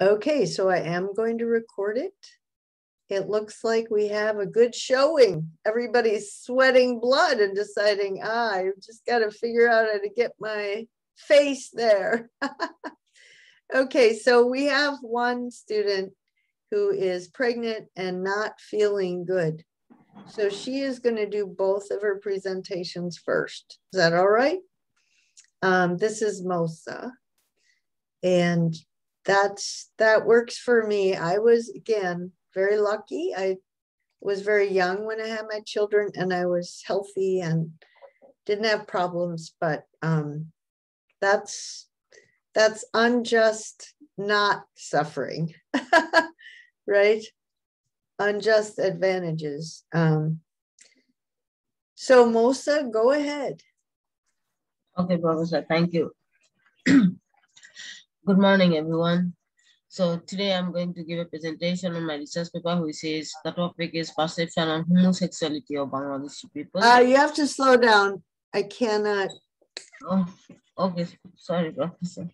Okay, so I am going to record it. It looks like we have a good showing. Everybody's sweating blood and deciding, ah, I've just got to figure out how to get my face there. okay, so we have one student who is pregnant and not feeling good. So she is going to do both of her presentations first. Is that all right? Um, this is Mosa. And that's that works for me. I was again very lucky. I was very young when I had my children and I was healthy and didn't have problems, but um, that's that's unjust not suffering, right? Unjust advantages. Um, so Mosa, go ahead. Okay, Professor, thank you. Good morning, everyone. So today I'm going to give a presentation on my research paper, which is the topic is perception on homosexuality of Bangladeshi people. Uh, you have to slow down. I cannot. Oh, okay. Sorry, Professor.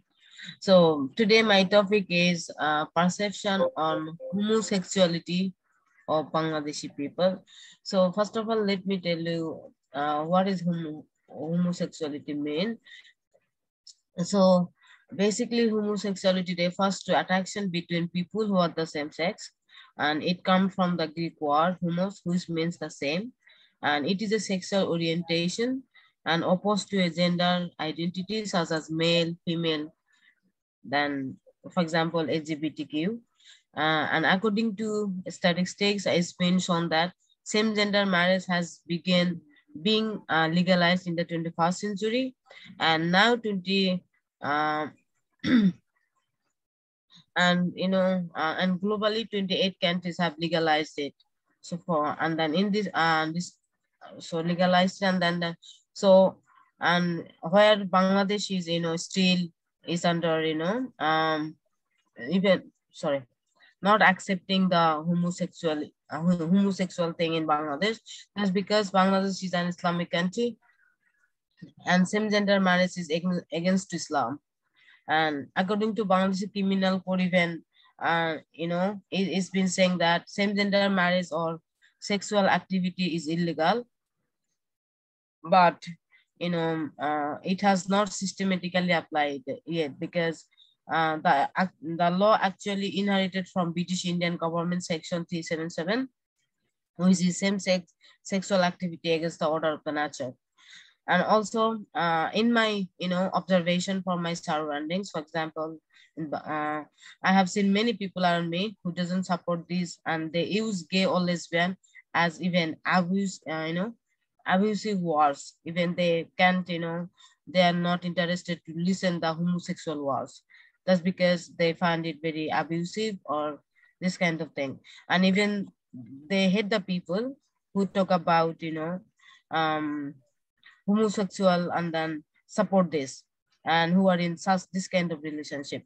So today my topic is uh, perception on homosexuality of Bangladeshi people. So first of all, let me tell you uh, what is homo homosexuality mean. So basically homosexuality refers to attraction between people who are the same sex and it comes from the greek word homos which means the same and it is a sexual orientation and opposed to a gender identity such as male female then for example lgbtq uh, and according to statistics it's been shown that same gender marriage has begun being uh, legalized in the 21st century and now 20 uh, and you know uh, and globally 28 countries have legalized it. So for and then in this uh this so legalized and then the, so and where bangladesh is you know still is under you know um even sorry not accepting the homosexual uh, homosexual thing in bangladesh. That's because bangladesh is an islamic country and same gender marriage is against islam and according to Bangladesh Criminal Code, even uh, you know, it, it's been saying that same-gender marriage or sexual activity is illegal. But you know, uh, it has not systematically applied yet because uh, the the law actually inherited from British Indian government section 377, which is same-sex sexual activity against the order of the nature and also uh, in my you know observation for my surroundings for example uh, i have seen many people around me who doesn't support this and they use gay or lesbian as even abuse uh, you know abusive words. Even they can't you know they are not interested to listen the homosexual words. That's because they find it very abusive or this kind of thing. And even they hate the people who talk about you know um homosexual and then support this and who are in such this kind of relationship.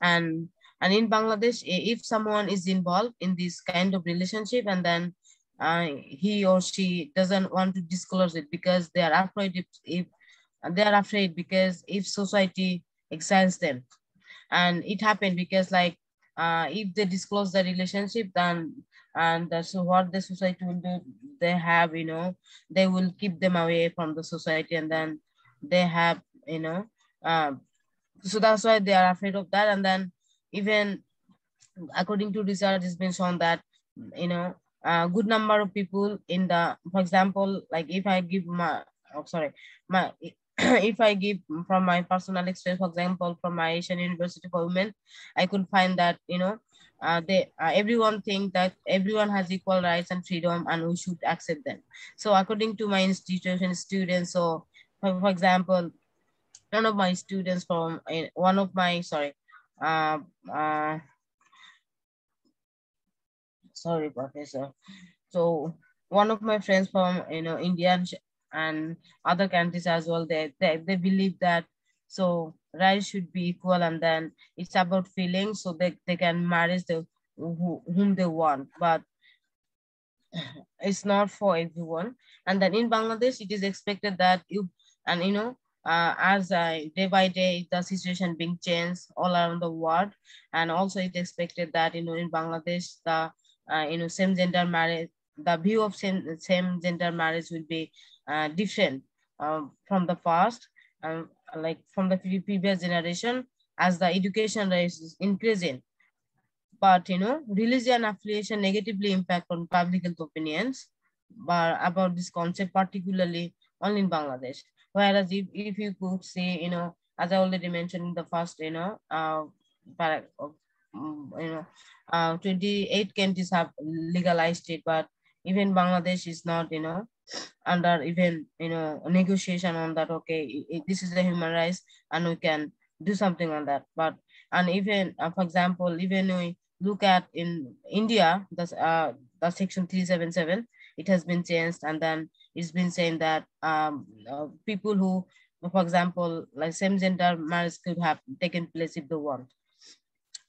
And and in bangladesh if someone is involved in this kind of relationship and then uh, he or she doesn't want to disclose it because they are afraid if, if they are afraid because if society exiles them. And it happened because like uh, if they disclose the relationship then and uh, so what the society will do. They have you know they will keep them away from the society and then they have you know um, so that's why they are afraid of that. And then even according to research it's been shown that you know a good number of people in the for example like if i give my oh sorry my if I give from my personal experience, for example, from my Asian University for Women, I could find that, you know, uh, they uh, everyone think that everyone has equal rights and freedom and we should accept them. So according to my institution students so for, for example one of my students from uh, one of my sorry uh, uh, sorry professor. So one of my friends from you know india and other countries as well they, they, they believe that so rights should be equal and then it's about feelings so they, they can marry the who, whom they want. But it's not for everyone. And then in bangladesh it is expected that you and you know uh, as uh, day by day the situation being changed all around the world. And also it's expected that you know in bangladesh the uh, you know same gender marriage the view of same same gender marriage will be uh, different um, from the past. Um, like from the previous generation as the education is increasing. But you know religion affiliation negatively impact on public health opinions but about this concept particularly only in bangladesh. Whereas if, if you could say, you know, as I already mentioned in the first, you know, uh, um, you know, uh, 28 countries have legalized it, but even Bangladesh is not, you know, under even, you know, negotiation on that, okay, this is the human rights and we can do something on that. But, and even, uh, for example, even we look at in India, that's, uh, the section 377, it has been changed and then it's been saying that um, uh, people who, for example, like same gender marriage could have taken place if they want.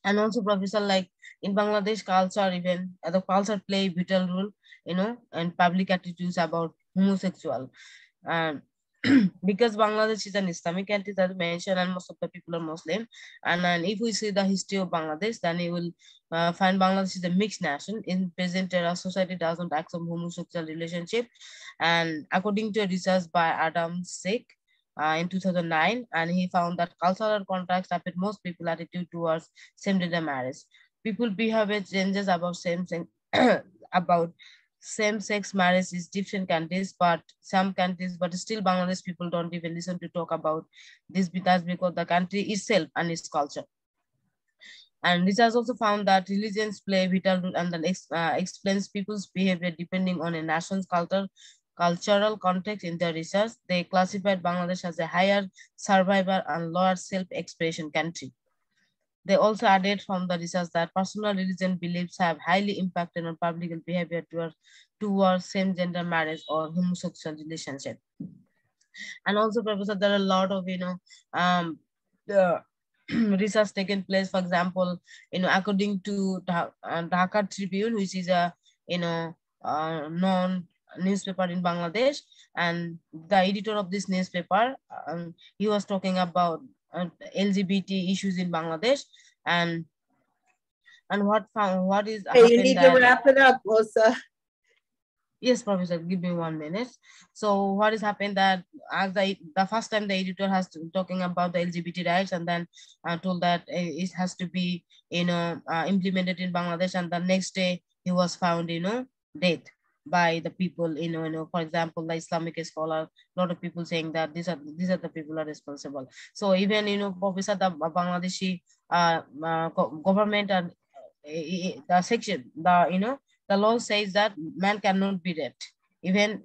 And also, Professor, like in Bangladesh culture, even uh, the culture play vital role, you know, and public attitudes about homosexual. Um, because Bangladesh is an Islamic country that mentioned and most of the people are Muslim. And then if we see the history of Bangladesh, then you will uh, find Bangladesh is a mixed nation. In present era, society doesn't accept homosexual relationship. And according to a research by Adam Schick uh, in 2009, and he found that cultural contracts affect most people attitude towards same-gender marriage. People behavior changes about same about same-sex marriage is different countries, but some countries, but still Bangladesh people don't even listen to talk about this that's because the country itself and its culture. And research also found that religions play vital role and then uh, explains people's behavior depending on a nation's culture, cultural context in their research. They classified Bangladesh as a higher survivor and lower self-expression country. They also added from the research that personal religion beliefs have highly impacted on public behavior towards, towards same-gender marriage or homosexual relationship. And also, Professor, there are a lot of, you know, um, the research taken place, for example, you know, according to uh, Dhaka Tribune, which is a, you know, uh, non newspaper in Bangladesh, and the editor of this newspaper, um, he was talking about LGBT issues in Bangladesh and and what found what is hey, you need that, to wrap it up, Mosa. Yes, Professor, give me one minute. So what is happened that as the, the first time the editor has to, talking about the LGBT rights and then uh, told that it has to be, you know, uh, implemented in Bangladesh and the next day he was found, you know, dead by the people, you know, you know, for example, the Islamic scholar, a lot of people saying that these are these are the people are responsible. So even you know, Professor the Bangladeshi uh, uh, government and uh, the section, the you know, the law says that man cannot be raped. Even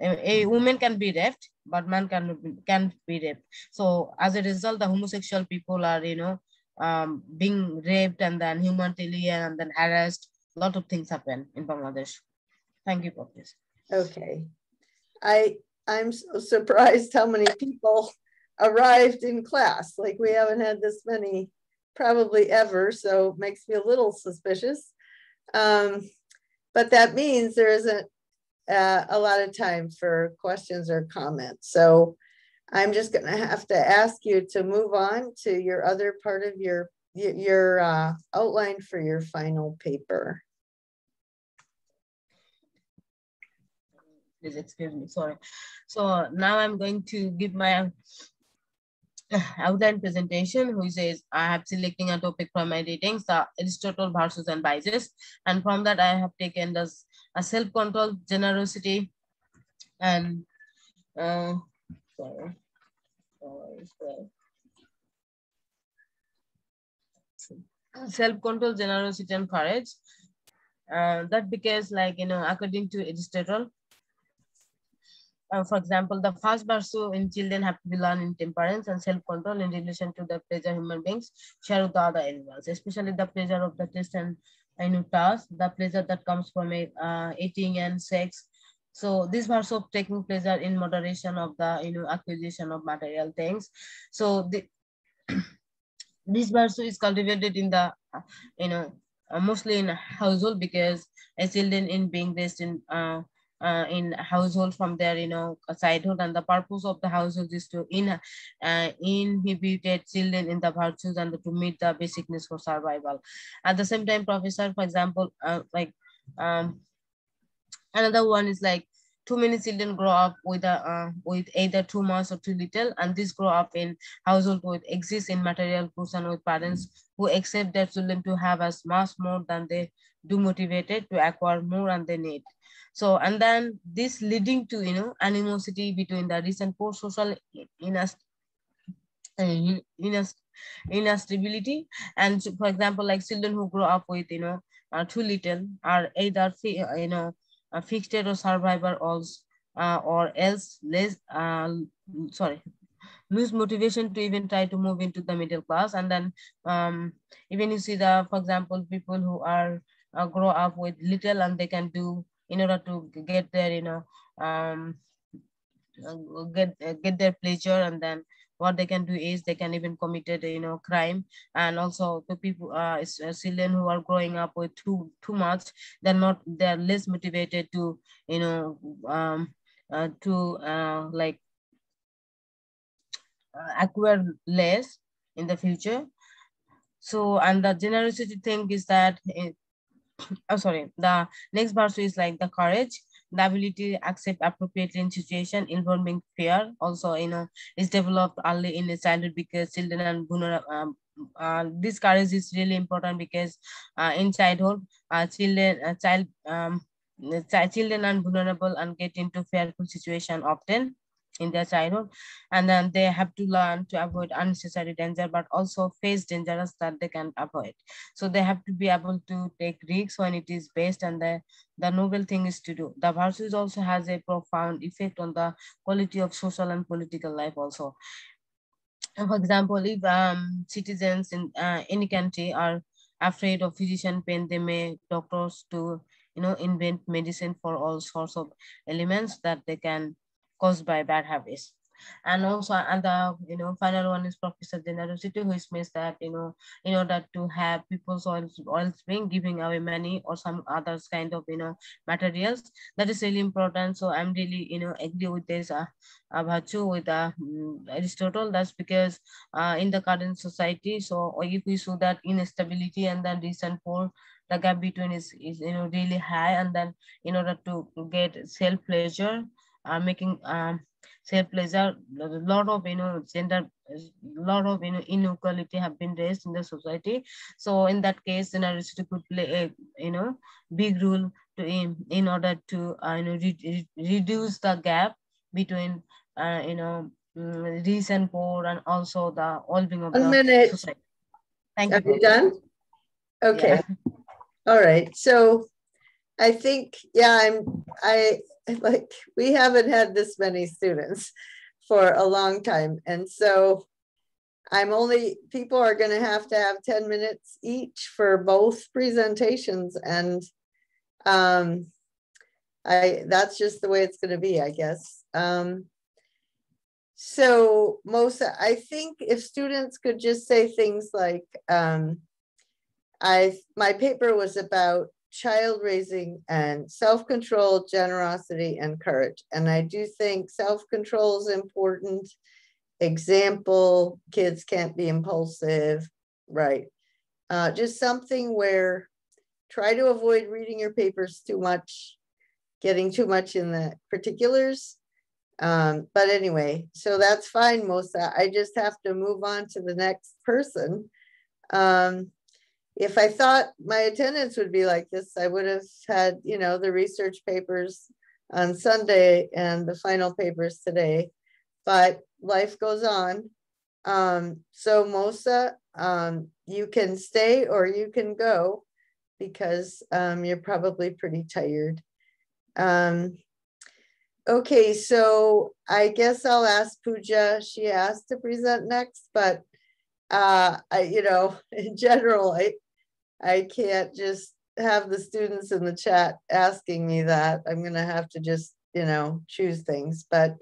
a, a woman can be raped, but man be, can be raped. So as a result, the homosexual people are you know um, being raped and then humanitarian and then harassed. A lot of things happen in Bangladesh. Thank you, Professor. Okay. I, I'm so surprised how many people arrived in class. Like we haven't had this many probably ever, so it makes me a little suspicious. Um, but that means there isn't uh, a lot of time for questions or comments. So I'm just going to have to ask you to move on to your other part of your your uh, outline for your final paper. Please excuse me, sorry. So now I'm going to give my outline presentation, which is I have selecting a topic from my readings, the Aristotle versus and biases. And from that, I have taken this a self-control, generosity, and uh, sorry, self-control, generosity, and courage. Uh, that because like, you know, according to Aristotle, uh, for example, the first virtue in children have to be learned in temperance and self-control in relation to the pleasure human beings share with the other animals, especially the pleasure of the taste and I know task, the pleasure that comes from uh, eating and sex. So this verse of taking pleasure in moderation of the you know acquisition of material things. So the this verse is cultivated in the you know uh, mostly in household because a children in being raised in uh, uh, in household from their you know childhood and the purpose of the household is to in uh, inhibit children in the virtues and to meet the basic needs for survival. At the same time professor for example uh, like um another one is like too many children grow up with a uh, with either too much or too little and this grow up in households with exist in material goods and with parents who accept their children to have as much more than they do motivated to acquire more than they need so, and then this leading to, you know, animosity between the recent post-social instability. And for example, like children who grow up with, you know, uh, too little are either, you know, fixed or survivor also, uh, or else less, uh, sorry, lose motivation to even try to move into the middle class. And then um, even you see the, for example, people who are uh, grow up with little and they can do in order to get their, you know, um, get get their pleasure and then what they can do is they can even committed you know crime. And also the people uh, uh children who are growing up with too too much they're not they're less motivated to you know um uh, to uh, like uh, acquire less in the future. So and the generosity thing is that it, oh sorry the next verse is like the courage the ability to accept appropriately in situation involving fear. Also you know is developed early in childhood because children and vulnerable um, uh, this courage is really important because uh, in childhood uh, children uh, child um, children are vulnerable and get into fearful situation often in their childhood. And then they have to learn to avoid unnecessary danger but also face dangers that they can avoid. So they have to be able to take risks when it is best and the the noble thing is to do. The virtues also has a profound effect on the quality of social and political life also. For example if um, citizens in uh, any country are afraid of physician pain they may doctors to you know invent medicine for all sorts of elements that they can caused by bad habits. And also, and the you know final one is Professor generosity, which means that you know in order to have people's oil oil spring giving away money or some other kind of you know materials that is really important. So I'm really you know agree with this uh, virtue with uh, mm, Aristotle. That's because uh, in the current society, so if we show that instability and then recent poor the gap between is, is you know really high and then in order to get self pleasure are making um, self pleasure. A lot of you know gender, a lot of you know inequality have been raised in the society. So in that case, the university could play a you know big role to in, in order to uh, you know re re reduce the gap between uh, you know mm, rich and poor and also the well-being of One the minute. society. Thank Have you. you done? Okay. Yeah. All right. So I think, yeah, I'm, I, like, we haven't had this many students for a long time. And so I'm only, people are going to have to have 10 minutes each for both presentations. And um, I, that's just the way it's going to be, I guess. Um, so most, I think if students could just say things like, um, I, my paper was about child raising and self-control, generosity, and courage. And I do think self-control is important. Example, kids can't be impulsive, right? Uh, just something where try to avoid reading your papers too much, getting too much in the particulars. Um, but anyway, so that's fine, Mosa. I just have to move on to the next person. Um, if I thought my attendance would be like this, I would have had, you know, the research papers on Sunday and the final papers today. But life goes on. Um, so Mosa, um, you can stay or you can go because um, you're probably pretty tired. Um, okay, so I guess I'll ask Pooja. She asked to present next, but uh, I, you know, in general, I, I can't just have the students in the chat asking me that. I'm gonna have to just, you know, choose things, but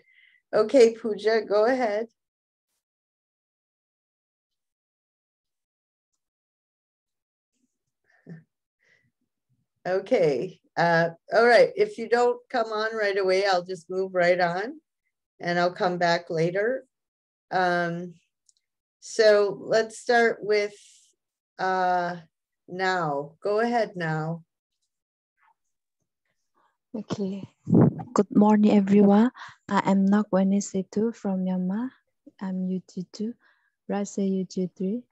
okay, Pooja, go ahead. Okay, Uh, all right, if you don't come on right away, I'll just move right on and I'll come back later. Um, so let's start with uh, now. Go ahead now. Okay. Good morning, everyone. I am Nagwani Setu from Myanmar. I'm UT2, Rasa UT3.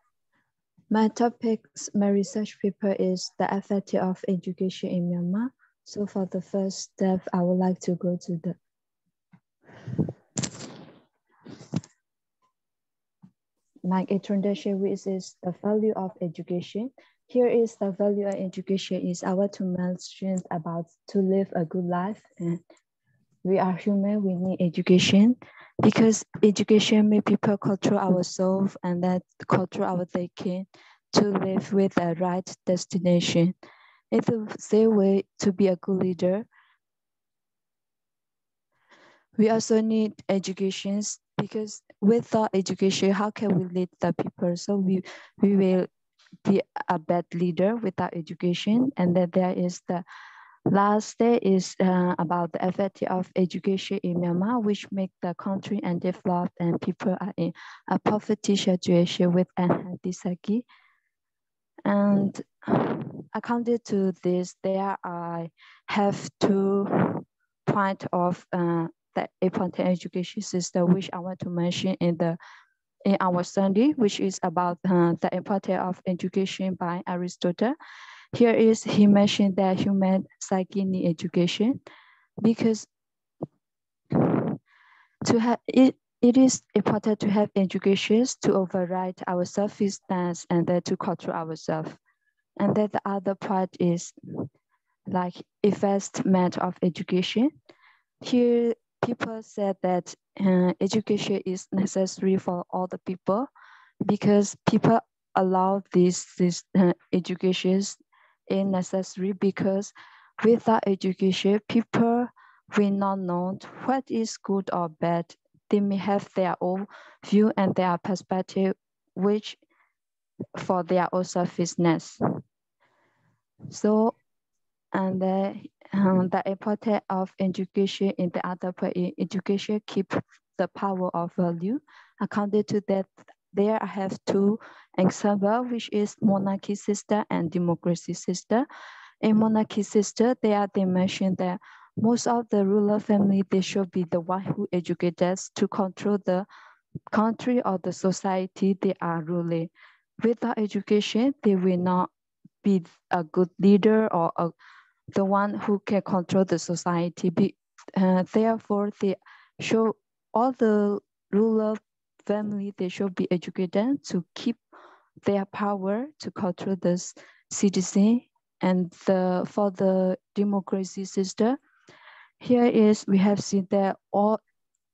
My topic, my research paper is the effect of education in Myanmar. So for the first step, I would like to go to the my introduction, which is the value of education. Here is the value of education is our to mention about to live a good life. And we are human, we need education because education make people control ourselves and that control our thinking to live with the right destination. It's the same way to be a good leader. We also need educations because without education, how can we lead the people? So we, we will be a bad leader without education. And then there is the last day is uh, about the effect of education in Myanmar, which make the country undeveloped and people are in a poverty situation with anxiety. And accounted to this, there I have two point of uh, the important education system, which I want to mention in the in our study, which is about uh, the importance of education by Aristotle. Here is he mentioned that human psyche need education because to have it, it is important to have education to override our self-stance and then to control ourselves. And then the other part is like investment of education. Here people said that uh, education is necessary for all the people because people allow this this uh, education is necessary because without education people will not know what is good or bad. They may have their own view and their perspective which for their own selfishness. So and um, the importance of education in the other part education keep the power of value. According to that, there I have two examples, which is monarchy system and democracy system. In monarchy system, there they mention that most of the ruler family, they should be the one who educate us to control the country or the society they are ruling. Without education, they will not be a good leader or a the one who can control the society. Be, uh, therefore, they show all the ruler family, they should be educated to keep their power to control the citizen. And the, for the democracy system, here is we have seen that all,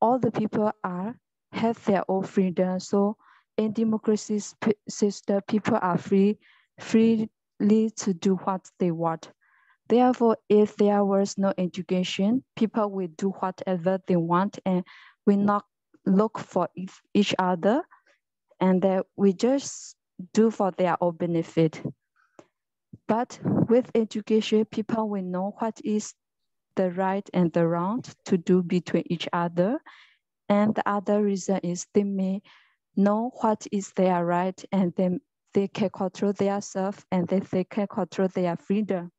all the people are have their own freedom. So in democracy system, people are free, freely to do what they want. Therefore, if there was no education, people will do whatever they want and will not look for each other and that we just do for their own benefit. But with education, people will know what is the right and the wrong to do between each other. And the other reason is they may know what is their right and then they can control their self and then they can control their freedom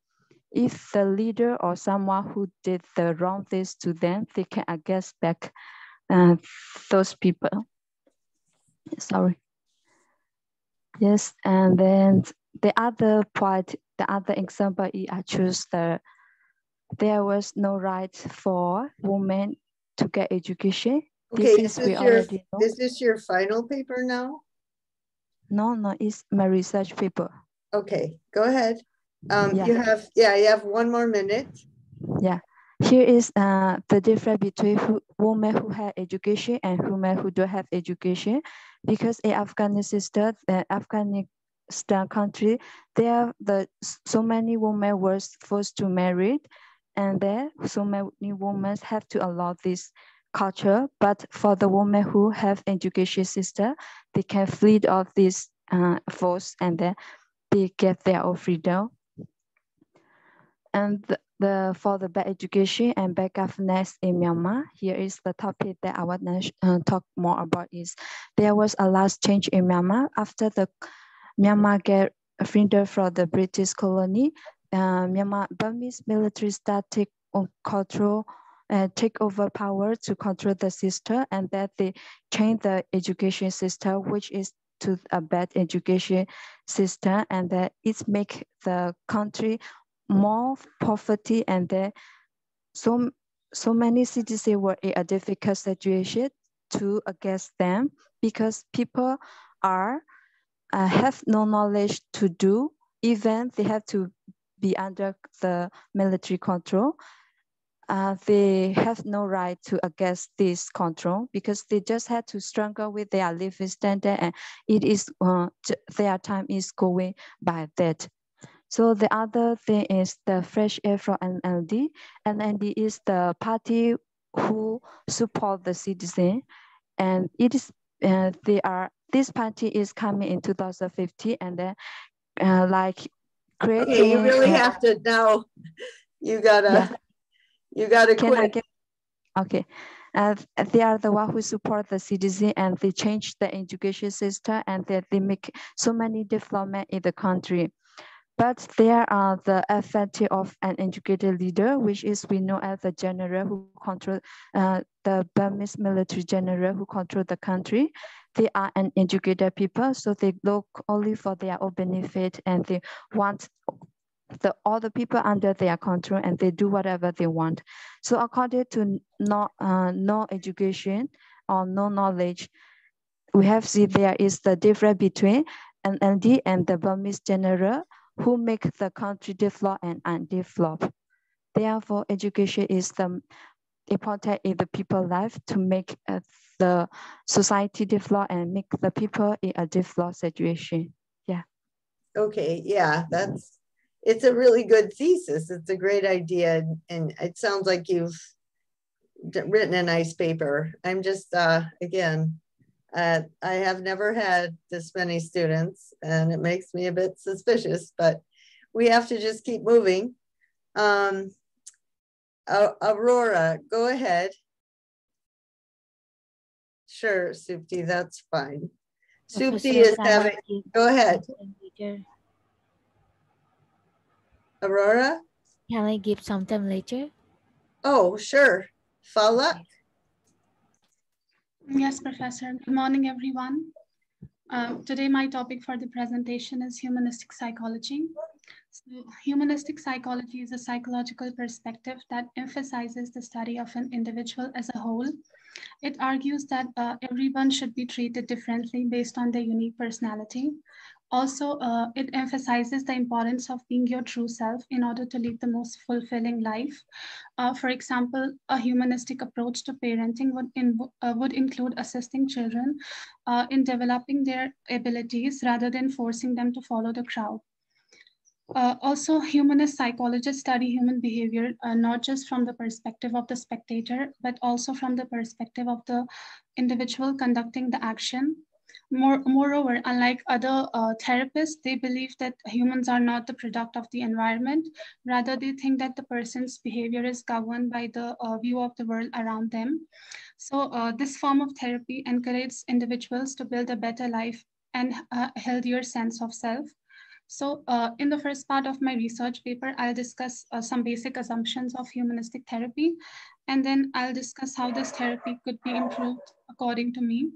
if the leader or someone who did the wrong things to them, they can against back uh, those people. Sorry. Yes, and then the other part, the other example, I choose the there was no right for women to get education. Okay, this is, this your, is this your final paper now? No, no, it's my research paper. Okay, go ahead. Um, yeah. You have, yeah, you have one more minute. Yeah. Here is uh, the difference between who, women who have education and women who don't have education. Because in Afghanistan, the Afghanistan country, there the so many women were forced to marry, and there so many women have to allow this culture. But for the women who have education system, they can flee of this uh, force and then they get their own freedom and the, for the bad education and bad governance in Myanmar. Here is the topic that I want to uh, talk more about is there was a last change in Myanmar after the Myanmar get freedom from the British colony. Uh, Myanmar Burmese military started control uh, take over power to control the system and that they change the education system, which is to a bad education system and that it make the country more poverty and that so, so many citizens were in a difficult situation to against them because people are uh, have no knowledge to do even they have to be under the military control uh, they have no right to against this control because they just had to struggle with their living standard and it is uh, their time is going by that. So the other thing is the fresh air from NLD. NLD is the party who support the citizen and it is uh, they are this party is coming in 2050 and then uh, like creating okay, you really have to now you gotta yeah. You got to Can quit. Get, okay. Uh, they are the one who support the citizen and they change the education system and they, they make so many development in the country. But there are the effect of an educated leader, which is we know as the general who control uh, the Burmese military general who control the country. They are an educated people, so they look only for their own benefit and they want the all the people under their control and they do whatever they want. So according to no, uh, no education or no knowledge, we have seen there is the difference between NLD and the Burmese general who make the country develop and undevelop. Therefore, education is the important in the people life to make uh, the society develop and make the people in a developed situation. Yeah. Okay, yeah, that's it's a really good thesis. It's a great idea. And it sounds like you've written a nice paper. I'm just, uh, again, uh, I have never had this many students and it makes me a bit suspicious, but we have to just keep moving. Um, Aurora, go ahead. Sure, Supti, that's fine. Supti is having, go ahead. Aurora? Can I give some time later? Oh, sure. Falak? Yes, Professor. Good morning, everyone. Uh, today, my topic for the presentation is humanistic psychology. So, humanistic psychology is a psychological perspective that emphasizes the study of an individual as a whole. It argues that uh, everyone should be treated differently based on their unique personality. Also, uh, it emphasizes the importance of being your true self in order to lead the most fulfilling life. Uh, for example, a humanistic approach to parenting would, in, uh, would include assisting children uh, in developing their abilities rather than forcing them to follow the crowd. Uh, also, humanist psychologists study human behavior uh, not just from the perspective of the spectator, but also from the perspective of the individual conducting the action. More, moreover, unlike other uh, therapists, they believe that humans are not the product of the environment. Rather, they think that the person's behavior is governed by the uh, view of the world around them. So uh, this form of therapy encourages individuals to build a better life and a healthier sense of self. So uh, in the first part of my research paper, I'll discuss uh, some basic assumptions of humanistic therapy, and then I'll discuss how this therapy could be improved according to me.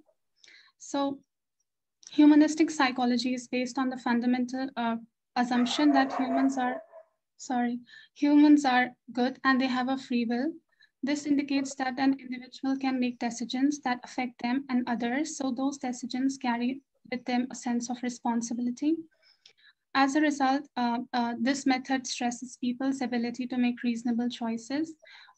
So Humanistic psychology is based on the fundamental uh, assumption that humans are, sorry, humans are good and they have a free will. This indicates that an individual can make decisions that affect them and others, so those decisions carry with them a sense of responsibility. As a result, uh, uh, this method stresses people's ability to make reasonable choices,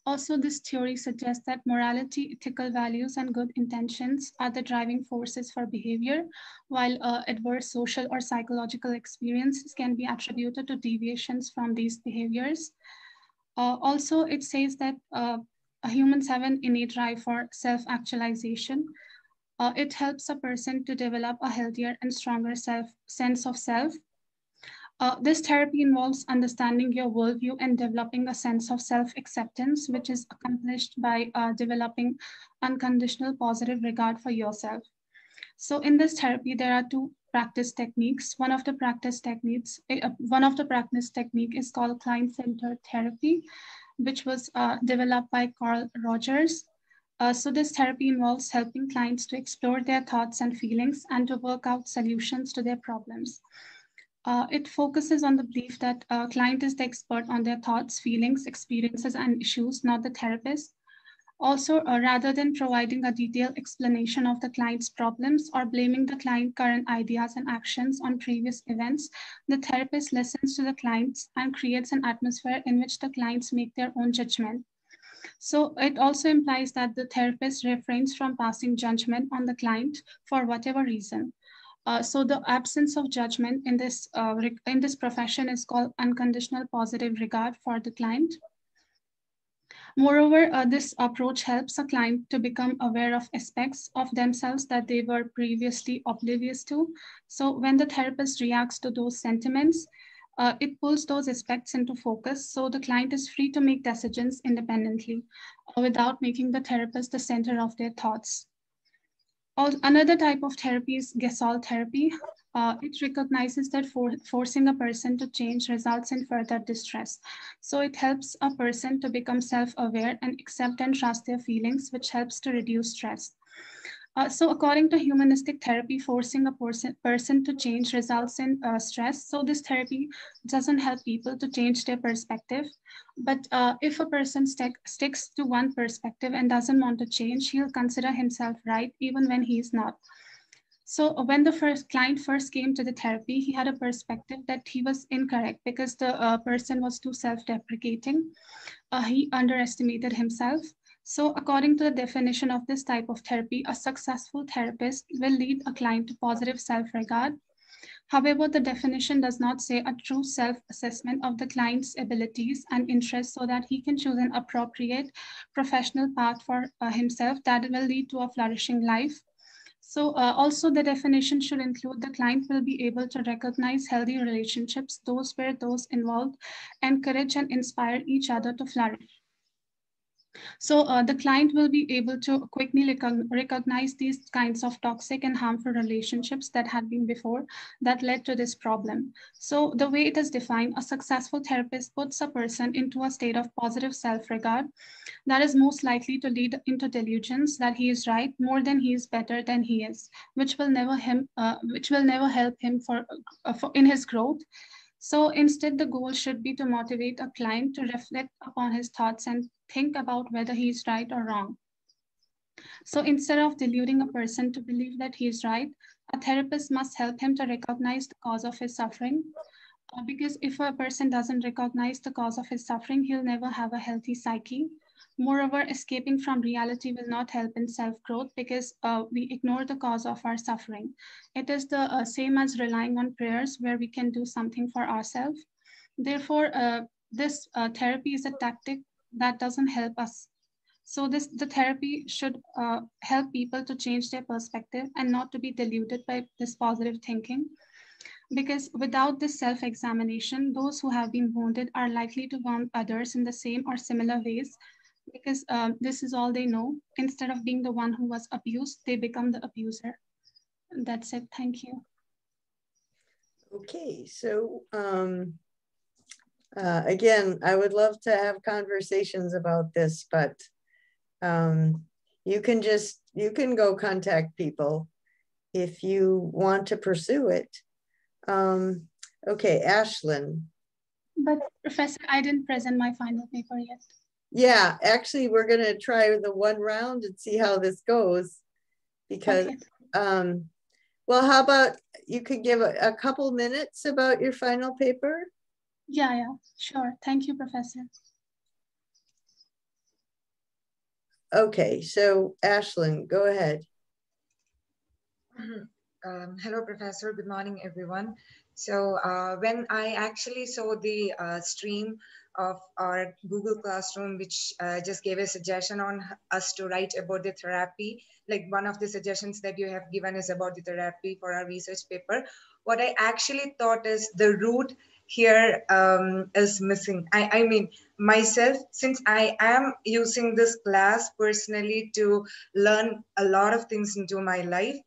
also, this theory suggests that morality, ethical values, and good intentions are the driving forces for behavior, while uh, adverse social or psychological experiences can be attributed to deviations from these behaviors. Uh, also, it says that uh, humans have an innate drive for self-actualization. Uh, it helps a person to develop a healthier and stronger self sense of self Uh, this therapy involves understanding your worldview and developing a sense of self-acceptance, which is accomplished by uh, developing unconditional positive regard for yourself. So in this therapy, there are two practice techniques. One of the practice techniques, uh, one of the practice technique is called client-centered therapy, which was uh, developed by Carl Rogers. Uh, so this therapy involves helping clients to explore their thoughts and feelings and to work out solutions to their problems. Uh, it focuses on the belief that a client is the expert on their thoughts, feelings, experiences, and issues, not the therapist. Also, uh, rather than providing a detailed explanation of the client's problems or blaming the client current ideas and actions on previous events, the therapist listens to the clients and creates an atmosphere in which the clients make their own judgment. So it also implies that the therapist refrains from passing judgment on the client for whatever reason. Uh, so the absence of judgment in this, uh, in this profession is called unconditional positive regard for the client. Moreover, uh, this approach helps a client to become aware of aspects of themselves that they were previously oblivious to. So when the therapist reacts to those sentiments, uh, it pulls those aspects into focus so the client is free to make decisions independently uh, without making the therapist the center of their thoughts another type of therapy is Gestalt therapy. Uh, it recognizes that for, forcing a person to change results in further distress. So it helps a person to become self-aware and accept and trust their feelings, which helps to reduce stress. Uh, so according to humanistic therapy, forcing a person, person to change results in uh, stress. So this therapy doesn't help people to change their perspective. But uh, if a person stick, sticks to one perspective and doesn't want to change, he'll consider himself right even when he's not. So when the first client first came to the therapy, he had a perspective that he was incorrect because the uh, person was too self-deprecating. Uh, he underestimated himself. So according to the definition of this type of therapy, a successful therapist will lead a client to positive self-regard. However, the definition does not say a true self-assessment of the client's abilities and interests so that he can choose an appropriate professional path for uh, himself that will lead to a flourishing life. So uh, also the definition should include the client will be able to recognize healthy relationships, those where those involved encourage and inspire each other to flourish. So uh, the client will be able to quickly recognize these kinds of toxic and harmful relationships that had been before that led to this problem. So the way it is defined, a successful therapist puts a person into a state of positive self-regard that is most likely to lead into delusions that he is right more than he is better than he is, which will never him, uh, which will never help him for, uh, for in his growth so instead, the goal should be to motivate a client to reflect upon his thoughts and think about whether he is right or wrong. So instead of deluding a person to believe that he is right, a therapist must help him to recognize the cause of his suffering. Uh, because if a person doesn't recognize the cause of his suffering, he'll never have a healthy psyche. Moreover, escaping from reality will not help in self-growth because uh, we ignore the cause of our suffering. It is the uh, same as relying on prayers where we can do something for ourselves. Therefore, uh, this uh, therapy is a tactic that doesn't help us. So this the therapy should uh, help people to change their perspective and not to be deluded by this positive thinking because without this self-examination, those who have been wounded are likely to wound others in the same or similar ways because um, this is all they know. Instead of being the one who was abused, they become the abuser. That's it. Thank you. Okay, so um, uh, again, I would love to have conversations about this, but um, you can just, you can go contact people if you want to pursue it. Um, okay, Ashlyn. But Professor, I didn't present my final paper yet. Yeah, actually, we're going to try the one round and see how this goes. Because, okay. um, well, how about you could give a, a couple minutes about your final paper? Yeah, yeah, sure. Thank you, Professor. Okay, so Ashlyn, go ahead. Um, hello, Professor. Good morning, everyone. So uh, when I actually saw the uh, stream of our Google Classroom, which uh, just gave a suggestion on us to write about the therapy. Like one of the suggestions that you have given is about the therapy for our research paper. What I actually thought is the root here um, is missing. I, I mean, myself, since I am using this class personally to learn a lot of things into my life,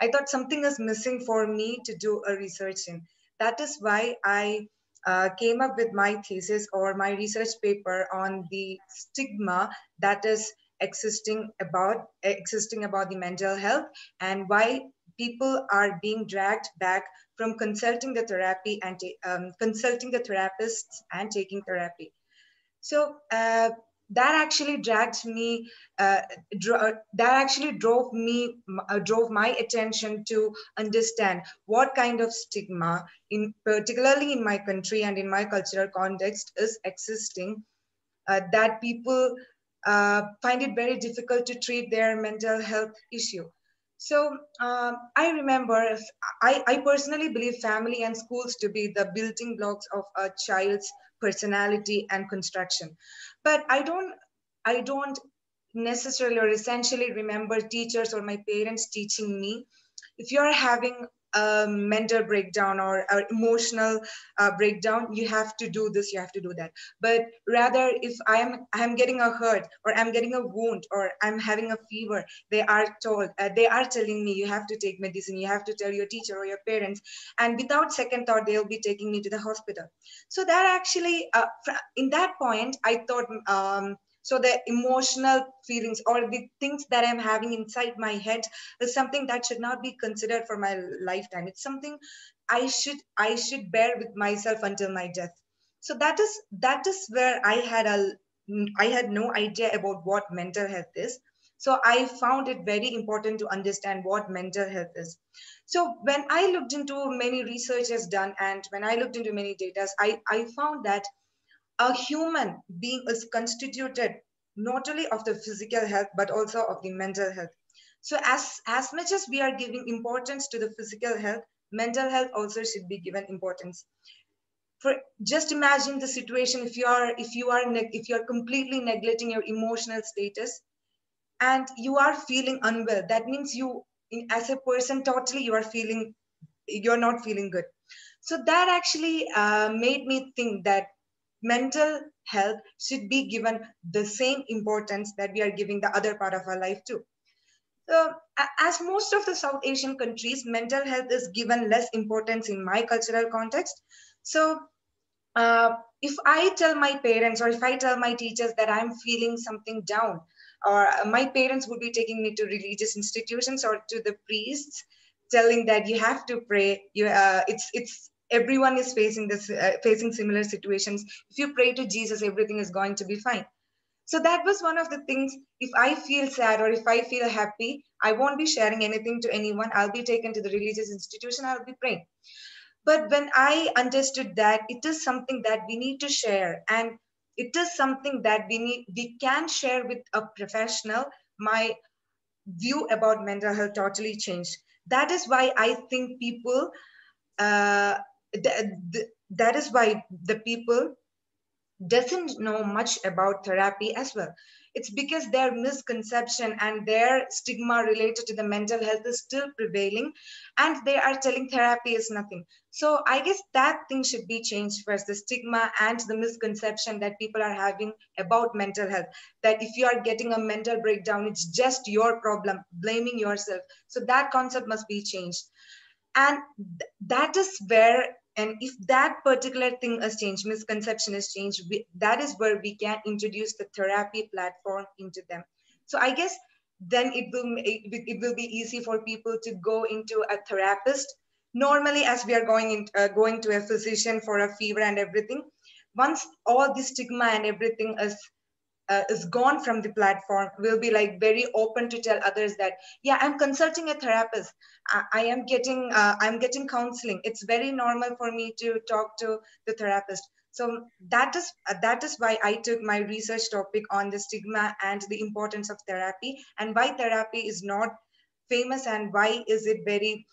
I thought something is missing for me to do a research in. That is why I uh, came up with my thesis or my research paper on the stigma that is existing about existing about the mental health and why people are being dragged back from consulting the therapy and um, consulting the therapists and taking therapy. So uh, that actually dragged me, uh, uh, that actually drove me, uh, drove my attention to understand what kind of stigma, in particularly in my country and in my cultural context, is existing. Uh, that people uh, find it very difficult to treat their mental health issue. So um, I remember, I, I personally believe family and schools to be the building blocks of a child's personality and construction. But I don't, I don't necessarily or essentially remember teachers or my parents teaching me if you're having a mental breakdown or an emotional uh, breakdown you have to do this you have to do that. But rather if i'm i'm getting a hurt or i'm getting a wound or i'm having a fever they are told uh, they are telling me you have to take medicine you have to tell your teacher or your parents and without second thought they'll be taking me to the hospital. So that actually uh, in that point i thought um, so the emotional feelings or the things that i'm having inside my head is something that should not be considered for my lifetime. It's something i should i should bear with myself until my death. So that is that is where i had a i had no idea about what mental health is. So i found it very important to understand what mental health is. So when i looked into many researches done and when i looked into many data i i found that a human being is constituted not only of the physical health but also of the mental health. So as as much as we are giving importance to the physical health mental health also should be given importance. For just imagine the situation if you are if you are if you are completely neglecting your emotional status and you are feeling unwell. That means you as a person totally you are feeling you're not feeling good. So that actually uh, made me think that mental health should be given the same importance that we are giving the other part of our life too. So, as most of the South Asian countries, mental health is given less importance in my cultural context. So, uh, if I tell my parents or if I tell my teachers that I'm feeling something down, or my parents would be taking me to religious institutions or to the priests, telling that you have to pray. You, uh, it's it's everyone is facing this uh, facing similar situations. If you pray to jesus everything is going to be fine. So that was one of the things if i feel sad or if i feel happy i won't be sharing anything to anyone. I'll be taken to the religious institution. I'll be praying. But when i understood that it is something that we need to share and it is something that we need we can share with a professional my view about mental health totally changed. That is why i think people uh, that is why the people doesn't know much about therapy as well. It's because their misconception and their stigma related to the mental health is still prevailing and they are telling therapy is nothing. So i guess that thing should be changed first the stigma and the misconception that people are having about mental health. That if you are getting a mental breakdown it's just your problem blaming yourself. So that concept must be changed. And th- that is where and if that particular thing has changed misconception has changed we, that is where we can introduce the therapy platform into them. So i guess then it will it, will be easy for people to go into a therapist. Normally as we are going in, uh, going to a physician for a fever and everything once all the stigma and everything is uh, is gone from the platform will be like very open to tell others that yeah i'm consulting a therapist. I, I am getting uh, i'm getting counseling. It's very normal for me to talk to the therapist. So that is uh, that is why i took my research topic on the stigma and the importance of therapy and why therapy is not famous and why is it very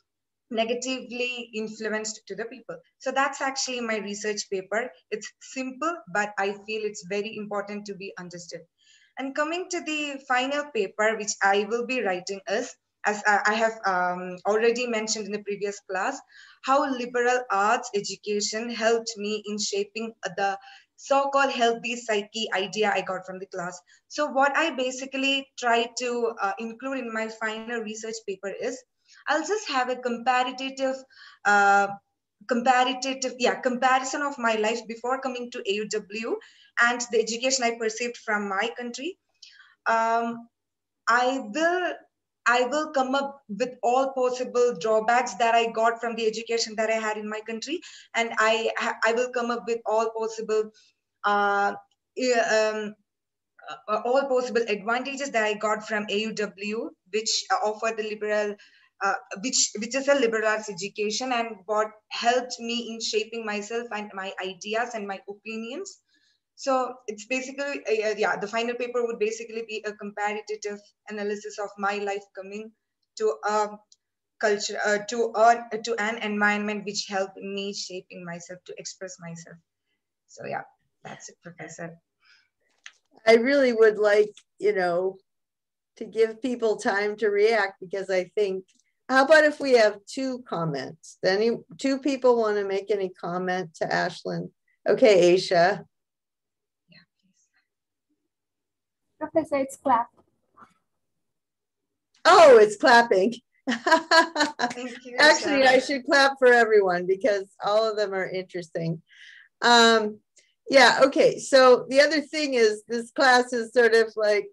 negatively influenced to the people. So that's actually my research paper. It's simple, but I feel it's very important to be understood. And coming to the final paper, which I will be writing is, as I have um, already mentioned in the previous class, how liberal arts education helped me in shaping the so-called healthy psyche idea I got from the class. So what I basically try to uh, include in my final research paper is, I'll just have a comparative, uh, comparative, yeah, comparison of my life before coming to AUW and the education I perceived from my country. Um, I will I will come up with all possible drawbacks that I got from the education that I had in my country, and I I will come up with all possible uh, um, uh, all possible advantages that I got from AUW, which offer the liberal, uh, which which is a liberal arts education, and what helped me in shaping myself and my ideas and my opinions. So it's basically, uh, yeah, the final paper would basically be a comparative analysis of my life coming to a culture, uh, to, a, to an environment which helped me shaping myself to express myself. So yeah, that's it, Professor. I really would like, you know, to give people time to react because I think, how about if we have two comments? Any two people want to make any comment to Ashlyn? Okay, Aisha. Professor, it's clap. Oh, it's clapping. you, Actually, I should clap for everyone because all of them are interesting. Um, yeah, okay. So the other thing is this class is sort of like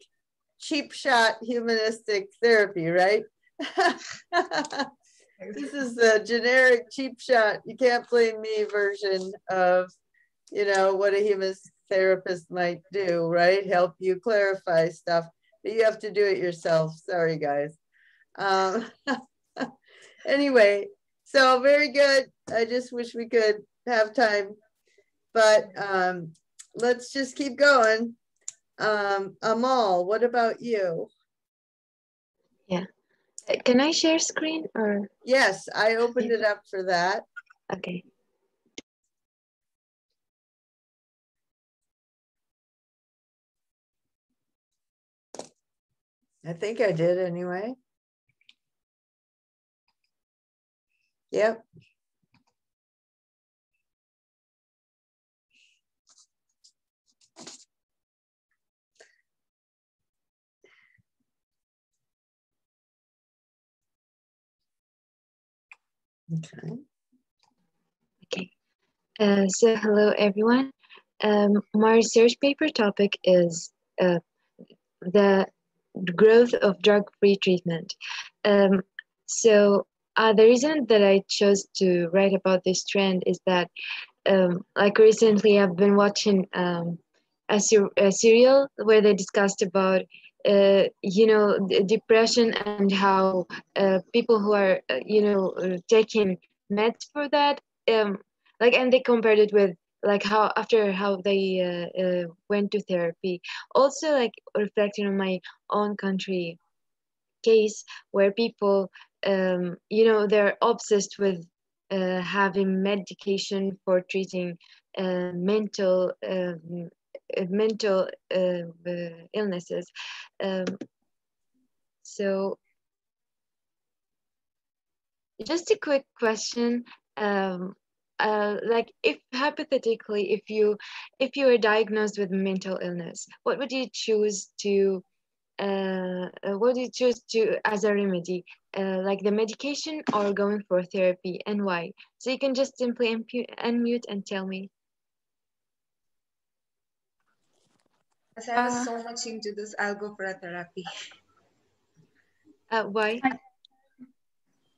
cheap shot humanistic therapy, right? this is the generic cheap shot, you can't blame me version of, you know, what a human therapist might do, right? Help you clarify stuff, but you have to do it yourself. Sorry, guys. Um, anyway, so very good. I just wish we could have time, but um, let's just keep going. Um, Amal, what about you? Yeah. Can I share screen or? Yes, I opened it up for that. Okay. I think I did anyway. Yep. Okay. Okay. Uh, so hello everyone. Um, my research paper topic is uh, the growth of drug-free treatment. Um, so uh, the reason that I chose to write about this trend is that, um, like recently, I've been watching um, a, ser- a, serial where they discussed about, uh, you know, depression and how uh, people who are, uh, you know, uh, taking meds for that, um, like, and they compared it with like how after how they uh, went to therapy. Also like reflecting on my own country case where people um, you know they're obsessed with having medication for treating mental um, mental uh, illnesses. Um, so just a quick question um, uh, like if hypothetically if you if you were diagnosed with mental illness what would you choose to uh, uh, what do you choose to as a remedy? Uh, like the medication or going for therapy and why? So you can just simply unmute and tell me as i was uh, so much into this i'll go for a therapy uh, why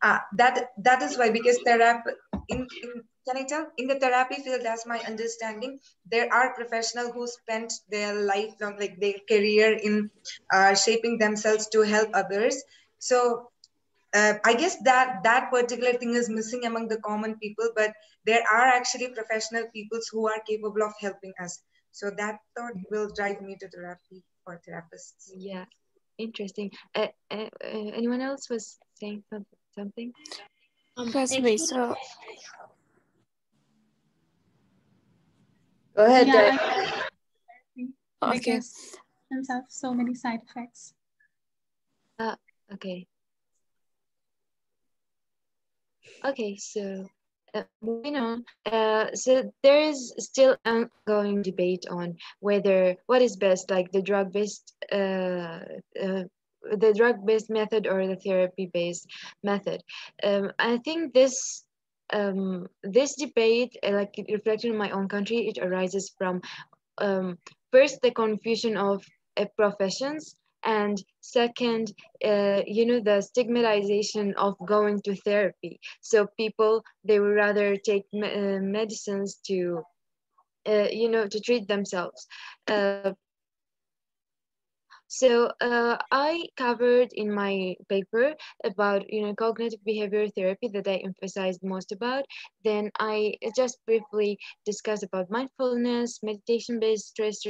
uh, that that is why because therapy in, in can I tell? In the therapy field, that's my understanding. There are professionals who spent their lifelong, like their career in uh, shaping themselves to help others. So uh, I guess that that particular thing is missing among the common people, but there are actually professional peoples who are capable of helping us. So that thought will drive me to therapy or therapists. Yeah, interesting. Uh, uh, uh anyone else was saying something? Um, Classmate, so Go ahead, Yeah, Diane. I- okay. because symptoms have so many side effects. Okay. Okay, so uh, moving on. Uh, so there is still ongoing debate on whether what is best, like the drug-based, uh, uh, the drug-based method or the therapy-based method. Um, I think this um, this debate, like reflected in my own country, it arises from um, first the confusion of uh, professions and second uh, you know the stigmatization of going to therapy so people they would rather take me- uh, medicines to uh, you know to treat themselves uh, so uh, I covered in my paper about you know cognitive behavior therapy that I emphasized most about. Then I just briefly discussed about mindfulness, meditation-based stress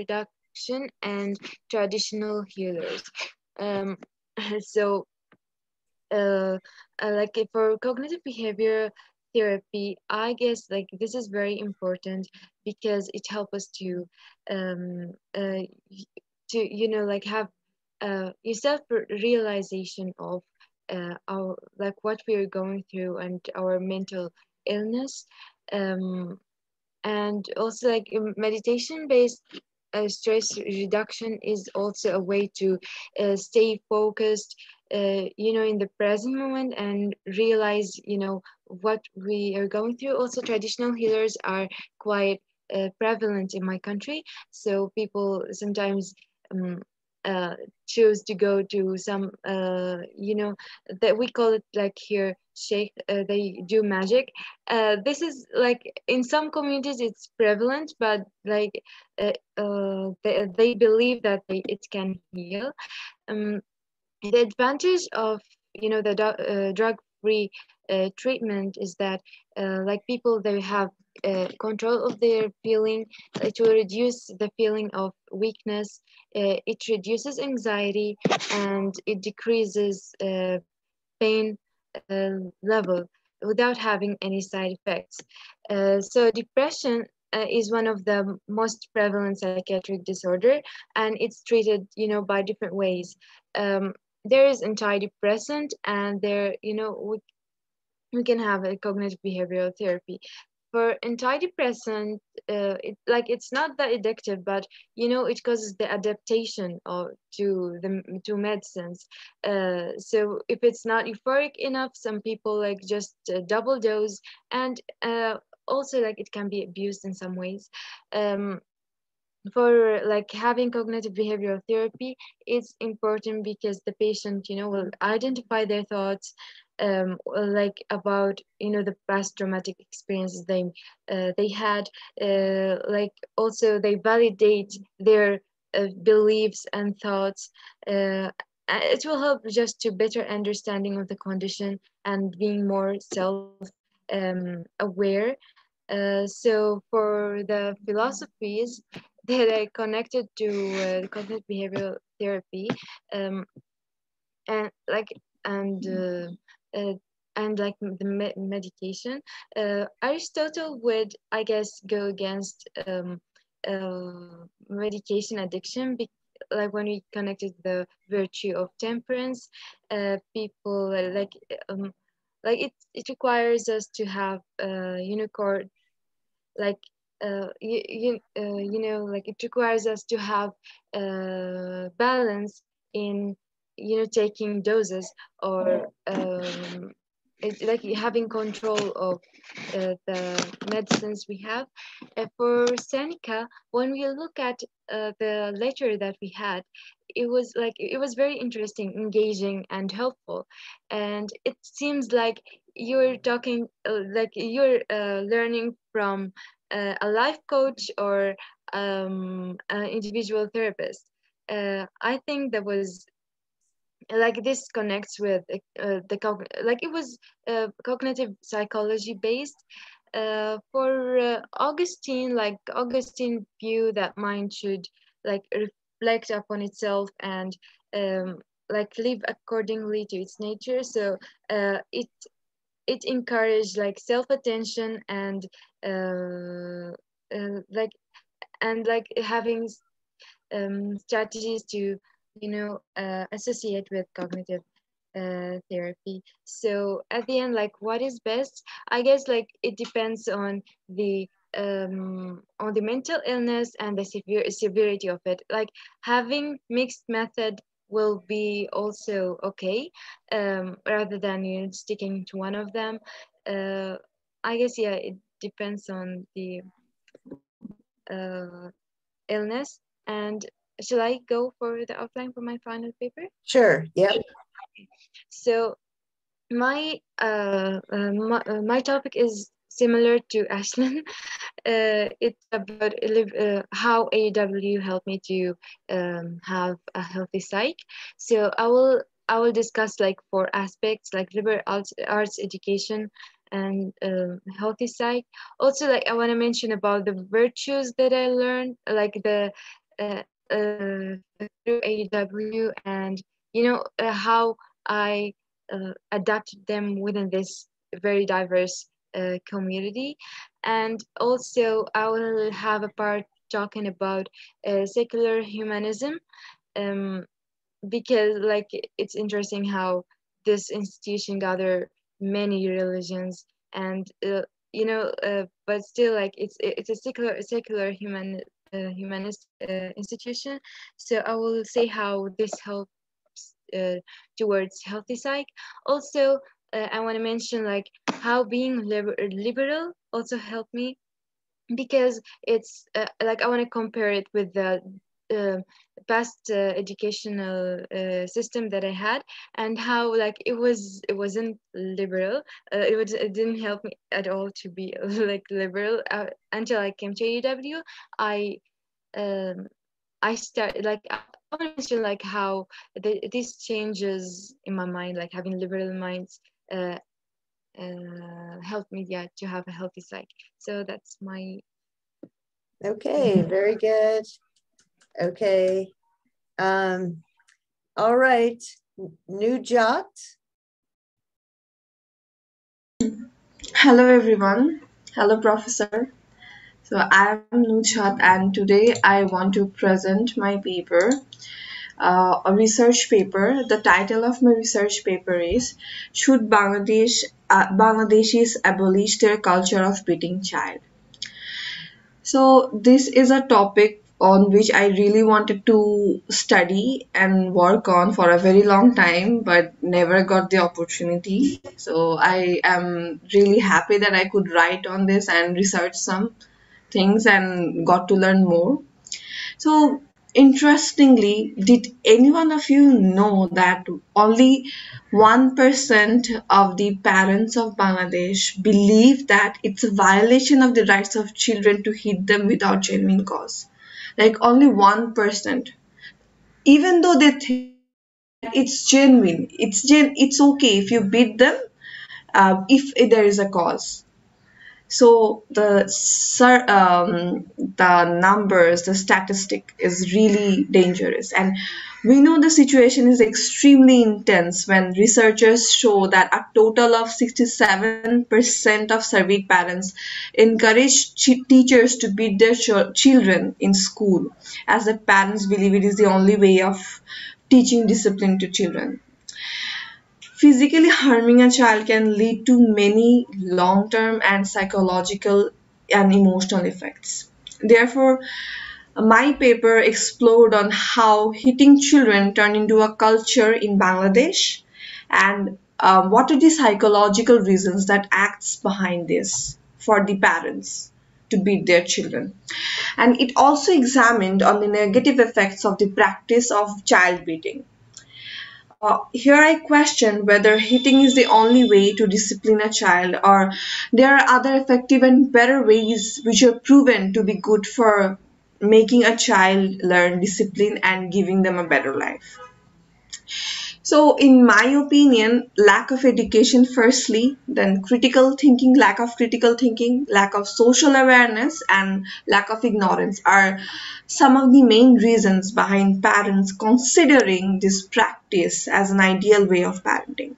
and traditional healers. Um, so uh, uh, like uh, for cognitive behavior therapy i guess like this is very important because it helps us to um uh, to you know like have uh yourself realization of uh our like what we are going through and our mental illness um and also like meditation based stress reduction is also a way to uh, stay focused uh, you know in the present moment and realize you know what we are going through. Also traditional healers are quite uh, prevalent in my country. So people sometimes um, uh, choose to go to some uh, you know that we call it like here sheikh uh, they do magic. Uh, this is like in some communities it's prevalent but like uh, uh, they, they believe that they, it can heal. Um, the advantage of you know the uh, drug free uh, treatment is that uh, like people they have uh, control of their feeling it will reduce the feeling of weakness uh, it reduces anxiety and it decreases uh, pain uh, level without having any side effects. Uh, so depression uh, is one of the most prevalent psychiatric disorder and it's treated you know by different ways. Um, there is antidepressant and there you know we, we can have a cognitive behavioral therapy for antidepressant uh, it, like it's not that addictive but you know it causes the adaptation of to the to medicines. Uh, so if it's not euphoric enough some people like just uh, double dose and uh, also like it can be abused in some ways. Um, for like having cognitive behavioral therapy it's important because the patient you know will identify their thoughts um like about you know the past traumatic experiences they uh, they had uh, like also they validate their uh, beliefs and thoughts uh, it will help just to better understanding of the condition and being more self um, aware. Uh, so for the philosophies that are connected to uh, cognitive behavioral therapy, um, and like and and like the me- medication, uh, Aristotle would, I guess, go against um, uh, medication addiction. Like when we connected the virtue of temperance, uh, people uh, like um, like it, it requires us to have uh, unicorn like uh, you, you, uh, you know like it requires us to have uh, balance in you know taking doses or um, like having control of uh, the medicines we have. Uh, for seneca when we look at uh, the letter that we had it was like it was very interesting engaging and helpful. And it seems like you're talking uh, like you're uh, learning from uh, a life coach or um, an individual therapist. I think that was like this connects with uh, the cog- like it was uh, cognitive psychology based uh, for uh, augustine like augustine view that mind should like reflect upon itself and um, like live accordingly to its nature. So uh, it it encouraged like self-attention and uh, uh, like and like having um, strategies to you know uh, associate with cognitive uh, therapy. So at the end like what is best? I guess like it depends on the um, on the mental illness and the severe severity of it. Like having mixed method will be also okay um, rather than you know, sticking to one of them. Uh, i guess yeah it depends on the uh, illness. And shall i go for the outline for my final paper Sure. Yep. so my uh, uh, my, uh, my topic is similar to Ashlyn. Uh, it's about uh, how AUW helped me to um, have a healthy psych. So I will I will discuss like four aspects like liberal arts, arts education and um, healthy psych. Also, like I want to mention about the virtues that I learned, like the uh, through AUW and you know uh, how I uh, adapted them within this very diverse uh, community. And also, I will have a part talking about uh, secular humanism um, because, like, it's interesting how this institution gather many religions and uh, you know uh, but still like it's it's a secular secular human uh, humanist uh, institution. So i will say how this helps uh, towards healthy psych also uh, i want to mention like how being liber- liberal also helped me because it's uh, like i want to compare it with the uh, past uh, educational uh, system that I had and how like it was it wasn't liberal uh, it, was, it didn't help me at all to be like liberal uh, until I came to AUW I um, I started like I mentioned like how the, these changes in my mind like having liberal minds uh, uh, helped me yeah to have a healthy psyche so that's my Okay, very good. Okay. Um, all right. Jot. Hello everyone. Hello professor. So I am Nujat and today I want to present my paper, uh, a research paper. The title of my research paper is Should Bangladesh uh, Bangladeshis abolish their culture of beating child? So this is a topic on which I really wanted to study and work on for a very long time, but never got the opportunity. So I am really happy that I could write on this and research some things and got to learn more. So interestingly, did any one of you know that only 1% of the parents of Bangladesh believe that it's a violation of the rights of children to hit them without genuine cause? Like only 1% even though they think it's genuine it's gen it's okay if you beat them uh, if there is a cause so the um, the numbers the statistic is really dangerous and we know the situation is extremely intense when researchers show that a total of 67% of surveyed parents encourage ch teachers to beat their ch children in school as the parents believe it is the only way of teaching discipline to children. Physically harming a child can lead to many long-term and psychological and emotional effects. Therefore, my paper explored on how hitting children turned into a culture in Bangladesh and um, what are the psychological reasons that acts behind this for the parents to beat their children. And it also examined on the negative effects of the practice of child beating. Uh, here I question whether hitting is the only way to discipline a child or there are other effective and better ways which are proven to be good for making a child learn discipline and giving them a better life. So in my opinion, lack of education firstly, then critical thinking, lack of critical thinking, lack of social awareness and lack of ignorance are some of the main reasons behind parents considering this practice as an ideal way of parenting.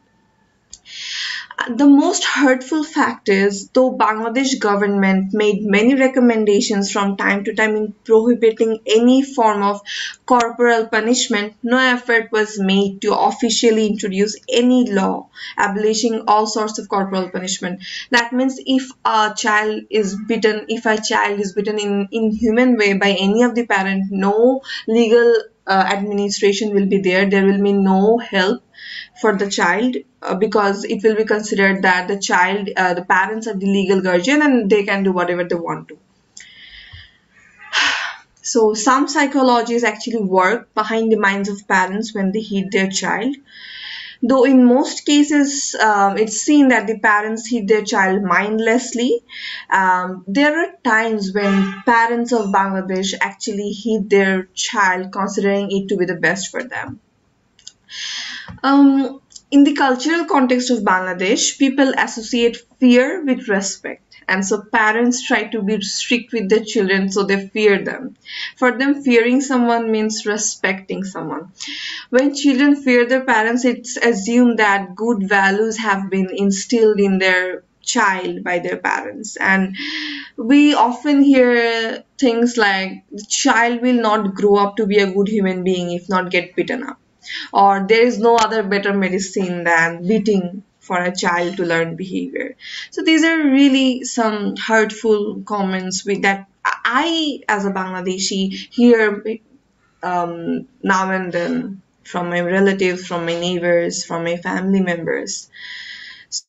The most hurtful fact is though bangladesh government made many recommendations from time to time in prohibiting any form of corporal punishment no effort was made to officially introduce any law abolishing all sorts of corporal punishment. That means if a child is bitten if a child is bitten in inhuman way by any of the parent no legal uh, administration will be there. There will be no help for the child uh, because it will be considered that the child uh, the parents are the legal guardian and they can do whatever they want to. So some psychologists actually work behind the minds of parents when they hit their child. Though in most cases um, it's seen that the parents hit their child mindlessly um, there are times when parents of bangladesh actually hit their child considering it to be the best for them um, in the cultural context of Bangladesh, people associate fear with respect. And so parents try to be strict with their children so they fear them. For them, fearing someone means respecting someone. When children fear their parents, it's assumed that good values have been instilled in their child by their parents. And we often hear things like the child will not grow up to be a good human being if not get beaten up or there is no other better medicine than beating for a child to learn behavior. So these are really some hurtful comments with that. I as a bangladeshi hear um, now and then from my relatives from my neighbors from my family members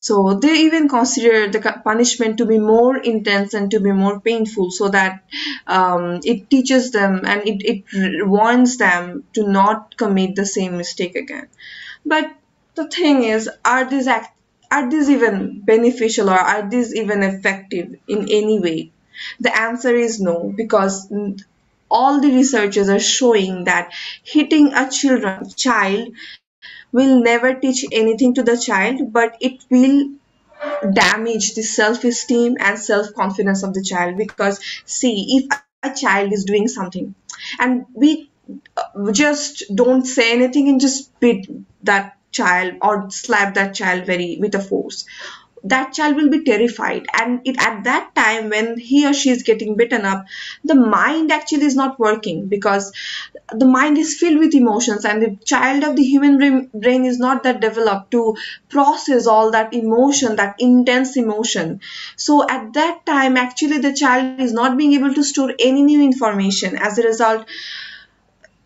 so they even consider the punishment to be more intense and to be more painful so that um, it teaches them and it, it warns them to not commit the same mistake again. But the thing is, are these act are these even beneficial or are these even effective in any way? The answer is no, because all the researchers are showing that hitting a children child will never teach anything to the child, but it will damage the self-esteem and self-confidence of the child because see if a child is doing something and we uh, just don't say anything and just beat that child or slap that child very with a force that child will be terrified. And it, at that time when he or she is getting bitten up the mind actually is not working because the mind is filled with emotions and the child of the human brain is not that developed to process all that emotion that intense emotion. So at that time actually the child is not being able to store any new information. As a result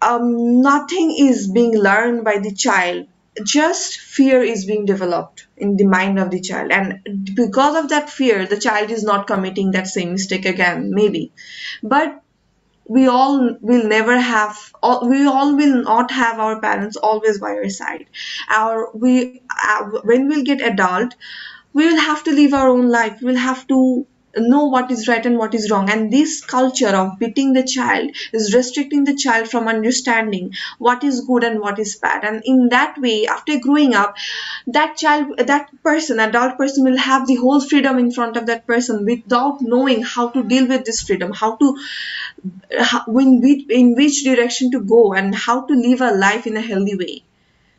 um, nothing is being learned by the child just fear is being developed in the mind of the child. And because of that fear the child is not committing that same mistake again maybe. But we all will never have we all will not have our parents always by our side. Our we uh, when we'll get adult we will have to live our own life. We'll have to know what is right and what is wrong. And this culture of beating the child is restricting the child from understanding what is good and what is bad. And in that way after growing up that child that person adult person will have the whole freedom in front of that person without knowing how to deal with this freedom how to how, in, in which direction to go and how to live a life in a healthy way.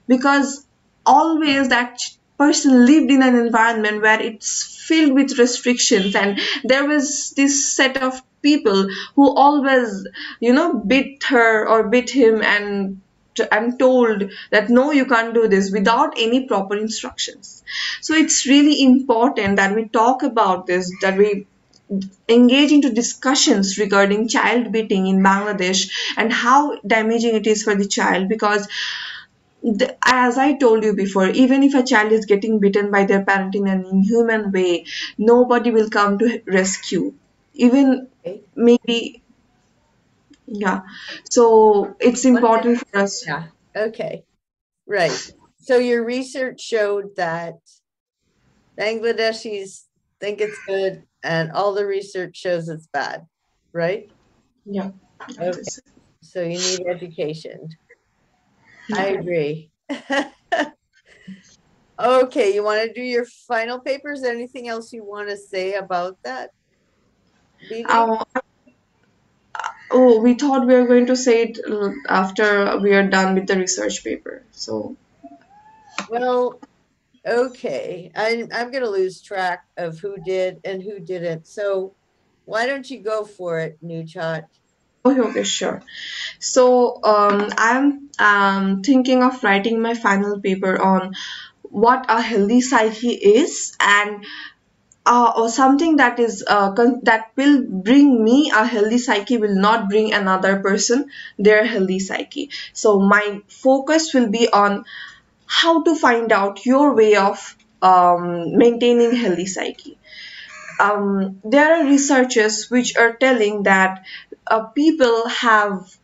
Because always that person lived in an environment where it's filled with restrictions and there was this set of people who always you know beat her or beat him and and told that no you can't do this without any proper instructions. So it's really important that we talk about this that we engage into discussions regarding child beating in bangladesh and how damaging it is for the child because the, as I told you before, even if a child is getting bitten by their parent in an inhuman way, nobody will come to rescue. Even okay. maybe, yeah. So it's important for us. Yeah. Okay. Right. So your research showed that Bangladeshis think it's good, and all the research shows it's bad, right? Yeah. Okay. So you need education. I agree. okay, you want to do your final papers? Anything else you want to say about that? Um, oh, we thought we were going to say it after we are done with the research paper. So, well, Okay, I'm, I'm gonna lose track of who did and who didn't. So why don't you go for it, Nuchat? Okay, sure. So um, I'm um, thinking of writing my final paper on what a healthy psyche is and uh, or something that is uh, that will bring me a healthy psyche will not bring another person their healthy psyche. So my focus will be on how to find out your way of um, maintaining healthy psyche. Um, there are researchers which are telling that uh, people have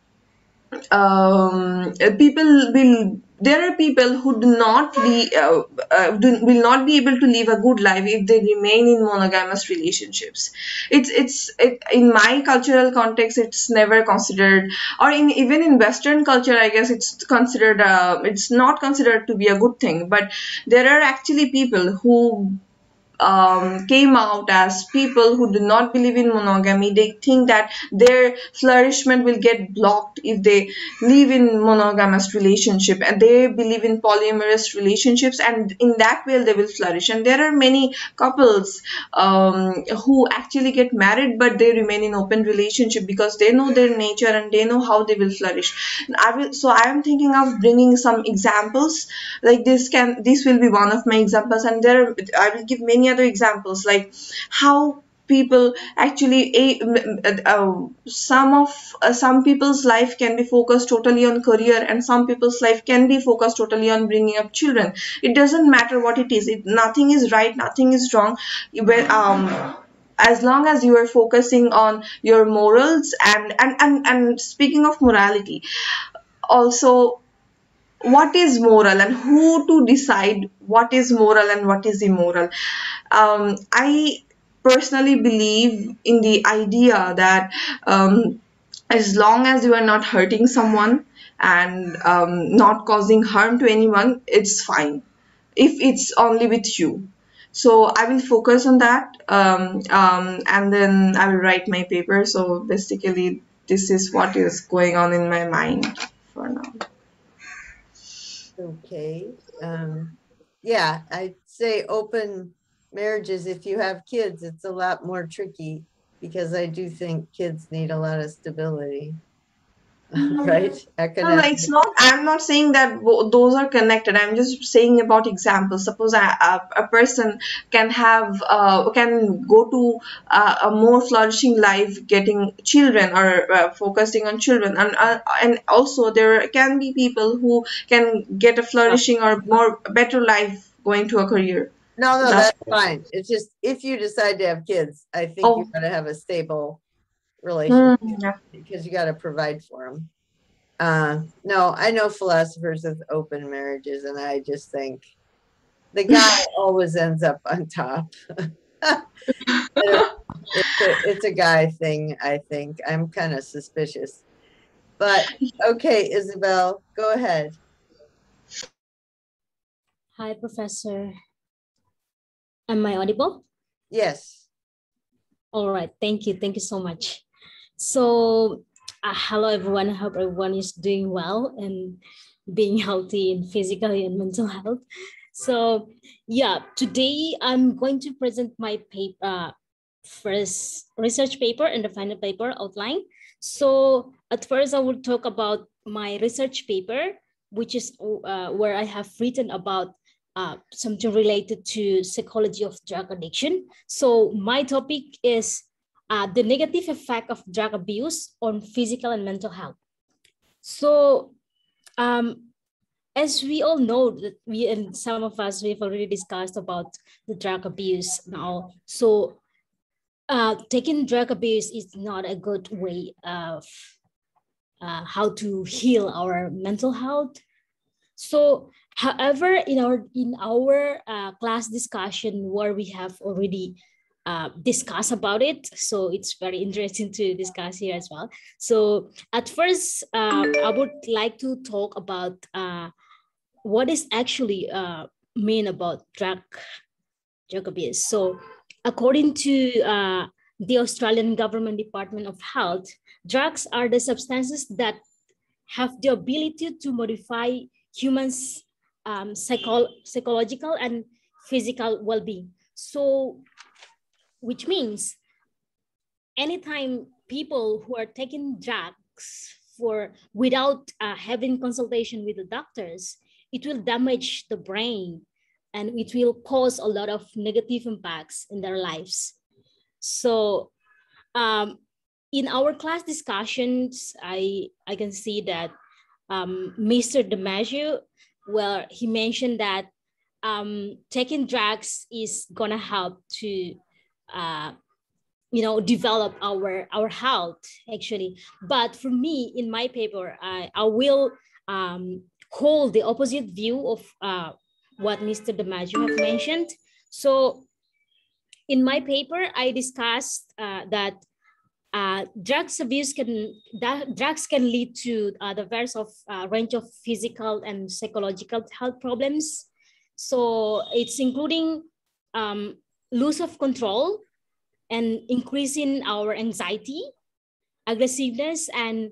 um, people will there are people who do not be uh, uh, do, will not be able to live a good life if they remain in monogamous relationships. It's it's it, in my cultural context it's never considered or in even in western culture i guess it's considered uh, it's not considered to be a good thing. But there are actually people who um, came out as people who do not believe in monogamy. They think that their flourishment will get blocked if they live in monogamous relationship, and they believe in polyamorous relationships, and in that way they will flourish. And there are many couples um, who actually get married, but they remain in open relationship because they know their nature and they know how they will flourish. I will. So I am thinking of bringing some examples like this. Can this will be one of my examples, and there I will give many other examples like how people actually uh, some of uh, some people's life can be focused totally on career and some people's life can be focused totally on bringing up children. It doesn't matter what it is. It nothing is right nothing is wrong. Um as long as you are focusing on your morals and and and, and speaking of morality also what is moral and who to decide what is moral and what is immoral um, i personally believe in the idea that um, as long as you are not hurting someone and um, not causing harm to anyone it's fine. If it's only with you. So i will focus on that. Um, um, and then i will write my paper. So basically this is what is going on in my mind for now. Okay. Um, yeah, I'd say open marriages, if you have kids, it's a lot more tricky because I do think kids need a lot of stability. right? No, it's not. I'm not saying that those are connected. I'm just saying about examples. Suppose a, a, a person can have uh, can go to uh, a more flourishing life, getting children or uh, focusing on children, and uh, and also there can be people who can get a flourishing or more better life going to a career. No, no, That's- that's fine. It's just if you decide to have kids, I think Oh. you gotta have a stable relationship Mm, yeah. because you gotta provide for them. Uh, no, I know philosophers with open marriages, and I just think the guy always ends up on top. it's, a, it's a guy thing, I think. I'm kind of suspicious. But okay, Isabel, go ahead. Hi, Professor. Am I audible? Yes. All right. Thank you. Thank you so much. So, uh, hello, everyone. I hope everyone is doing well and being healthy in physically and mental health. So, yeah, today I'm going to present my paper, uh, first research paper and the final paper outline. So, at first, I will talk about my research paper, which is uh, where I have written about uh, something related to psychology of drug addiction. So my topic is uh, the negative effect of drug abuse on physical and mental health. So um, as we all know that we and some of us we've already discussed about the drug abuse now. So uh, taking drug abuse is not a good way of uh, how to heal our mental health. So However, in our in our uh, class discussion where we have already uh, discussed about it, so it's very interesting to discuss here as well. So at first, uh, I would like to talk about uh, what is actually uh, mean about drug drug abuse. So according to uh, the Australian Government Department of Health, drugs are the substances that have the ability to modify humans um, psycho psychological and physical well-being. So, which means anytime people who are taking drugs for without uh, having consultation with the doctors, it will damage the brain and it will cause a lot of negative impacts in their lives. So um, in our class discussions, I, I can see that um, Mr. DiMaggio, well, he mentioned that um, taking drugs is gonna help to, uh, you know, develop our, our health actually. But for me, in my paper, I, I will um, hold the opposite view of uh, what Mr. DiMaggio have mentioned. So in my paper, I discussed uh, that uh, drugs abuse can drugs can lead to uh, various of uh, range of physical and psychological health problems. So it's including um, loss of control and increasing our anxiety, aggressiveness, and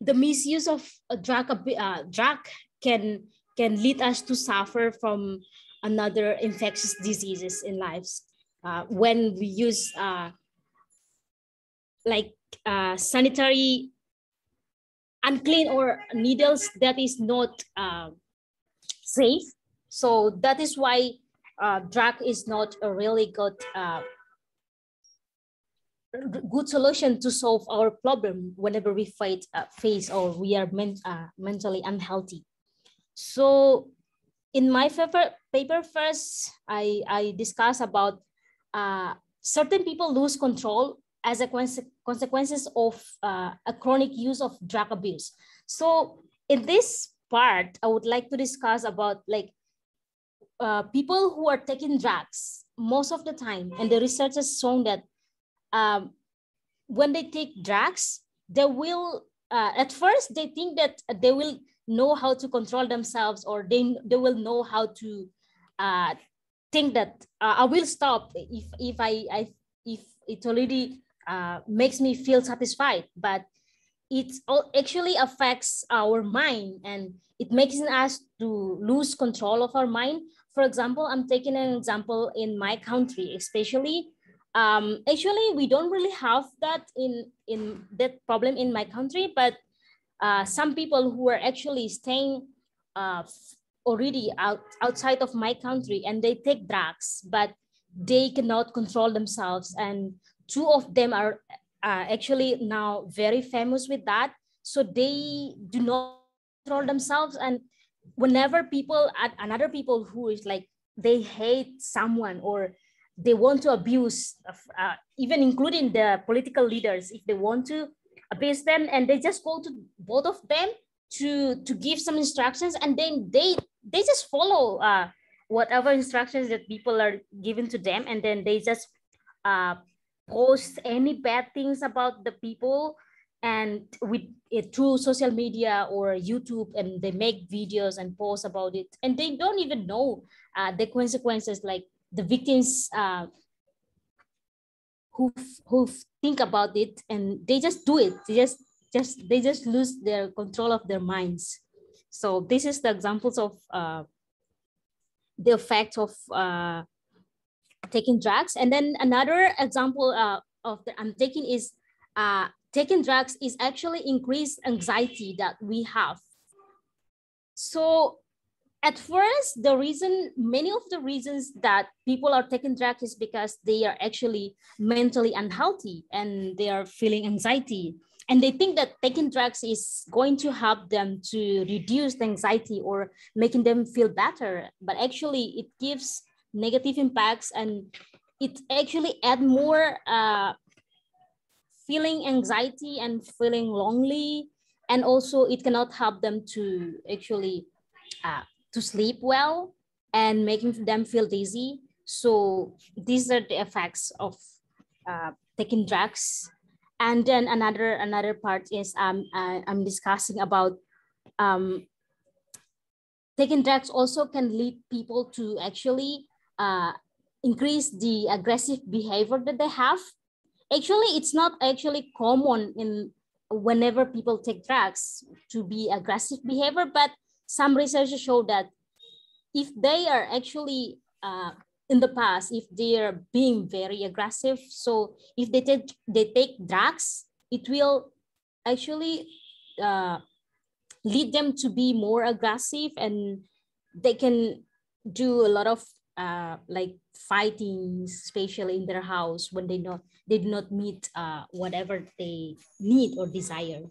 the misuse of a drug. Uh, drug can can lead us to suffer from another infectious diseases in lives uh, when we use uh, like uh, sanitary unclean or needles that is not uh, safe. So that is why uh, drug is not a really good uh, good solution to solve our problem whenever we fight, uh, face or we are men, uh, mentally unhealthy. So in my paper, paper first, I, I discuss about uh, certain people lose control as a consequences of uh, a chronic use of drug abuse. So in this part, I would like to discuss about like uh, people who are taking drugs most of the time, and the research has shown that um, when they take drugs, they will, uh, at first they think that they will know how to control themselves or they, they will know how to uh, think that uh, I will stop if, if I, I if it already uh, makes me feel satisfied, but it actually affects our mind and it makes us to lose control of our mind. For example, I'm taking an example in my country, especially. Um, actually, we don't really have that in, in that problem in my country, but uh, some people who are actually staying uh, already out, outside of my country and they take drugs, but they cannot control themselves and two of them are uh, actually now very famous with that. So they do not control themselves. And whenever people, another people who is like, they hate someone or they want to abuse, uh, even including the political leaders, if they want to abuse them and they just go to both of them to, to give some instructions and then they, they just follow uh, whatever instructions that people are given to them and then they just uh, post any bad things about the people and with it through social media or YouTube and they make videos and post about it. And they don't even know uh, the consequences like the victims uh, who who think about it and they just do it. They just just they just lose their control of their minds. So this is the examples of uh, the effect of uh, taking drugs. And then another example uh, of the I'm taking is uh, taking drugs is actually increased anxiety that we have. So at first, the reason, many of the reasons that people are taking drugs is because they are actually mentally unhealthy and they are feeling anxiety. And they think that taking drugs is going to help them to reduce the anxiety or making them feel better. But actually, it gives negative impacts and it actually add more uh, feeling anxiety and feeling lonely and also it cannot help them to actually uh, to sleep well and making them feel dizzy. So these are the effects of uh, taking drugs. And then another another part is um, uh, i'm discussing about um, taking drugs also can lead people to actually uh, increase the aggressive behavior that they have. Actually, it's not actually common in whenever people take drugs to be aggressive behavior, but some research show that if they are actually uh, in the past, if they are being very aggressive, so if they take they take drugs, it will actually uh, lead them to be more aggressive and they can do a lot of uh, like fighting, especially in their house when they not they do not meet uh, whatever they need or desire.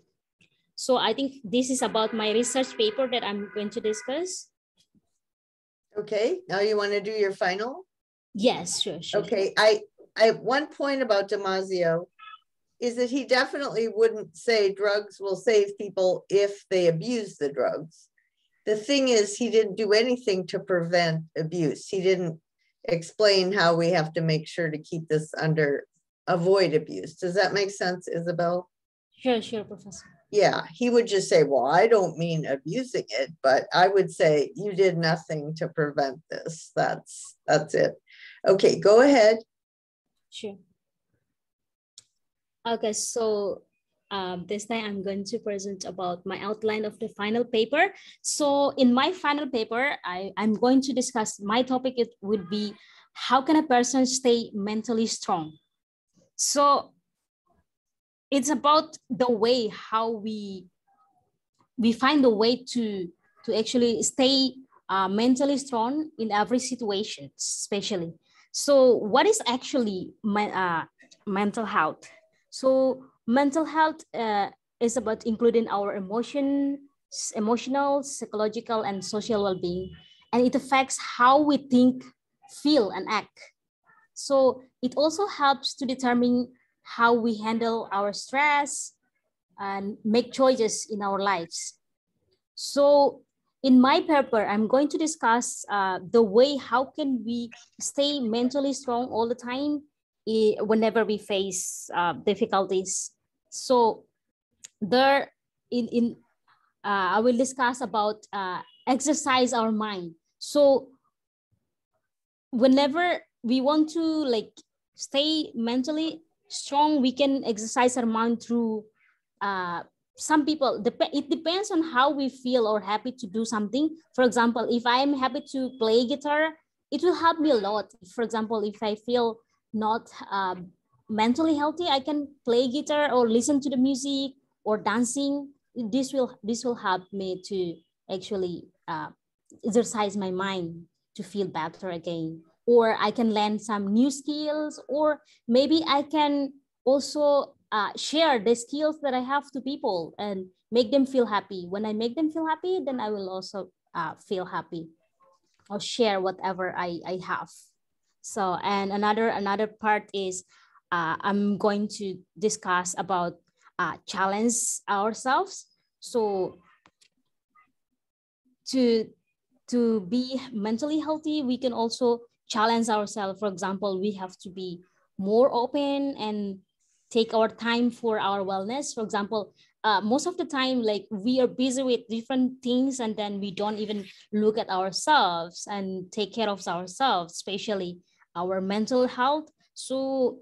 So I think this is about my research paper that I'm going to discuss. Okay, now you want to do your final? Yes, sure, sure. Okay, I, I, one point about Damasio is that he definitely wouldn't say drugs will save people if they abuse the drugs. The thing is, he didn't do anything to prevent abuse. He didn't explain how we have to make sure to keep this under avoid abuse. Does that make sense, Isabel? Sure, sure, Professor. Yeah, he would just say, Well, I don't mean abusing it, but I would say you did nothing to prevent this. That's that's it. Okay, go ahead. Sure. Okay, so um, this time I'm going to present about my outline of the final paper. So in my final paper, I, I'm going to discuss my topic. It would be how can a person stay mentally strong? So it's about the way how we we find a way to to actually stay uh, mentally strong in every situation, especially. So what is actually my, uh, mental health? So mental health uh, is about including our emotion, emotional, psychological, and social well-being, and it affects how we think, feel, and act. So it also helps to determine how we handle our stress and make choices in our lives. So in my paper, I'm going to discuss uh, the way how can we stay mentally strong all the time eh, whenever we face uh, difficulties. So there in, in uh, I will discuss about uh, exercise our mind. So whenever we want to like stay mentally strong, we can exercise our mind through uh, some people it depends on how we feel or happy to do something for example if i am happy to play guitar it will help me a lot for example if i feel not um, mentally healthy i can play guitar or listen to the music or dancing this will this will help me to actually uh, exercise my mind to feel better again or i can learn some new skills or maybe i can also uh, share the skills that I have to people and make them feel happy. When I make them feel happy, then I will also uh, feel happy or share whatever I, I have. So, and another, another part is uh, I'm going to discuss about uh, challenge ourselves. So to, to be mentally healthy, we can also challenge ourselves. For example, we have to be more open and take our time for our wellness. For example, uh, most of the time, like we are busy with different things and then we don't even look at ourselves and take care of ourselves, especially our mental health. So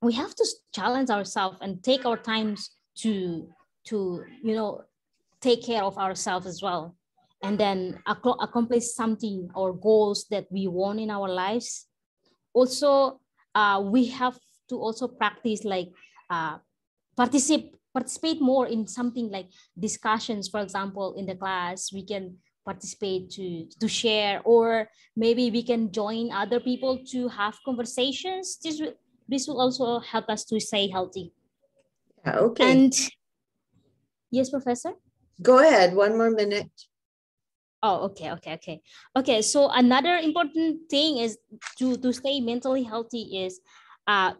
we have to challenge ourselves and take our times to, to, you know, take care of ourselves as well. And then ac accomplish something or goals that we want in our lives. Also, uh, we have to also practice like uh, participate participate more in something like discussions for example in the class we can participate to to share or maybe we can join other people to have conversations this this will also help us to stay healthy. Okay. And yes professor? Go ahead one more minute. Oh okay okay okay. Okay so another important thing is to to stay mentally healthy is uh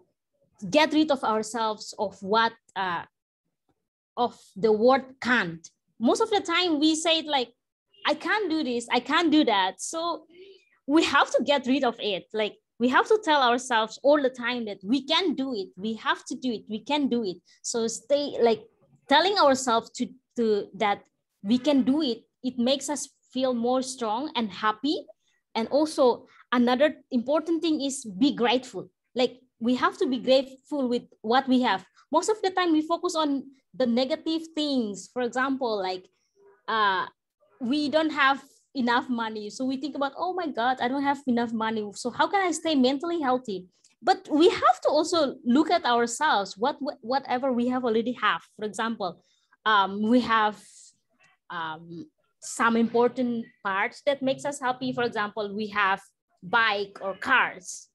get rid of ourselves of what uh, of the word can't. Most of the time we say it like i can't do this i can't do that. So we have to get rid of it. Like we have to tell ourselves all the time that we can do it. We have to do it. We can do it. So stay like telling ourselves to to that we can do it it makes us feel more strong and happy. And also another important thing is be grateful. Like we have to be grateful with what we have. Most of the time, we focus on the negative things. For example, like uh, we don't have enough money. So we think about, oh my God, I don't have enough money. So how can I stay mentally healthy? But we have to also look at ourselves, what whatever we have already have. For example, um, we have um, some important parts that makes us happy. For example, we have bike or cars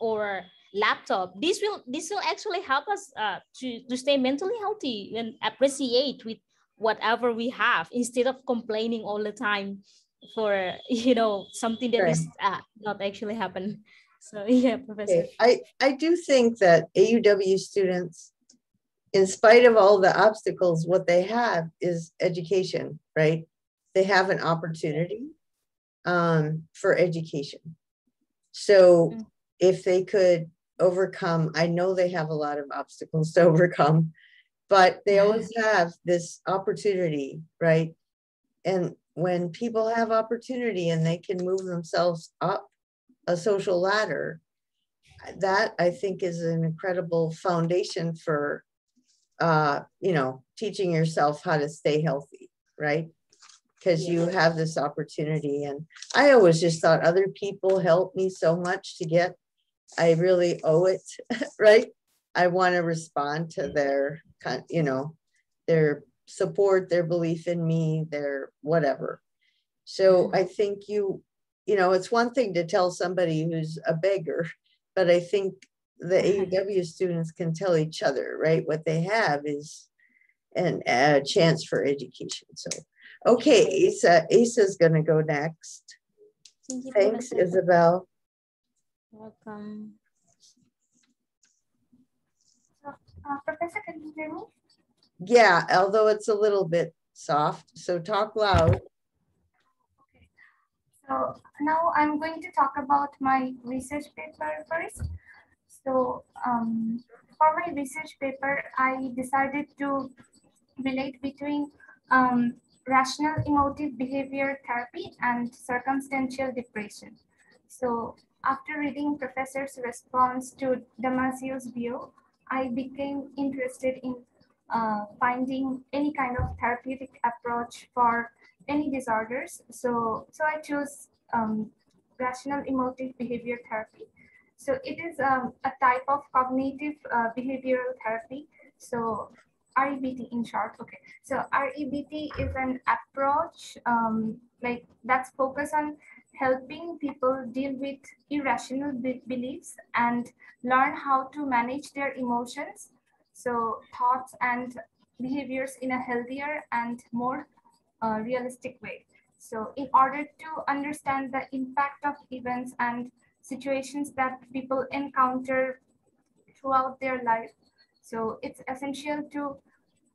or laptop. This will this will actually help us uh, to, to stay mentally healthy and appreciate with whatever we have instead of complaining all the time for you know something that right. is uh, not actually happen. So yeah, Professor. Okay. I I do think that AUW students, in spite of all the obstacles, what they have is education, right? They have an opportunity um, for education. So mm-hmm. if they could overcome, I know they have a lot of obstacles to overcome, but they always have this opportunity, right? And when people have opportunity and they can move themselves up a social ladder, that I think is an incredible foundation for, uh, you know, teaching yourself how to stay healthy, right? Because yeah. you have this opportunity. And I always just thought other people helped me so much to get, I really owe it, right? I want to respond to their, you know, their support, their belief in me, their whatever. So mm-hmm. I think you, you know, it's one thing to tell somebody who's a beggar, but I think the AUW students can tell each other, right? What they have is an, a chance for education. So, okay, Asa, Asa's going to go next. Thank Thanks, Isabel. Welcome. Uh, Professor, can you hear me? Yeah, although it's a little bit soft. So talk loud. Okay. So now I'm going to talk about my research paper first. So um, for my research paper, I decided to relate between um, rational emotive behavior therapy and circumstantial depression. So after reading professor's response to Damasio's view, I became interested in uh, finding any kind of therapeutic approach for any disorders. So, so I chose um, rational emotive behavior therapy. So it is um, a type of cognitive uh, behavioral therapy. So REBT in short. Okay. So REBT is an approach um, like that's focused on helping people deal with irrational be beliefs and learn how to manage their emotions so thoughts and behaviors in a healthier and more uh, realistic way so in order to understand the impact of events and situations that people encounter throughout their life so it's essential to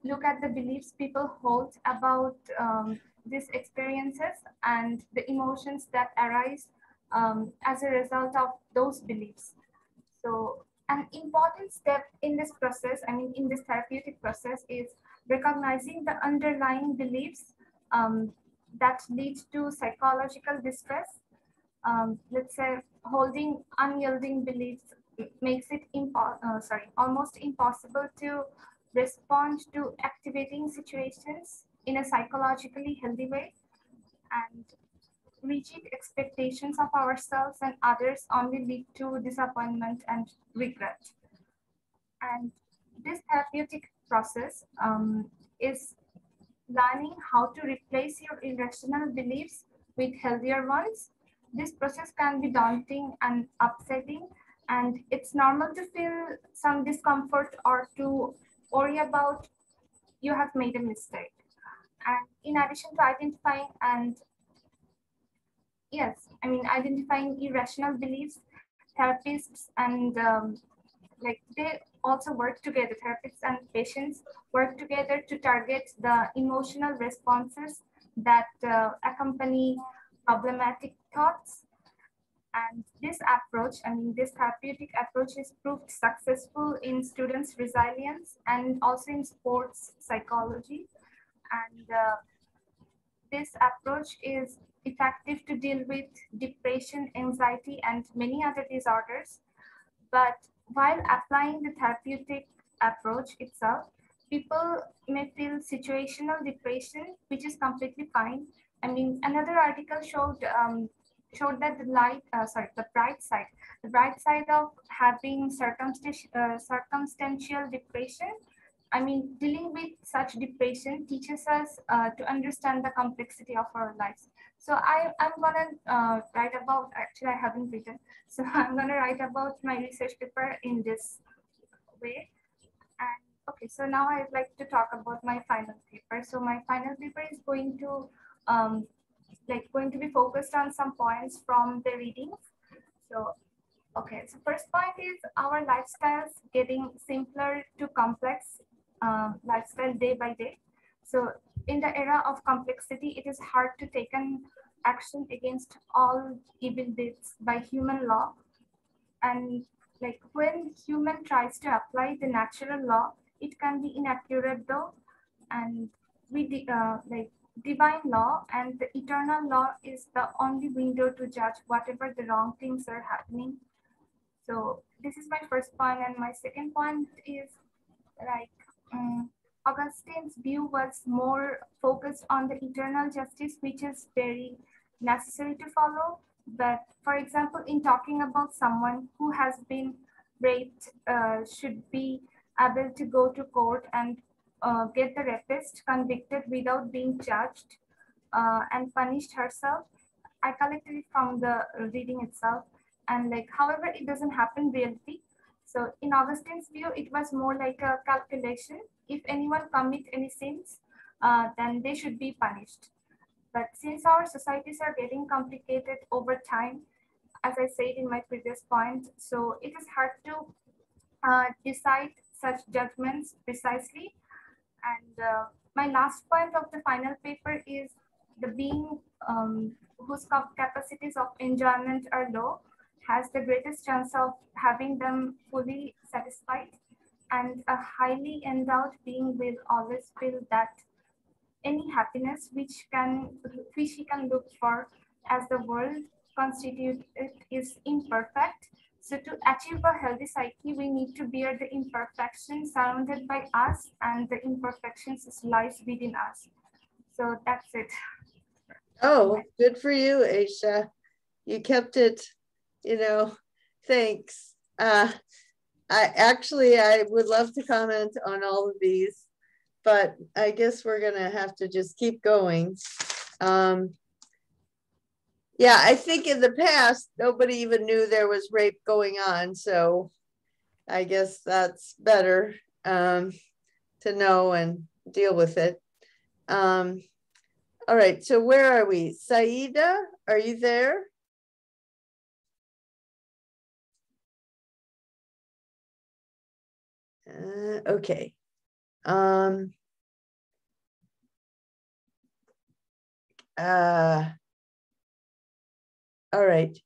look at the beliefs people hold about um, these experiences and the emotions that arise um, as a result of those beliefs. So an important step in this process, I mean, in this therapeutic process is recognizing the underlying beliefs um, that lead to psychological distress. Um, let's say holding unyielding beliefs makes it impo uh, sorry, almost impossible to respond to activating situations in a psychologically healthy way and rigid expectations of ourselves and others only lead to disappointment and regret. And this therapeutic process um, is learning how to replace your irrational beliefs with healthier ones. This process can be daunting and upsetting, and it's normal to feel some discomfort or to worry about you have made a mistake. And in addition to identifying and yes, I mean, identifying irrational beliefs, therapists and um, like they also work together, therapists and patients work together to target the emotional responses that uh, accompany problematic thoughts. And this approach, I mean, this therapeutic approach is proved successful in students' resilience and also in sports psychology. And uh, this approach is effective to deal with depression, anxiety, and many other disorders. But while applying the therapeutic approach itself, people may feel situational depression, which is completely fine. I mean, another article showed um, showed that the light, uh, sorry, the bright side, the bright side of having circumstantial, uh, circumstantial depression. I mean, dealing with such depression teaches us uh, to understand the complexity of our lives. So I, I'm gonna uh, write about, actually I haven't written, so I'm gonna write about my research paper in this way. And okay, so now I'd like to talk about my final paper. So my final paper is going to um, like going to be focused on some points from the readings. So, okay, so first point is our lifestyles getting simpler to complex um, lifestyle day by day. So in the era of complexity, it is hard to take an action against all evil deeds by human law. And like when human tries to apply the natural law, it can be inaccurate though. And we uh, like divine law and the eternal law is the only window to judge whatever the wrong things are happening. So this is my first point. And my second point is like um, Augustine's view was more focused on the eternal justice, which is very necessary to follow. But for example, in talking about someone who has been raped, uh, should be able to go to court and uh, get the rapist convicted without being judged uh, and punished herself. I collected it from the reading itself. And like, however, it doesn't happen reality. So in Augustine's view, it was more like a calculation. If anyone commit any sins, uh, then they should be punished. But since our societies are getting complicated over time, as I said in my previous point, so it is hard to uh, decide such judgments precisely and uh, my last point of the final paper is the being um, whose capacities of enjoyment are low has the greatest chance of having them fully satisfied. And a highly endowed being will always feel that any happiness which can which he can look for as the world constituted is imperfect so to achieve a healthy psyche, we need to bear the imperfections surrounded by us and the imperfections lies within us. So that's it. Oh, good for you, Aisha. You kept it, you know, thanks. Uh, I actually, I would love to comment on all of these, but I guess we're gonna have to just keep going. Um, yeah, I think in the past, nobody even knew there was rape going on. So I guess that's better um, to know and deal with it. Um, all right, so where are we? Saida, are you there? Uh, okay. Um, uh, all right.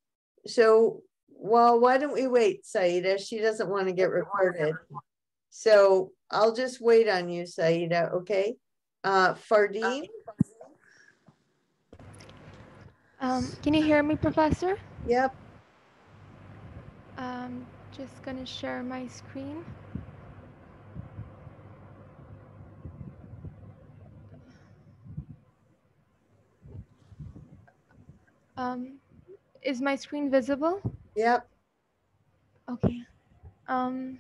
So, well, why don't we wait, Saida? She doesn't want to get recorded. So I'll just wait on you, Saida, okay? Uh, Fardeen? Um, can you hear me, Professor? Yep. Um, just gonna share my screen. Um, is my screen visible? Yep. Okay. Um,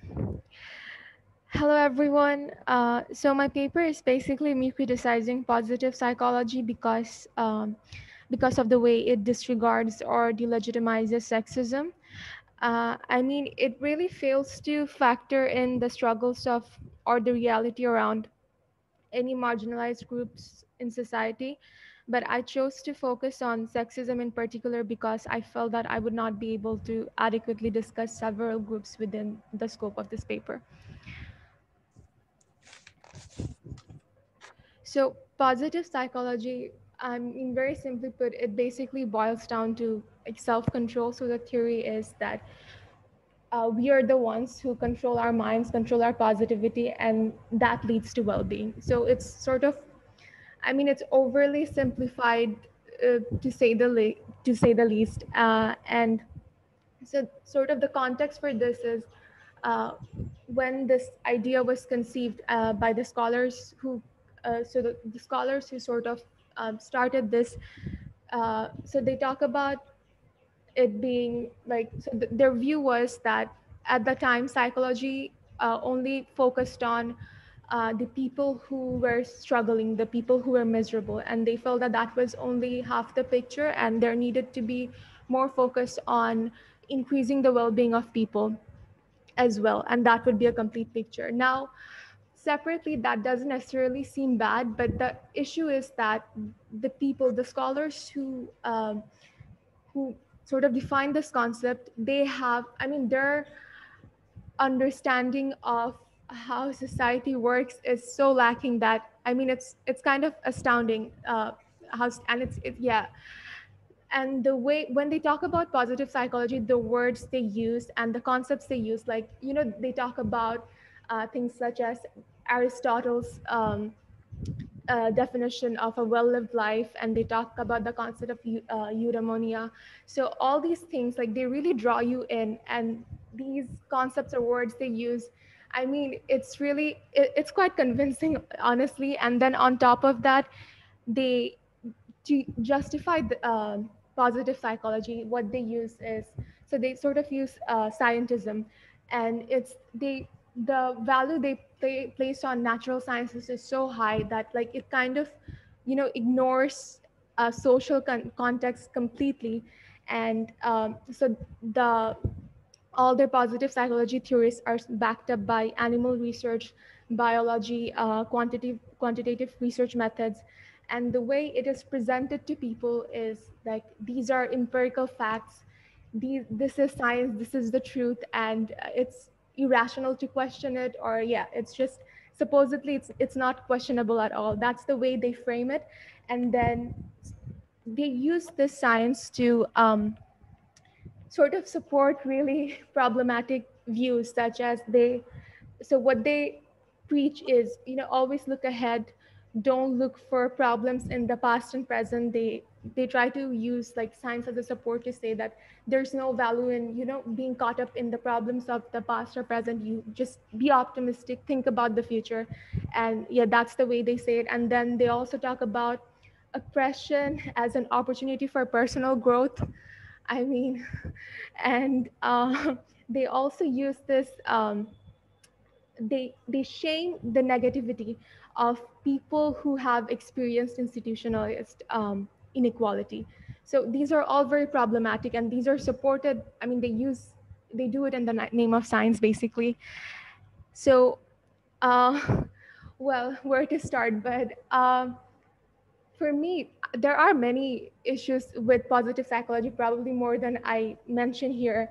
hello, everyone. Uh, so my paper is basically me criticizing positive psychology because um, because of the way it disregards or delegitimizes sexism. Uh, I mean, it really fails to factor in the struggles of or the reality around any marginalized groups in society but I chose to focus on sexism in particular because I felt that I would not be able to adequately discuss several groups within the scope of this paper. So positive psychology, I mean, very simply put, it basically boils down to self-control. So the theory is that uh, we are the ones who control our minds, control our positivity, and that leads to well-being. So it's sort of I mean, it's overly simplified uh, to say the le- to say the least. Uh, and so, sort of the context for this is uh, when this idea was conceived uh, by the scholars who, uh, so the, the, scholars who sort of um, started this. Uh, so they talk about it being like so th- their view was that at the time psychology only focused on uh, the people who were struggling, the people who were miserable, and they felt that that was only half the picture, and there needed to be more focus on increasing the well-being of people as well, and that would be a complete picture. Now, separately, that doesn't necessarily seem bad, but the issue is that the people, the scholars who um, who sort of define this concept, they have, I mean, their understanding of how society works is so lacking that I mean, it's it's kind of astounding. Uh, how and it's it, yeah and the way when they talk about positive psychology the words they use and the concepts they use like you know they talk about uh, things such as aristotle's um, uh, definition of a well-lived life and they talk about the concept of uh, eudaimonia so all these things like they really draw you in and these concepts or words they use i mean it's really it, it's quite convincing honestly. And then on top of that they to justify the uh, positive psychology. What they use is so they sort of use uh, scientism. And it's they the value they play, place on natural sciences is so high that like it kind of you know ignores a social con- context completely. And um, so the all their positive psychology theories are backed up by animal research biology uh, quantitative quantitative research methods. And the way it is presented to people is like these are empirical facts. These this is science this is the truth and it's irrational to question it or yeah it's just supposedly it's it's not questionable at all. That's the way they frame it. And then they use this science to um, sort of support really problematic views such as they so what they preach is you know always look ahead. Don't look for problems in the past and present. They they try to use like science as a support to say that there's no value in you know being caught up in the problems of the past or present. You just be optimistic think about the future. And yeah that's the way they say it. And then they also talk about oppression as an opportunity for personal growth i mean and uh, they also use this um, they they shame the negativity of people who have experienced institutionalized um, inequality. So these are all very problematic and these are supported. I mean, they use, they do it in the name of science, basically. So, uh, well, where to start? But uh, for me, there are many issues with positive psychology, probably more than I mentioned here.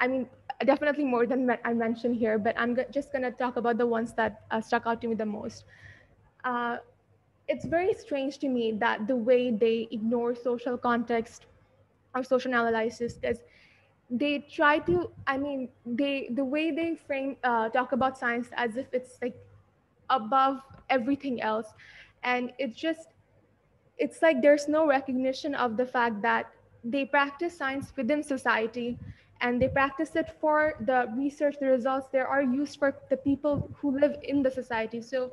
I mean, definitely more than I mentioned here, but I'm just going to talk about the ones that uh, stuck out to me the most uh, it's very strange to me that the way they ignore social context or social analysis is they try to i mean they the way they frame uh, talk about science as if it's like above everything else and it's just it's like there's no recognition of the fact that they practice science within society and they practice it for the research the results there are used for the people who live in the society so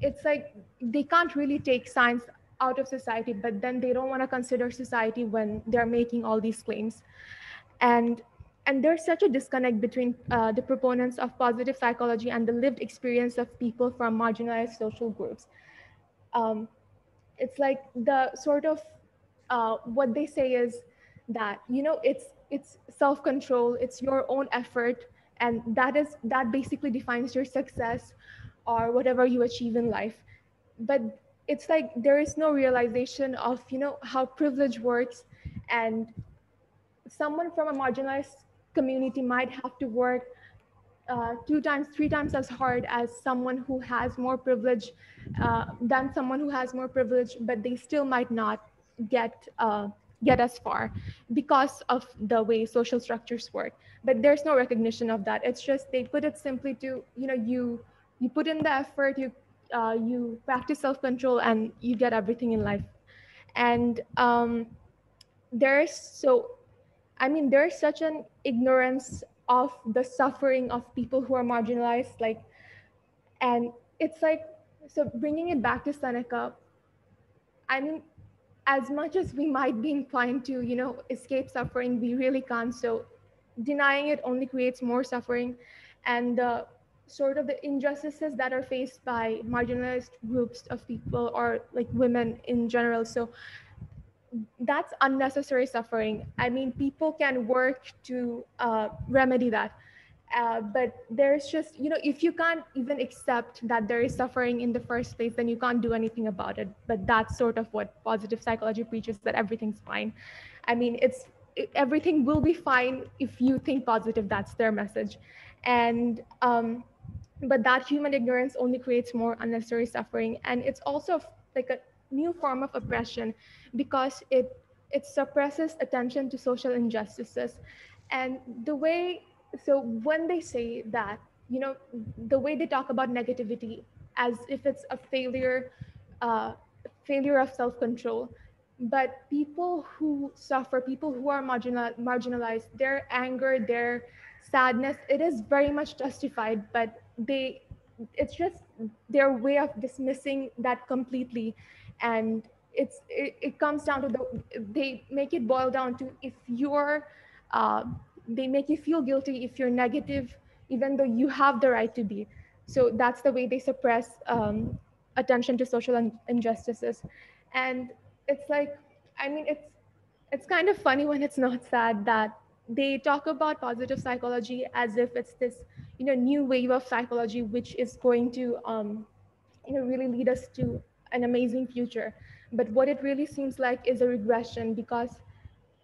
it's like they can't really take science out of society, but then they don't want to consider society when they're making all these claims. And and there's such a disconnect between uh, the proponents of positive psychology and the lived experience of people from marginalized social groups. Um, it's like the sort of uh, what they say is that you know it's it's self-control, it's your own effort, and that is that basically defines your success or whatever you achieve in life. But it's like there is no realization of you know how privilege works and someone from a marginalized community might have to work uh, two times three times as hard as someone who has more privilege uh, than someone who has more privilege but they still might not get uh, get as far because of the way social structures work. But there's no recognition of that. It's just they put it simply to you know you you put in the effort you uh, you practice self-control and you get everything in life. And um, there's so i mean there's such an ignorance of the suffering of people who are marginalized like and it's like so bringing it back to seneca i mean as much as we might be inclined to, you know, escape suffering, we really can't. So denying it only creates more suffering. And uh, sort of the injustices that are faced by marginalized groups of people or like women in general. So that's unnecessary suffering. I mean, people can work to uh, remedy that. Uh, but there's just, you know, if you can't even accept that there is suffering in the first place, then you can't do anything about it. But that's sort of what positive psychology preaches that everything's fine. I mean, it's it, everything will be fine if you think positive. That's their message. And, um, but that human ignorance only creates more unnecessary suffering. And it's also like a new form of oppression because it it suppresses attention to social injustices. And the way so when they say that you know the way they talk about negativity as if it's a failure uh, failure of self-control but people who suffer people who are marginal, marginalized their anger their sadness it is very much justified but they it's just their way of dismissing that completely and it's it, it comes down to the they make it boil down to if you're uh, they make you feel guilty if you're negative even though you have the right to be. So that's the way they suppress um, attention to social injustices. And it's like i mean it's it's kind of funny when it's not sad that they talk about positive psychology as if it's this you know new wave of psychology which is going to um, you know really lead us to an amazing future but what it really seems like is a regression because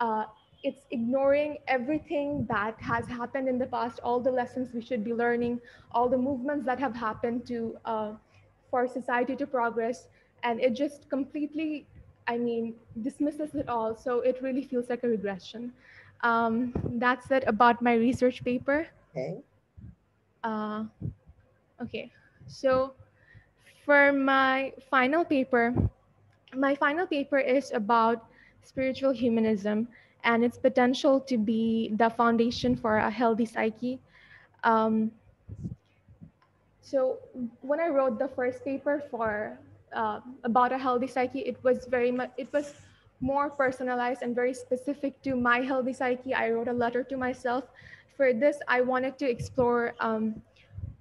uh, it's ignoring everything that has happened in the past, all the lessons we should be learning, all the movements that have happened to uh, for society to progress, and it just completely, I mean, dismisses it all. So it really feels like a regression. Um, that's it about my research paper. Okay. Uh, okay, so for my final paper, my final paper is about spiritual humanism and its potential to be the foundation for a healthy psyche. Um, so when I wrote the first paper for uh, about a healthy psyche, it was very much it was more personalized and very specific to my healthy psyche. I wrote a letter to myself. For this, I wanted to explore um,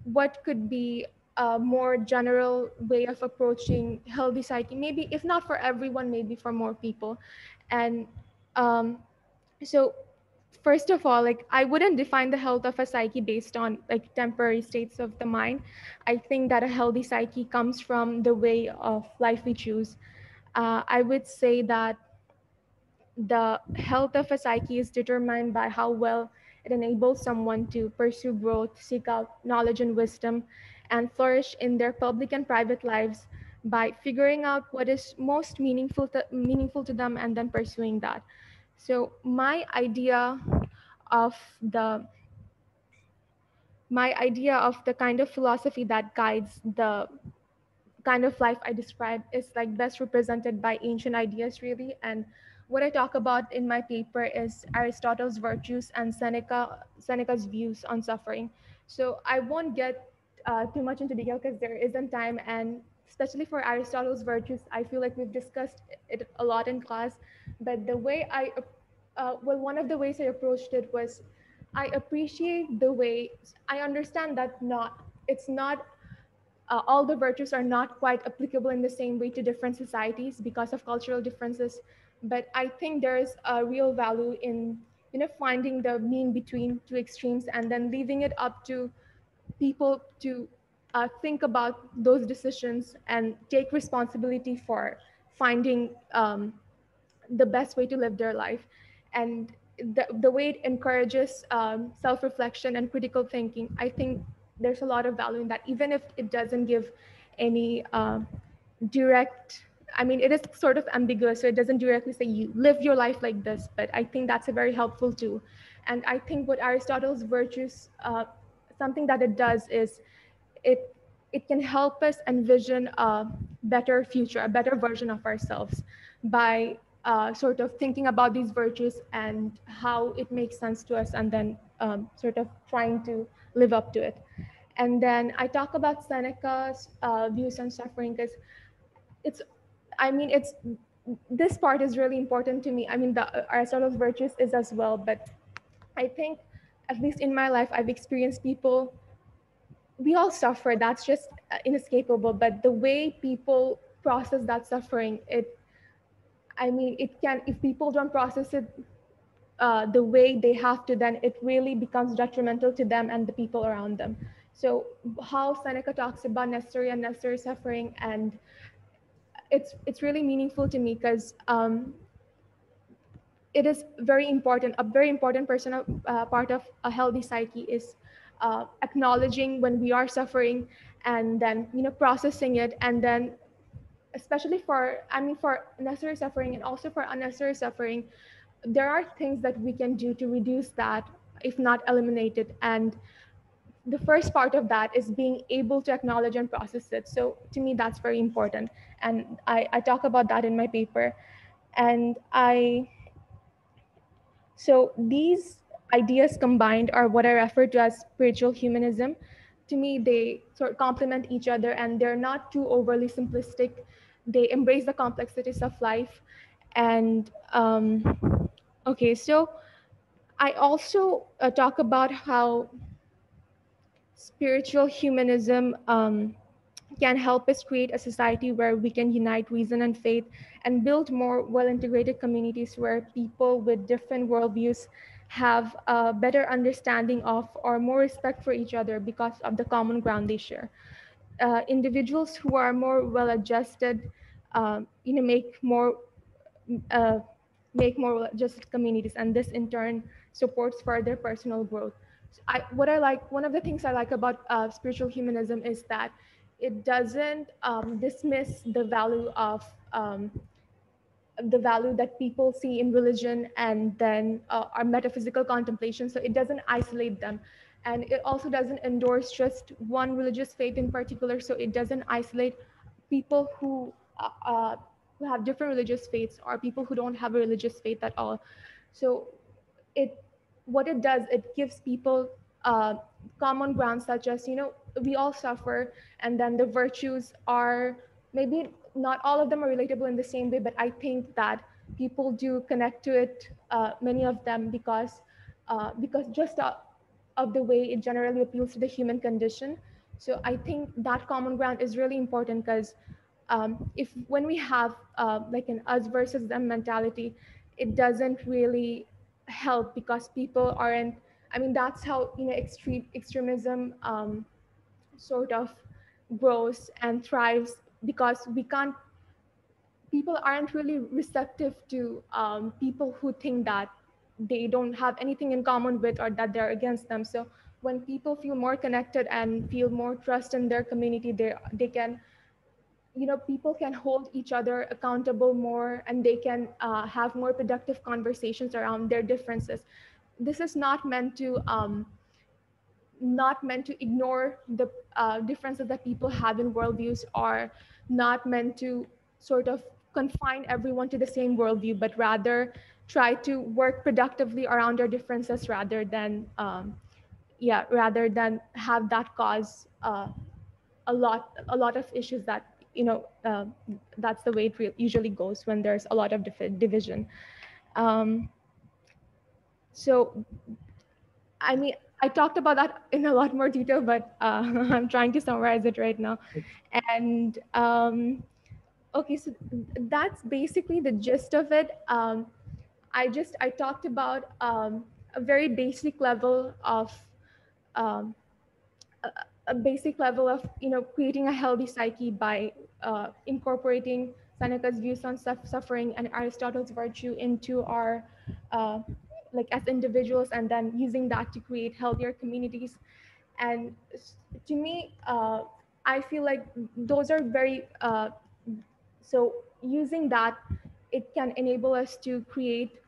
what could be a more general way of approaching healthy psyche. Maybe if not for everyone maybe for more people. And um, so first of all like i wouldn't define the health of a psyche based on like temporary states of the mind. I think that a healthy psyche comes from the way of life we choose. Uh, i would say that the health of a psyche is determined by how well it enables someone to pursue growth seek out knowledge and wisdom and flourish in their public and private lives by figuring out what is most meaningful to, meaningful to them and then pursuing that. So my idea of the my idea of the kind of philosophy that guides the kind of life I describe is like best represented by ancient ideas really and what I talk about in my paper is Aristotle's virtues and Seneca Seneca's views on suffering. So I won't get uh, too much into detail because there isn't time. And especially for Aristotle's virtues, I feel like we've discussed it a lot in class. But the way I, uh, well, one of the ways I approached it was I appreciate the way I understand that not, it's not, uh, all the virtues are not quite applicable in the same way to different societies because of cultural differences. But I think there's a real value in, you know, finding the mean between two extremes and then leaving it up to people to uh, think about those decisions and take responsibility for finding um, the best way to live their life. And the, the way it encourages um, self-reflection and critical thinking, I think there's a lot of value in that, even if it doesn't give any uh, direct, I mean, it is sort of ambiguous, so it doesn't directly say you live your life like this, but I think that's a very helpful tool. And I think what Aristotle's virtues uh, something that it does is it it can help us envision a better future, a better version of ourselves by uh, sort of thinking about these virtues and how it makes sense to us and then um, sort of trying to live up to it. And then I talk about Seneca's uh, views on suffering because it's, I mean, it's this part is really important to me. I mean, the Aristotle's virtues is as well, but I think, at least in my life, I've experienced people. We all suffer. That's just inescapable. But the way people process that suffering, it, I mean, it can. If people don't process it uh, the way they have to, then it really becomes detrimental to them and the people around them. So how Seneca talks about necessary and necessary suffering and it's it's really meaningful to me because um, it is very important. A very important personal uh, part of a healthy psyche is uh, acknowledging when we are suffering, and then you know processing it, and then especially for I mean for necessary suffering and also for unnecessary suffering, there are things that we can do to reduce that, if not eliminate it, and the first part of that is being able to acknowledge and process it. So to me, that's very important. And I, I talk about that in my paper. And I, so these ideas combined are what I refer to as spiritual humanism. To me, they sort of complement each other and they're not too overly simplistic. They embrace the complexities of life. And um, okay, so I also uh, talk about how spiritual humanism um, can help us create a society where we can unite reason and faith and build more well integrated communities where people with different worldviews have a better understanding of or more respect for each other because of the common ground they share. Uh, individuals who are more well adjusted, um, you know, make more uh, make more adjusted communities, and this in turn supports further personal growth. I, what I like, one of the things I like about uh, spiritual humanism is that it doesn't um, dismiss the value of um, the value that people see in religion and then uh, our metaphysical contemplation. So it doesn't isolate them. And it also doesn't endorse just one religious faith in particular. So it doesn't isolate people who, uh, uh who have different religious faiths or people who don't have a religious faith at all. So it what it does, it gives people uh, common ground such as, you know, we all suffer and then the virtues are maybe not all of them are relatable in the same way, but I think that people do connect to it, uh, many of them because, uh, because just uh, of the way it generally appeals to the human condition. So I think that common ground is really important because um, if when we have uh, like an us versus them mentality, it doesn't really help because people aren't i mean that's how you know extreme extremism um, sort of grows and thrives because we can't people aren't really receptive to um, people who think that they don't have anything in common with or that they're against them. So when people feel more connected and feel more trust in their community they they can you know people can hold each other accountable more and they can uh, have more productive conversations around their differences. This is not meant to um, not meant to ignore the uh, differences that people have in worldviews are not meant to sort of confine everyone to the same worldview but rather try to work productively around our differences rather than um, yeah rather than have that cause uh, a lot a lot of issues that you know, uh, that's the way it usually goes when there's a lot of division. Um, so, I mean, I talked about that in a lot more detail, but uh, I'm trying to summarize it right now. And um, okay, so that's basically the gist of it. Um, I just I talked about um, a very basic level of um, a basic level of you know creating a healthy psyche by uh, incorporating Seneca's views on suffering and Aristotle's virtue into our uh, like as individuals and then using that to create healthier communities. And to me uh, I feel like those are very uh, so using that it can enable us to create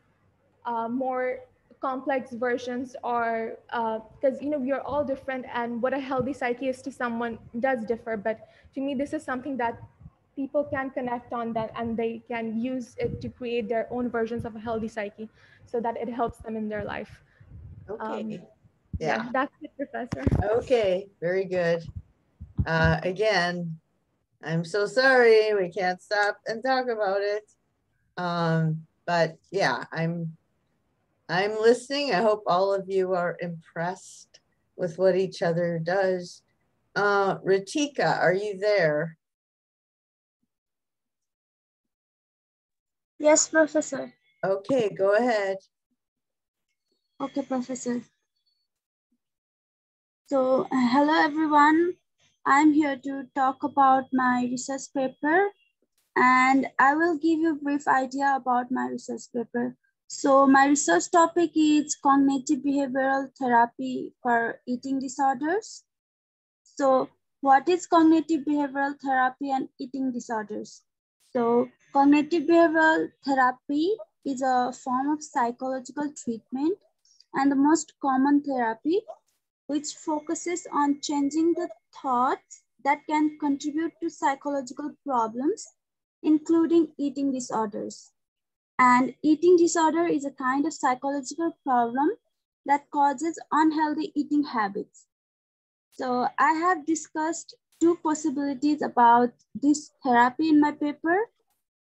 uh, more complex versions or because uh, you know we are all different and what a healthy psyche is to someone does differ. But to me this is something that people can connect on that and they can use it to create their own versions of a healthy psyche so that it helps them in their life okay um, yeah. yeah. that's it professor okay very good uh, again i'm so sorry we can't stop and talk about it Um, but yeah, I'm I'm listening. I hope all of you are impressed with what each other does. Uh, Ritika, are you there? Yes, Professor. Okay, go ahead. Okay, Professor. So, uh, hello everyone. I'm here to talk about my research paper and I will give you a brief idea about my research paper. So my research topic is cognitive behavioral therapy for eating disorders. So what is cognitive behavioral therapy and eating disorders? So cognitive behavioral therapy is a form of psychological treatment and the most common therapy which focuses on changing the thoughts that can contribute to psychological problems, including eating disorders. And eating disorder is a kind of psychological problem that causes unhealthy eating habits. So I have discussed two possibilities about this therapy in my paper.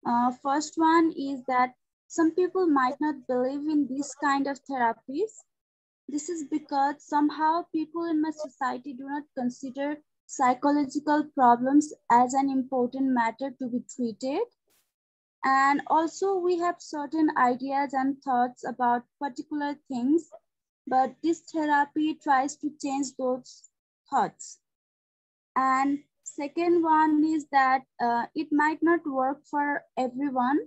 Uh, first one is that some people might not believe in this kind of therapies. This is because somehow people in my society do not consider psychological problems as an important matter to be treated. And also we have certain ideas and thoughts about particular things, but this therapy tries to change those thoughts. And second one is that uh, it might not work for everyone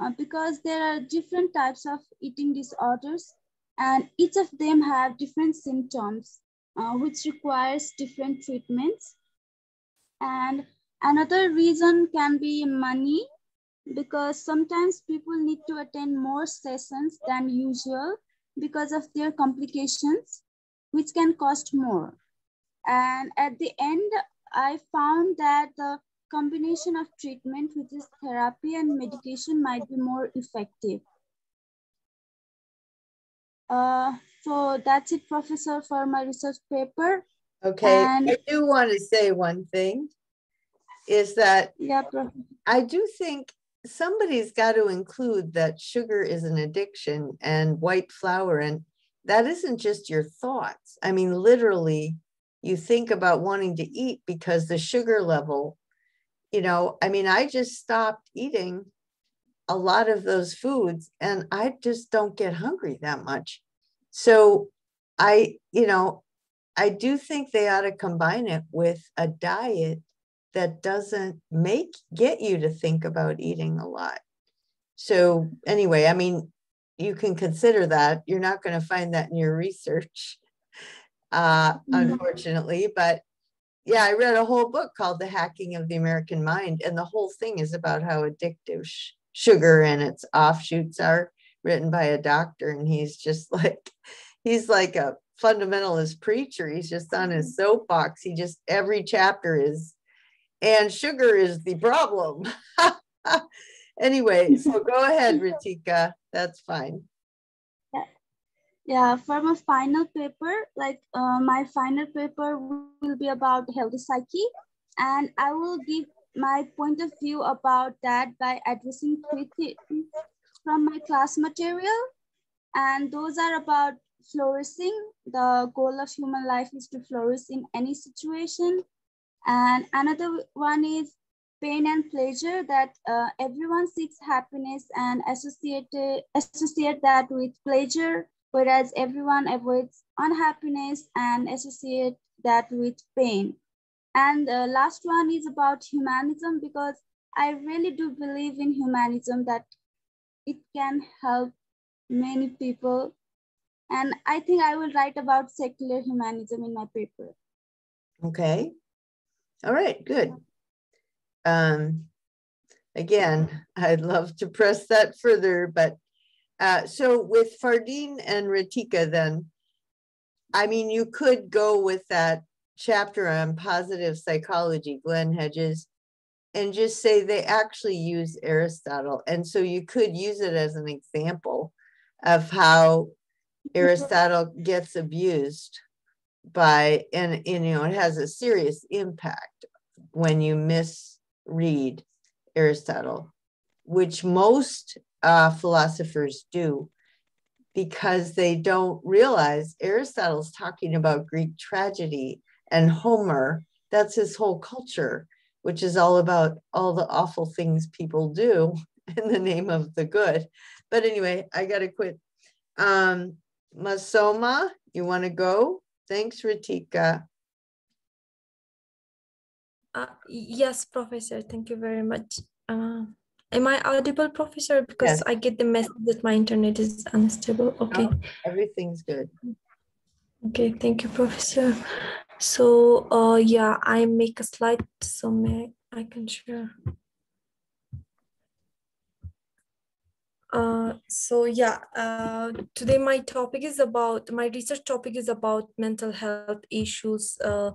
uh, because there are different types of eating disorders and each of them have different symptoms uh, which requires different treatments. And another reason can be money because sometimes people need to attend more sessions than usual because of their complications, which can cost more. And at the end, I found that the combination of treatment, which is therapy and medication might be more effective. Uh, so that's it, Professor, for my research paper. Okay, and I do want to say one thing is that yeah, I do think somebody's got to include that sugar is an addiction and white flour and that isn't just your thoughts. I mean, literally, you think about wanting to eat because the sugar level, you know, I mean, I just stopped eating a lot of those foods and I just don't get hungry that much. So I, you know, I do think they ought to combine it with a diet that doesn't make get you to think about eating a lot. So anyway, I mean, you can consider that. You're not going to find that in your research, uh, mm-hmm. unfortunately. But yeah, I read a whole book called The Hacking of the American Mind, and the whole thing is about how addictive sh- sugar and its offshoots are written by a doctor and he's just like he's like a fundamentalist preacher he's just on his mm-hmm. soapbox he just every chapter is and sugar is the problem anyway so go ahead ritika that's fine yeah for my final paper like uh, my final paper will be about healthy psyche and i will give my point of view about that by addressing three from my class material. And those are about flourishing. The goal of human life is to flourish in any situation. And another one is pain and pleasure that uh, everyone seeks happiness and associate, associate that with pleasure, whereas everyone avoids unhappiness and associate that with pain. And the last one is about humanism because I really do believe in humanism that it can help many people. And I think I will write about secular humanism in my paper. Okay. All right, good. Um, again, I'd love to press that further, but uh, so with Fardeen and Ritika, then, I mean, you could go with that chapter on positive psychology, Glenn Hedges, and just say they actually use Aristotle. And so you could use it as an example of how Aristotle gets abused by, and, and you know, it has a serious impact when you misread Aristotle. which most uh, philosophers do because they don't realize Aristotle's talking about Greek tragedy and Homer. That's his whole culture, which is all about all the awful things people do in the name of the good. But anyway, I got to quit. Um, Masoma, you want to go? Thanks, Ritika. Uh, yes, Professor. Thank you very much. Uh, am I audible, Professor? Because yes. I get the message that my internet is unstable. Okay. Oh, everything's good. Okay, thank you, Professor. So, uh, yeah, I make a slide so may I can share. Uh, so yeah, uh, today my topic is about, my research topic is about mental health issues uh,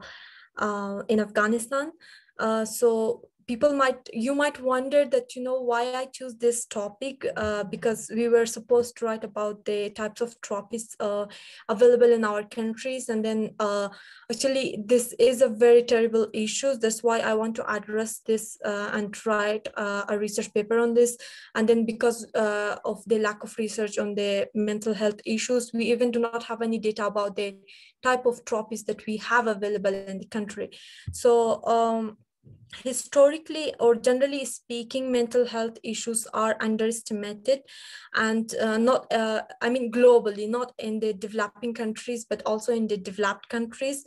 uh, in Afghanistan. Uh, so people might you might wonder that you know why i choose this topic uh, because we were supposed to write about the types of trophies uh, available in our countries. And then uh, actually this is a very terrible issue. That's why i want to address this uh, and write uh, a research paper on this. And then because uh, of the lack of research on the mental health issues we even do not have any data about the type of trophies that we have available in the country. So um, historically or generally speaking mental health issues are underestimated and uh, not uh, i mean globally not in the developing countries but also in the developed countries.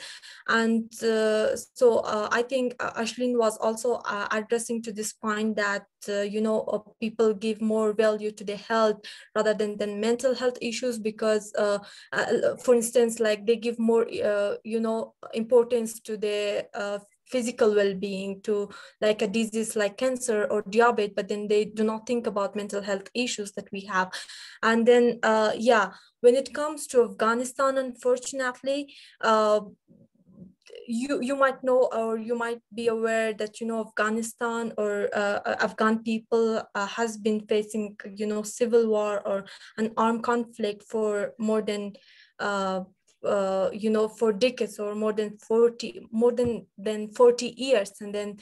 And uh, so uh, i think uh, ashlyn was also uh, addressing to this point that you know people give more value to the health rather than than mental health issues because for instance like they give more you know importance to the physical well-being to like a disease like cancer or diabetes but then they do not think about mental health issues that we have. And then uh, yeah when it comes to afghanistan unfortunately uh, you you might know or you might be aware that you know afghanistan or uh, uh afghan people uh, has been facing you know civil war or an armed conflict for more than uh, uh, you know for decades or more than 40 more than than 40 years. And then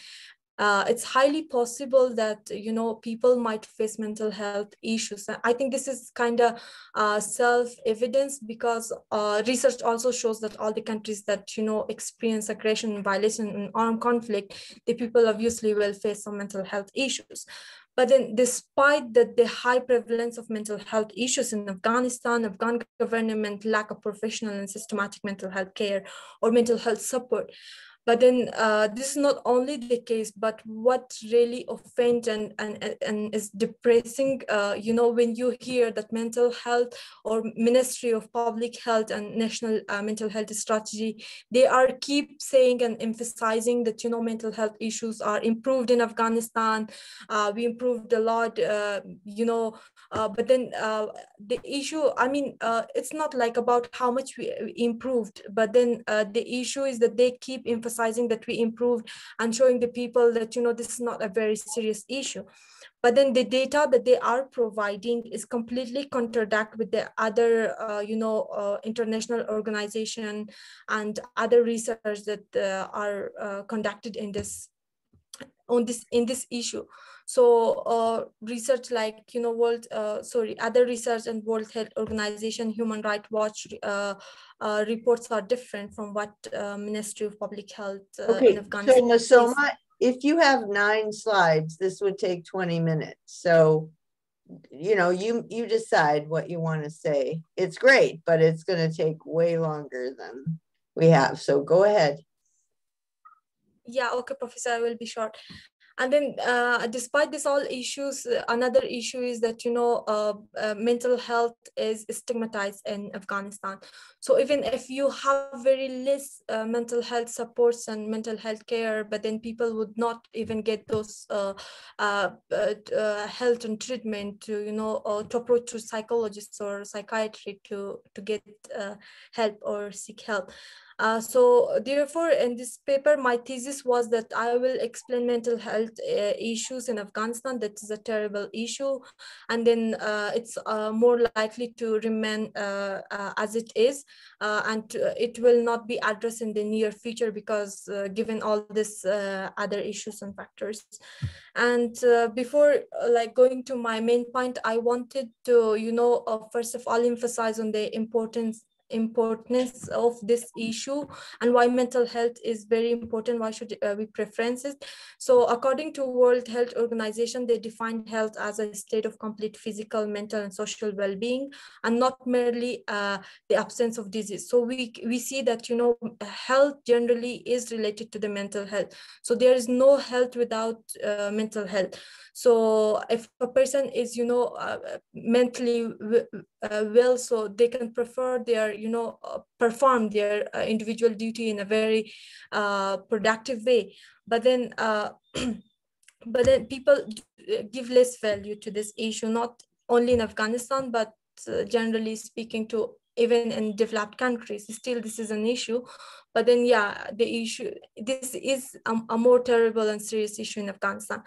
uh, it's highly possible that you know people might face mental health issues. I think this is kind of uh, self-evidence because uh, research also shows that all the countries that you know experience aggression violation and armed conflict the people obviously will face some mental health issues but then despite that the high prevalence of mental health issues in Afghanistan, Afghan government lack of professional and systematic mental health care or mental health support, but then uh, this is not only the case but what really offends and, and, and is depressing uh, you know when you hear that mental health or ministry of public health and national uh, mental health strategy they are keep saying and emphasizing that you know mental health issues are improved in afghanistan uh, we improved a lot uh, you know uh, but then the issue i mean it's not like about how much we improved but then the issue is that they keep emphasizing emphasizing that we improved and showing the people that, you know, this is not a very serious issue. But then the data that they are providing is completely contradict with the other, uh, you know, uh, international organization and other research that uh, are uh, conducted in this on this in this issue so uh, research like you know world uh, sorry other research and world health organization human rights watch uh, uh reports are different from what uh, ministry of public health uh, okay. in afghanistan so Masoma, if you have nine slides this would take 20 minutes. So you know you you decide what you want to say. It's great but it's going to take way longer than we have. So go ahead. Yeah okay professor i will be short and then uh, despite this all issues another issue is that you know uh, uh, mental health is stigmatized in afghanistan so even if you have very less uh, mental health supports and mental health care but then people would not even get those uh, health and treatment to you know to approach to psychologists or psychiatry to to get help or seek help uh, so therefore, in this paper, my thesis was that I will explain mental health uh, issues in Afghanistan. That is a terrible issue. And then uh, it's uh, more likely to remain uh, uh, as it is. Uh, and it will not be addressed in the near future because uh, given all this uh, other issues and factors. And uh, before like going to my main point, I wanted to, you know, first of all, emphasize on the importance importance of this issue. And why mental health is very important. Why should uh, we preference it? So according to world health organization they define health as a state of complete physical mental and social well-being and not merely uh, the absence of disease. So we we see that you know health generally is related to the mental health. So there is no health without uh, mental health. So if a person is you know uh, mentally well so they can prefer their you know uh, perform their uh, individual duty in a very uh, productive way. But then uh, but then people give less value to this issue not only in afghanistan but uh, generally speaking to even in developed countries. Still this is an issue but then yeah the issue this is a, a more terrible and serious issue in afghanistan.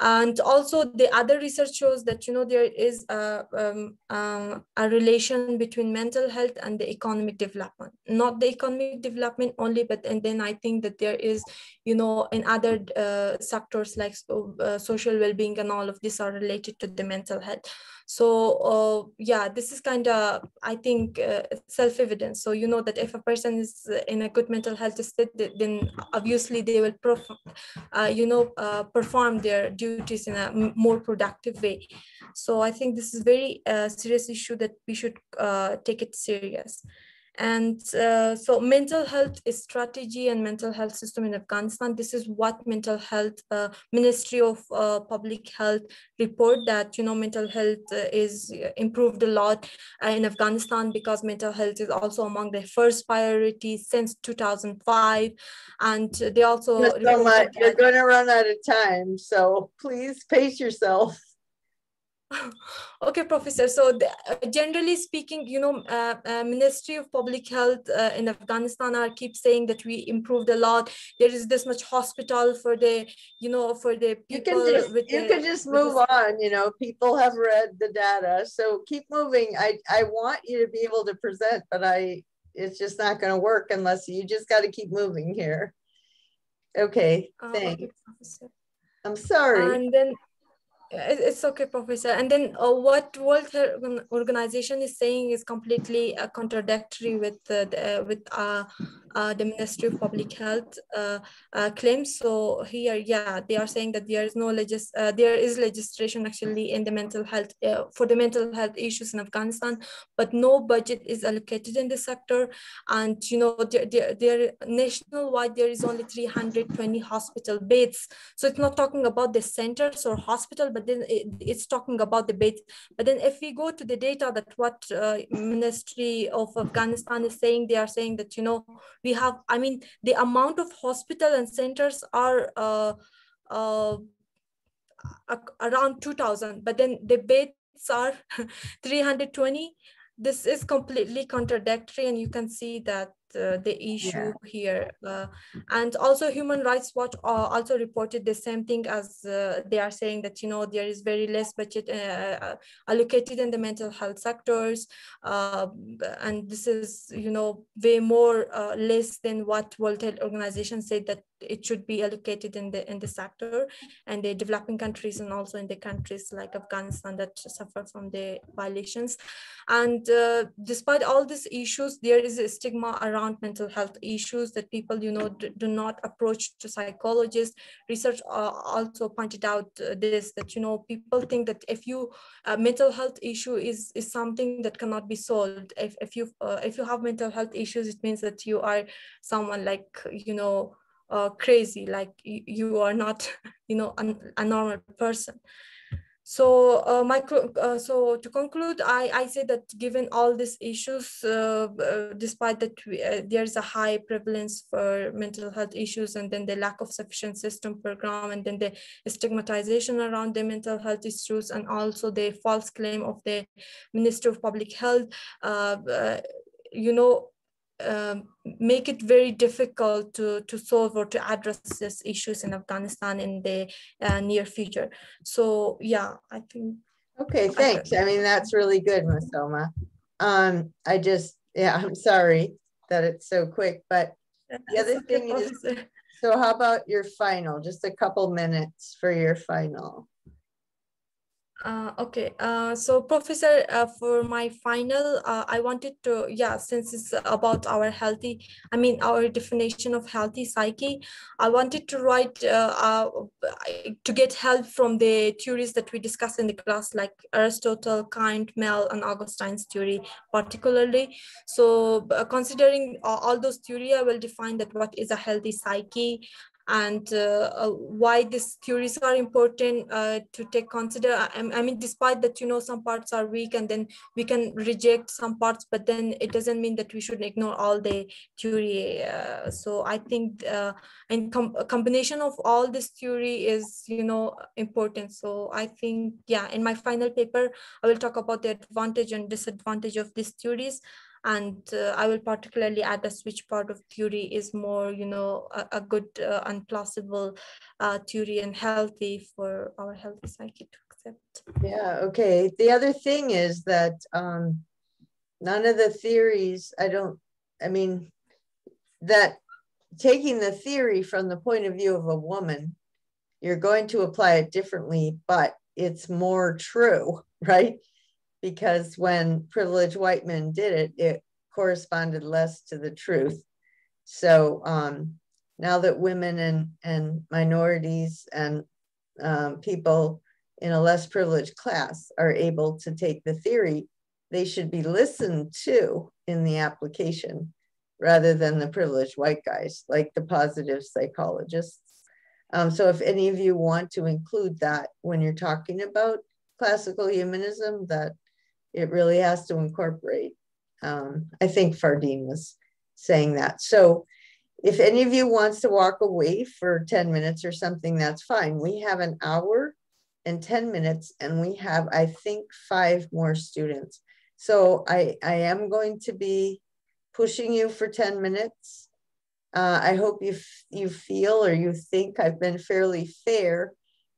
And also the other research shows that you know there is a, um, um, a relation between mental health and the economic development. Not the economic development only but and then i think that there is you know in other uh, sectors like uh, social well-being and all of this are related to the mental health. So uh, yeah this is kind of i think uh, self-evident. So you know that if a person is in a good mental health state then obviously they will uh, you know uh, perform their duties in a more productive way. So i think this is very uh, serious issue that we should uh, take it serious and uh, so mental health is strategy and mental health system in Afghanistan. This is what mental health uh, Ministry of uh, Public Health report that, you know, mental health uh, is improved a lot uh, in Afghanistan because mental health is also among the first priorities since 2005. And they also-. You're gonna run out of time. So please pace yourself. Okay professor so the, uh, generally speaking you know uh, uh, ministry of public health uh, in afghanistan are keep saying that we improved a lot. There is this much hospital for the you know for the people you can just, you the, can just move on you know people have read the data so keep moving. I i want you to be able to present but i it's just not going to work unless you just got to keep moving here. Okay uh, thanks. Okay, i'm sorry. And then it's okay, Professor. And then uh, what World Health Organization is saying is completely uh, contradictory with uh, the, with uh, uh, the Ministry of Public Health uh, claims. So here, yeah, they are saying that there is no legis there is legislation actually in the mental health for the mental health issues in Afghanistan, but no budget is allocated in the sector. And you know, there, there, there nationwide there is only 320 hospital beds. So it's not talking about the centers or hospital but then it, it's talking about the beds. But then if we go to the data that what uh, Ministry of Afghanistan is saying, they are saying that, you know, we have, I mean, the amount of hospital and centers are uh, uh, around 2000, but then the beds are 320 this is completely contradictory and you can see that uh, the issue yeah. here. Uh, and also Human Rights Watch uh, also reported the same thing as uh, they are saying that, you know, there is very less budget uh, uh, allocated in the mental health sectors. and this is, you know, way more less than what World Health Organization said that it should be allocated in the in the sector and the developing countries and also in the countries like Afghanistan that suffer from the violations. And despite all these issues, there is a stigma around around mental health issues that people, you know, do, do not approach to psychologists. Research uh, also pointed out uh, this, that, you know, people think that if you, uh, mental health issue is, is something that cannot be solved. If, if, you, uh, if you have mental health issues, it means that you are someone like, you know, uh, crazy, like you, you are not, you know, an, a normal person. So, uh, micro, uh, so to conclude, I, I say that given all these issues, uh, uh despite that we, uh, there's a high prevalence for mental health issues and then the lack of sufficient system program and then the stigmatization around the mental health issues and also the false claim of the Minister of Public Health, uh, you know, um, make it very difficult to, to solve or to address these issues in Afghanistan in the uh, near future. So yeah, I think. Okay, thanks. I, I mean, that's really good, Masoma. Um, I just, Yeah, I'm sorry that it's so quick, but the other thing is, so how about your final? Just a couple minutes for your final. Uh, okay, uh, so professor, uh, for my final, uh, I wanted to, yeah, since it's about our healthy, I mean, our definition of healthy psyche, I wanted to write, uh, uh, to get help from the theories that we discussed in the class, like Aristotle, Kant, Mill, and Augustine's theory particularly. So considering all those theory, I will define that what is a healthy psyche, and uh, uh, why these theories are important uh, to take consider. I, I, mean despite that you know some parts are weak and then we can reject some parts but then it doesn't mean that we should ignore all the theory so i think and com combination of all this theory is you know important. So i think yeah in my final paper i will talk about the advantage and disadvantage of these theories and uh, i will particularly add a which part of theory is more you know a, a good uh, and plausible uh, theory and healthy for our healthy psyche to accept. Yeah okay. The other thing is that um, none of the theories i don't i mean that taking the theory from the point of view of a woman you're going to apply it differently but it's more true right because when privileged white men did it, it corresponded less to the truth. So um, now that women and, and minorities and um, people in a less privileged class are able to take the theory, they should be listened to in the application rather than the privileged white guys, like the positive psychologists. Um, so if any of you want to include that when you're talking about classical humanism, that it really has to incorporate. Um, I think Fardeen was saying that. So if any of you wants to walk away for 10 minutes or something, that's fine. We have an hour and 10 minutes and we have, I think, five more students. So I, I am going to be pushing you for 10 minutes. Uh, I hope you, you feel or you think I've been fairly fair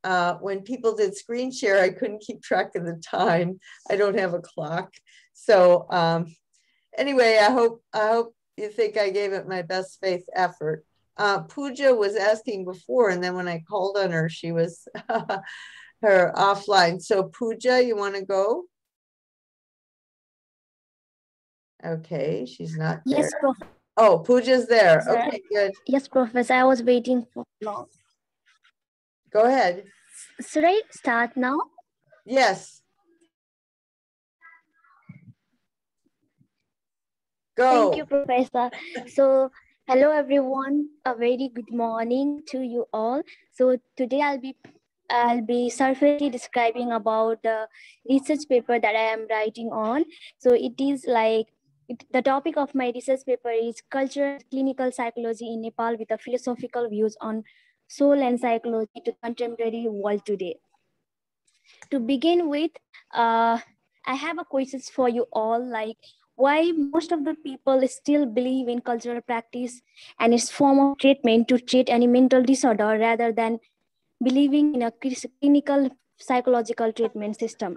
uh, when people did screen share, I couldn't keep track of the time. I don't have a clock. So um, anyway, I hope I hope you think I gave it my best faith effort. Uh, Pooja was asking before, and then when I called on her, she was her offline. So Pooja, you want to go? Okay, she's not there. Yes, Prof. Oh, Pooja's there. Okay, good. Yes, Professor. I was waiting for long. Go ahead. Should I start now? Yes. Go. Thank you, Professor. So, hello everyone. A very good morning to you all. So today I'll be I'll be surfacely describing about the research paper that I am writing on. So it is like it, the topic of my research paper is cultural clinical psychology in Nepal with a philosophical views on soul and psychology to contemporary world today. To begin with, uh, I have a questions for you all like why most of the people still believe in cultural practice and its form of treatment to treat any mental disorder rather than believing in a clinical psychological treatment system.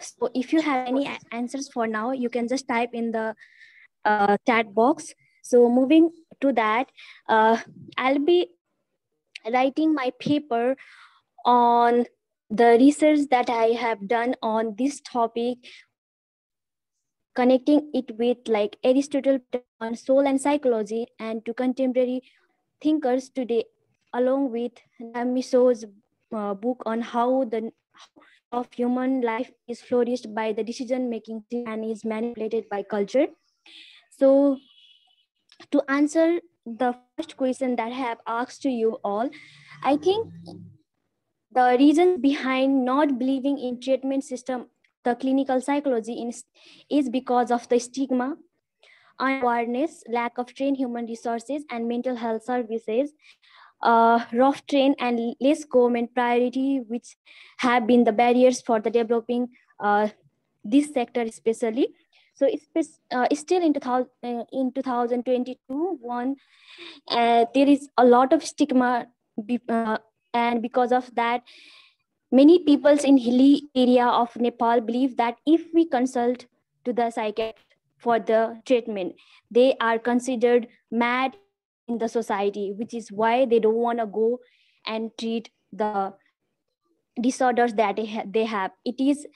So if you have any answers for now, you can just type in the uh, chat box. So moving to that, uh, I'll be writing my paper on the research that I have done on this topic, connecting it with like Aristotle on soul and psychology and to contemporary thinkers today, along with Namiso's uh, book on how the of human life is flourished by the decision making and is manipulated by culture. So to answer the first question that I have asked to you all, I think the reason behind not believing in treatment system, the clinical psychology is, is because of the stigma, awareness, lack of trained human resources and mental health services, uh, rough train and less government priority, which have been the barriers for the developing uh, this sector especially. So it's, uh, still in, 2000, uh, in 2022, one, uh, there is a lot of stigma be, uh, and because of that, many peoples in hilly area of Nepal believe that if we consult to the psychiatrist, for the treatment. They are considered mad in the society, which is why they don't want to go and treat the disorders that they, ha they have. It is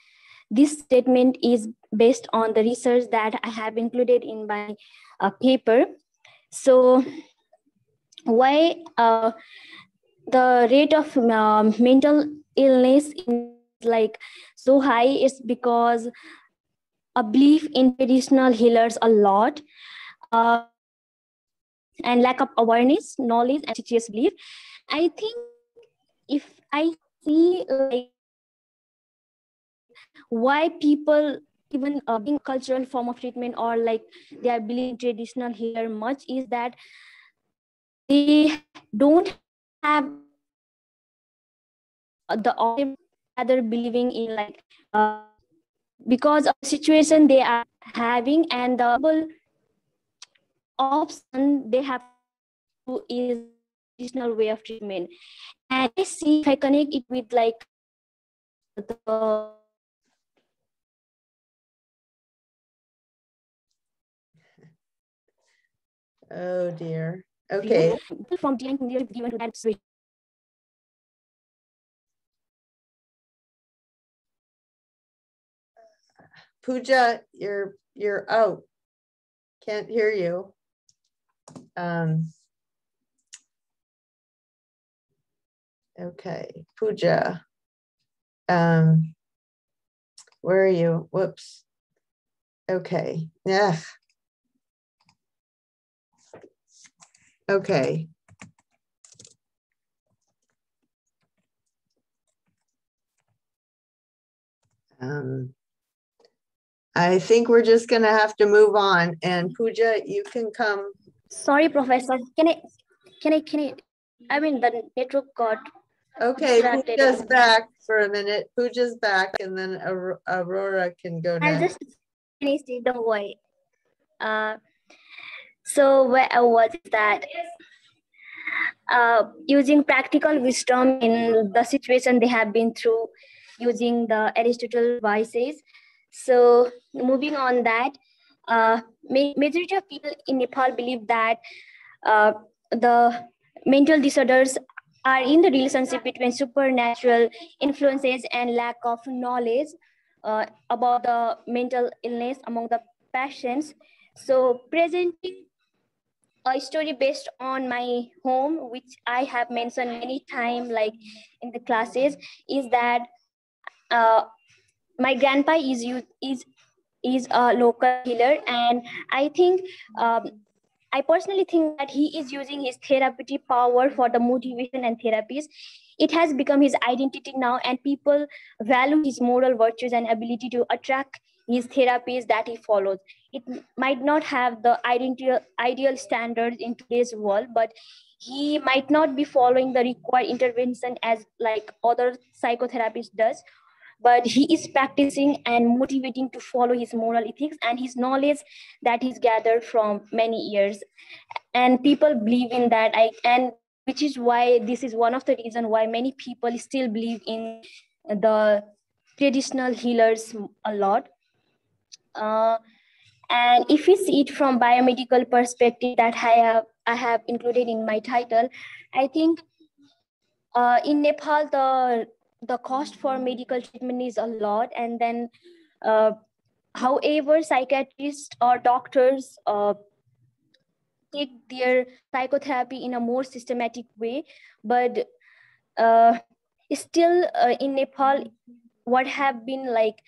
this statement is based on the research that I have included in my uh, paper. So why uh, the rate of uh, mental illness is like so high is because a belief in traditional healers a lot uh, and lack of awareness knowledge and serious belief i think if i see like why people even uh, being cultural form of treatment or like they are believing traditional here much is that they don't have the other believing in like uh, because of the situation they are having and the option they have to is traditional way of treatment. And i see if i connect it with like the Oh dear. Okay. From given to that switch. Pooja, you're you're out. Can't hear you. Um, okay, Pooja. Um, where are you? Whoops. Okay. Yeah. Okay. Um, I think we're just going to have to move on. And Pooja, you can come. Sorry, Professor. Can I, can I, can I, I mean, the network got. Okay, Pooja's back for a minute. Pooja's back, and then Aurora can go next. I'll just finish don't worry. Uh, so where I was that uh, using practical wisdom in the situation they have been through, using the Aristotle vices. So moving on that, uh, majority of people in Nepal believe that uh, the mental disorders are in the relationship between supernatural influences and lack of knowledge uh, about the mental illness among the patients. So presenting a story based on my home, which I have mentioned many times, like in the classes, is that uh, my grandpa is is is a local healer, and I think um, I personally think that he is using his therapeutic power for the motivation and therapies. It has become his identity now, and people value his moral virtues and ability to attract his therapies that he follows. It might not have the ideal, ideal standards in today's world, but he might not be following the required intervention as like other psychotherapists does. But he is practicing and motivating to follow his moral ethics and his knowledge that he's gathered from many years. And people believe in that. I and which is why this is one of the reason why many people still believe in the traditional healers a lot. Uh, and if we see it from biomedical perspective that I have, I have included in my title, I think uh, in Nepal, the, the cost for medical treatment is a lot. And then, uh, however, psychiatrists or doctors uh, take their psychotherapy in a more systematic way. But uh, still uh, in Nepal, what have been like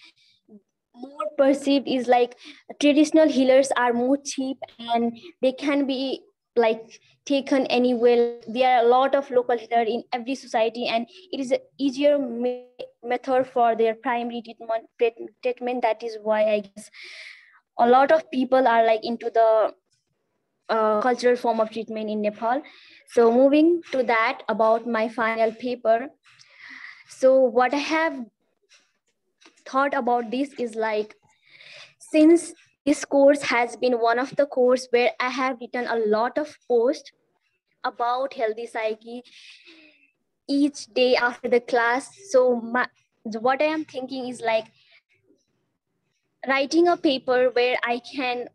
more perceived is like traditional healers are more cheap and they can be like taken anywhere. There are a lot of local healer in every society and it is an easier method for their primary treatment treatment. That is why i guess a lot of people are like into the uh, cultural form of treatment in nepal. So moving to that about my final paper. So what i have thought about this is like since this course has been one of the course where I have written a lot of posts about healthy psyche each day after the class. So my, what I am thinking is like writing a paper where I can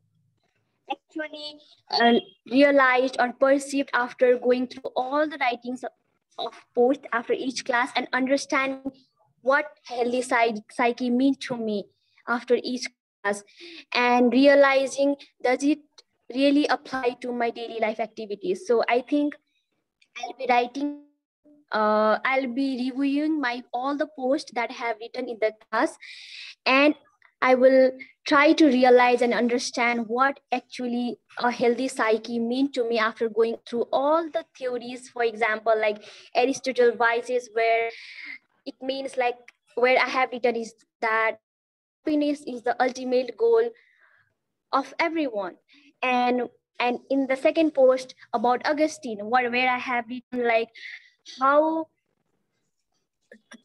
actually uh, realized or perceived after going through all the writings of, of post after each class and understanding what healthy psyche means to me after each class and realizing does it really apply to my daily life activities? So i think i'll be writing uh, i'll be reviewing my all the posts that i have written in the class and I will try to realize and understand what actually a healthy psyche mean to me after going through all the theories, for example, like Aristotle vices, where it means like where I have written is that happiness is the ultimate goal of everyone. And and in the second post about Augustine, what where I have written like how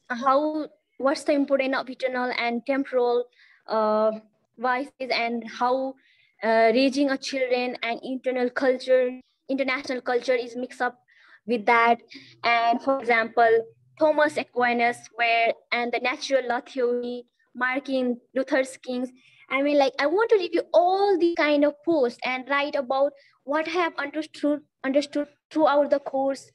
how what's the importance of eternal and temporal uh, vices and how uh, raising a children and internal culture, international culture is mixed up with that. And for example, Thomas Aquinas, where and the natural law theory, Martin Luther's Kings. I mean, like I want to review all the kind of posts and write about what I have understood understood throughout the course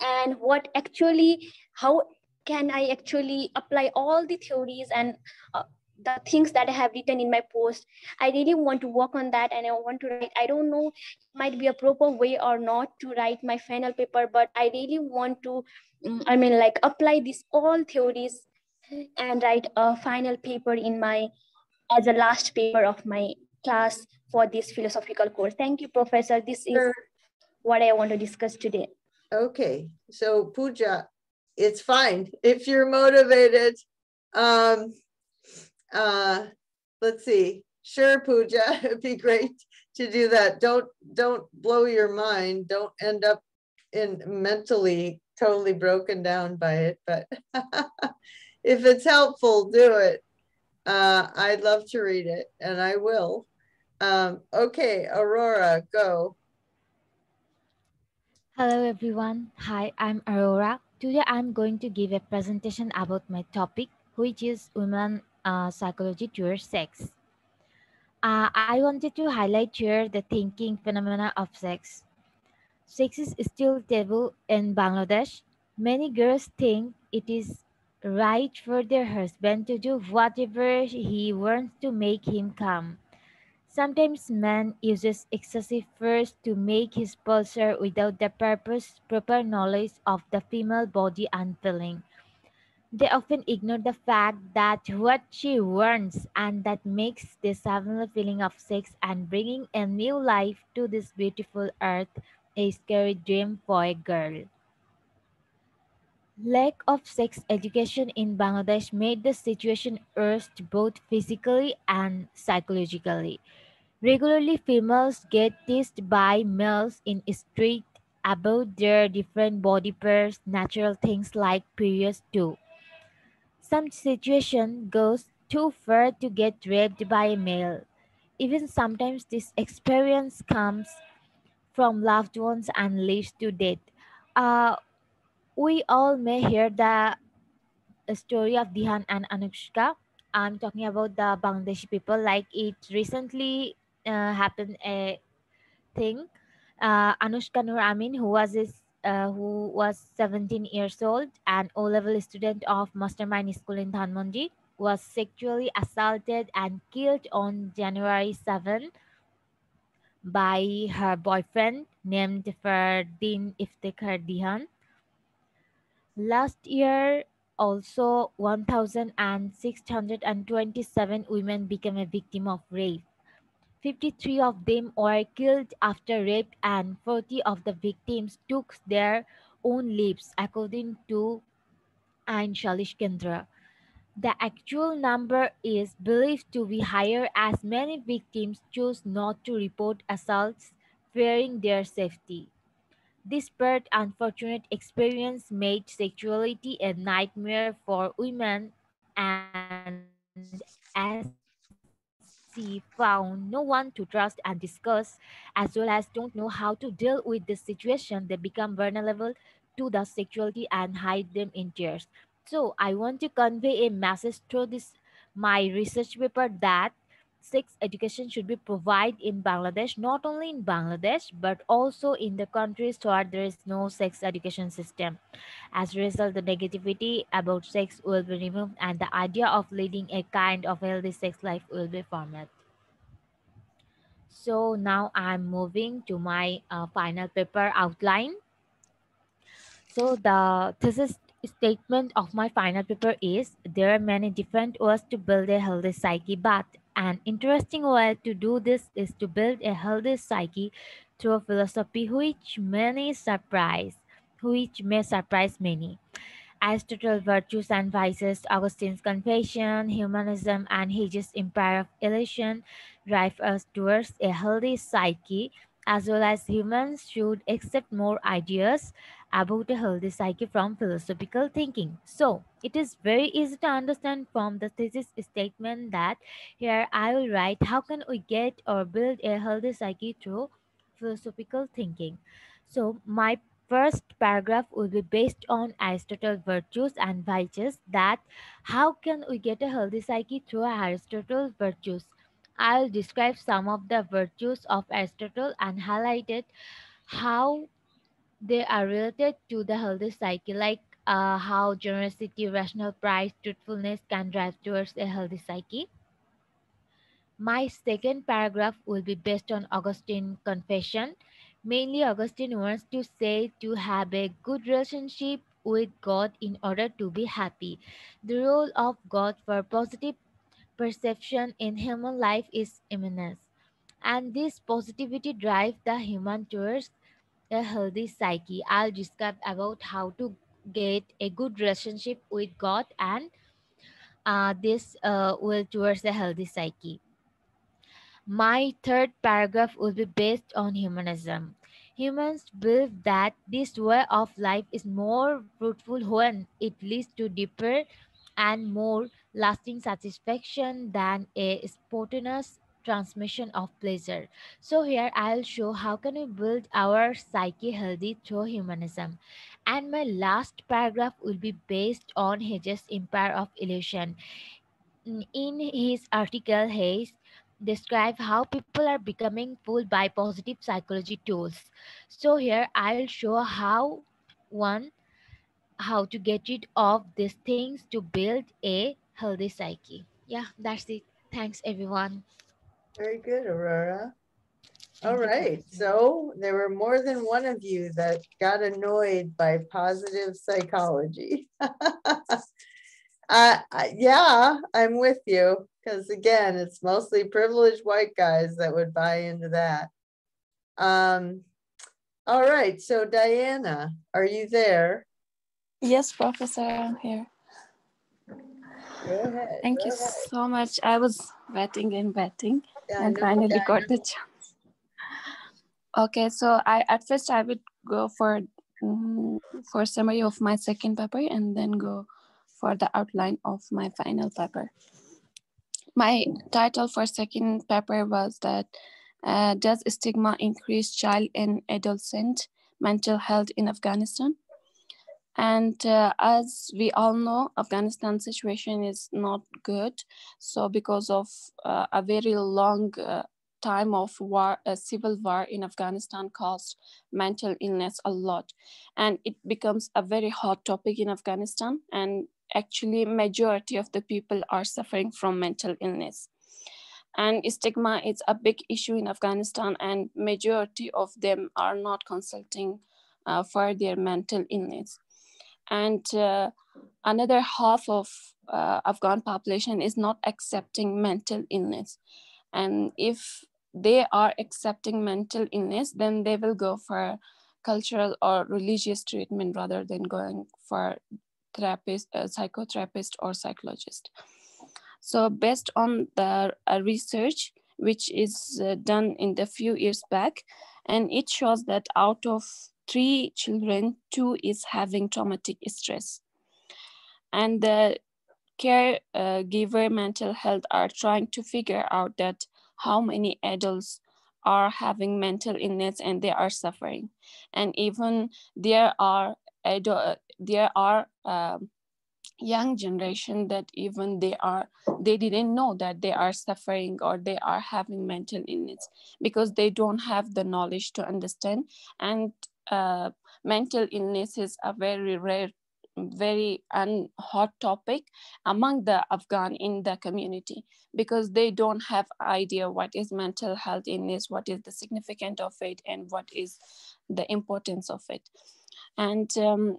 and what actually how can I actually apply all the theories and uh, the things that I have written in my post. I really want to work on that and I want to write. I don't know might be a proper way or not to write my final paper, but I really want to, I mean, like apply these all theories and write a final paper in my, as a last paper of my class for this philosophical course. Thank you, Professor. This is sure. what I want to discuss today. Okay, so Pooja, it's fine if you're motivated. Um, uh, let's see. Sure, Pooja, it'd be great to do that. Don't don't blow your mind. Don't end up in mentally totally broken down by it. But if it's helpful, do it. Uh, I'd love to read it, and I will. Um, okay, Aurora, go. Hello, everyone. Hi, I'm Aurora. Today, I'm going to give a presentation about my topic, which is women uh, psychology towards sex. Uh, I wanted to highlight here the thinking phenomena of sex. Sex is still taboo in Bangladesh. Many girls think it is right for their husband to do whatever he wants to make him come. Sometimes man uses excessive force to make his pulsar without the purpose, proper knowledge of the female body and feeling. They often ignore the fact that what she wants and that makes this similar feeling of sex and bringing a new life to this beautiful earth a scary dream for a girl. Lack of sex education in Bangladesh made the situation worse both physically and psychologically. Regularly, females get teased by males in street about their different body parts, natural things like periods too. Some situation goes too far to get raped by a male. Even sometimes this experience comes from loved ones and leads to death. Uh, we all may hear the story of Dihan and Anushka. I'm talking about the Bangladeshi people. Like it recently uh, happened a thing. Uh, Anushka Nur Amin, who was his uh, who was 17 years old, an O-level student of Mastermind School in Dhanmondi, was sexually assaulted and killed on January 7 by her boyfriend named Fardin Iftikhar Dihan. Last year, also 1,627 women became a victim of rape. 53 of them were killed after rape and 40 of the victims took their own lives, according to Ain Shalish Kendra. The actual number is believed to be higher as many victims choose not to report assaults, fearing their safety. This birth unfortunate experience made sexuality a nightmare for women and as she found no one to trust and discuss, as well as don't know how to deal with the situation, they become vulnerable to the sexuality and hide them in tears. So I want to convey a message through this my research paper that sex education should be provided in Bangladesh, not only in Bangladesh, but also in the countries where there is no sex education system. As a result, the negativity about sex will be removed and the idea of leading a kind of healthy sex life will be formed. So now I'm moving to my uh, final paper outline. So the thesis statement of my final paper is there are many different ways to build a healthy psyche, but an interesting way to do this is to build a healthy psyche through a philosophy which many surprise, which may surprise many. Aristotle's Virtues and Vices, Augustine's Confession, Humanism, and Hedges' Empire of Illusion drive us towards a healthy psyche, as well as humans should accept more ideas about a healthy psyche from philosophical thinking. So, it is very easy to understand from the thesis statement that here I will write how can we get or build a healthy psyche through philosophical thinking. So, my first paragraph will be based on Aristotle's virtues and vices that how can we get a healthy psyche through Aristotle's virtues. I'll describe some of the virtues of Aristotle and highlighted how they are related to the healthy psyche, like uh, how generosity, rational pride, truthfulness can drive towards a healthy psyche. My second paragraph will be based on Augustine confession. Mainly, Augustine wants to say to have a good relationship with God in order to be happy. The role of God for positive perception in human life is immense, and this positivity drives the human towards a healthy psyche. I'll discuss about how to get a good relationship with God and uh, this uh, will towards a healthy psyche. My third paragraph will be based on humanism. Humans believe that this way of life is more fruitful when it leads to deeper and more lasting satisfaction than a spontaneous transmission of pleasure. So here I'll show how can we build our psyche healthy through humanism. And my last paragraph will be based on Hedges' Empire of Illusion. In his article, Hayes describe how people are becoming fooled by positive psychology tools. So here I'll show how one how to get rid of these things to build a healthy psyche. Yeah, that's it. Thanks everyone. Very good, Aurora. All right, so there were more than one of you that got annoyed by positive psychology. uh, yeah, I'm with you because again, it's mostly privileged white guys that would buy into that. Um, all right, so Diana, are you there? Yes, Professor, I'm here. Go ahead. Thank go you ahead. so much. I was waiting and waiting Yeah, and finally got the chance. Okay, so I at first I would go for mm, for summary of my second paper and then go for the outline of my final paper. My title for second paper was that uh, does stigma increase child and adolescent mental health in Afghanistan? And uh, as we all know, Afghanistan situation is not good. So because of uh, a very long uh, time of war, a civil war in Afghanistan caused mental illness a lot. And it becomes a very hot topic in Afghanistan. And actually majority of the people are suffering from mental illness. And stigma is a big issue in Afghanistan and majority of them are not consulting uh, for their mental illness and uh, another half of uh, afghan population is not accepting mental illness. And if they are accepting mental illness then they will go for cultural or religious treatment rather than going for therapist uh, psychotherapist or psychologist. So based on the uh, research which is uh, done in the few years back and it shows that out of three children, two is having traumatic stress. And the caregiver mental health are trying to figure out that how many adults are having mental illness and they are suffering. And even there are adult, there are um, young generation that even they are they didn't know that they are suffering or they are having mental illness because they don't have the knowledge to understand and uh, mental illnesses are very rare very un hot topic among the afghan in the community because they don't have idea what is mental health illness what is the significance of it and what is the importance of it. And um,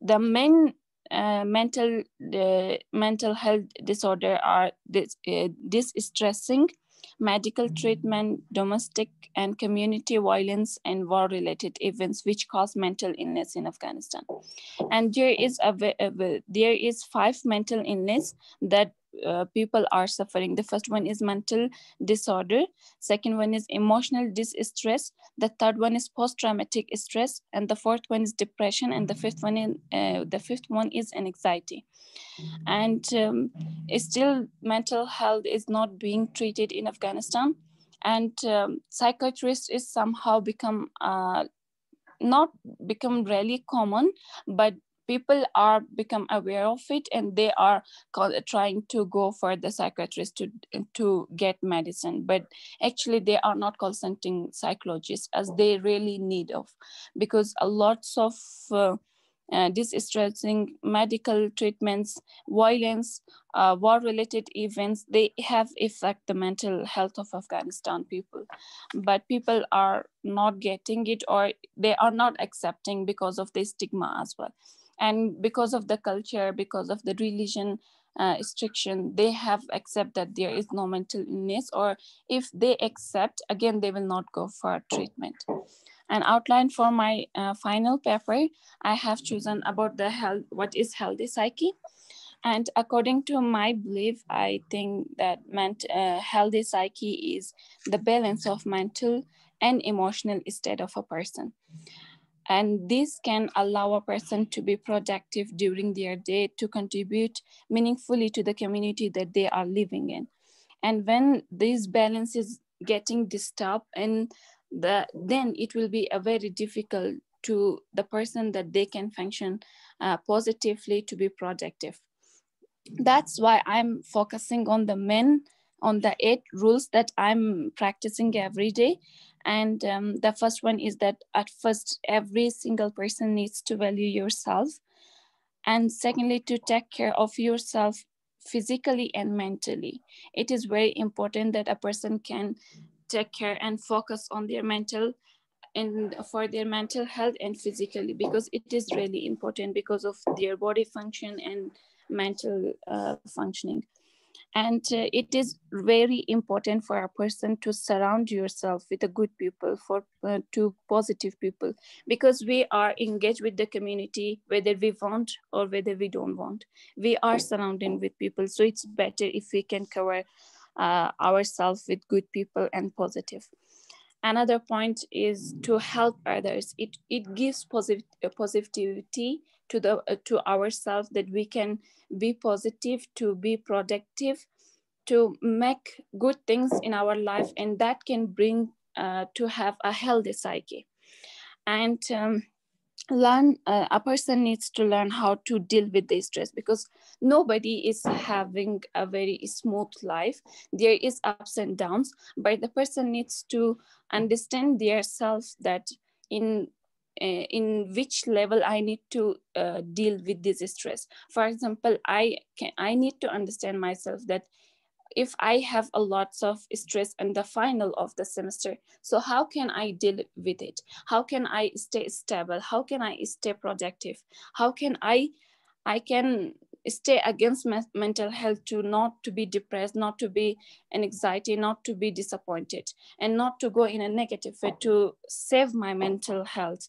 the main uh, mental uh, mental health disorder are this uh, distressing medical treatment domestic and community violence and war related events which cause mental illness in afghanistan. And there is a, a there is five mental illness that uh, people are suffering. The first one is mental disorder. Second one is emotional distress. The third one is post-traumatic stress, and the fourth one is depression, and the fifth one is uh, the fifth one is anxiety. And um, still, mental health is not being treated in Afghanistan, and um, psychiatrists is somehow become uh, not become really common, but people are become aware of it and they are trying to go for the psychiatrist to to get medicine but actually they are not consulting psychologists as they really need of because a lots of uh, uh, distressing medical treatments, violence, uh, war-related events, they have affect the mental health of Afghanistan people. But people are not getting it or they are not accepting because of the stigma as well and because of the culture because of the religion uh, restriction they have accept that there is no mental illness or if they accept again they will not go for treatment. An outline for my uh, final paper i have chosen about the health what is healthy psyche. And according to my belief i think that meant uh, healthy psyche is the balance of mental and emotional state of a person and this can allow a person to be productive during their day to contribute meaningfully to the community that they are living in. And when this balance is getting disturbed, and the, then it will be a very difficult to the person that they can function uh, positively to be productive. That's why I'm focusing on the men, on the eight rules that I'm practicing every day and um, the first one is that at first, every single person needs to value yourself. And secondly, to take care of yourself physically and mentally. It is very important that a person can take care and focus on their mental and for their mental health and physically because it is really important because of their body function and mental uh, functioning and uh, it is very important for a person to surround yourself with a good people for uh, to positive people because we are engaged with the community whether we want or whether we don't want. We are surrounding with people so it's better if we can cover uh, ourselves with good people and positive. Another point is to help others. It it gives positive positivity to the uh, to ourselves that we can be positive to be productive to make good things in our life and that can bring uh, to have a healthy psyche. And um, learn uh, a person needs to learn how to deal with the stress because nobody is having a very smooth life. There is ups and downs but the person needs to understand their self that in in which level I need to uh, deal with this stress. For example, I can I need to understand myself that if I have a lots of stress in the final of the semester, so how can I deal with it? How can I stay stable? How can I stay productive? How can I I can stay against my mental health to not to be depressed not to be an anxiety not to be disappointed and not to go in a negative way to save my mental health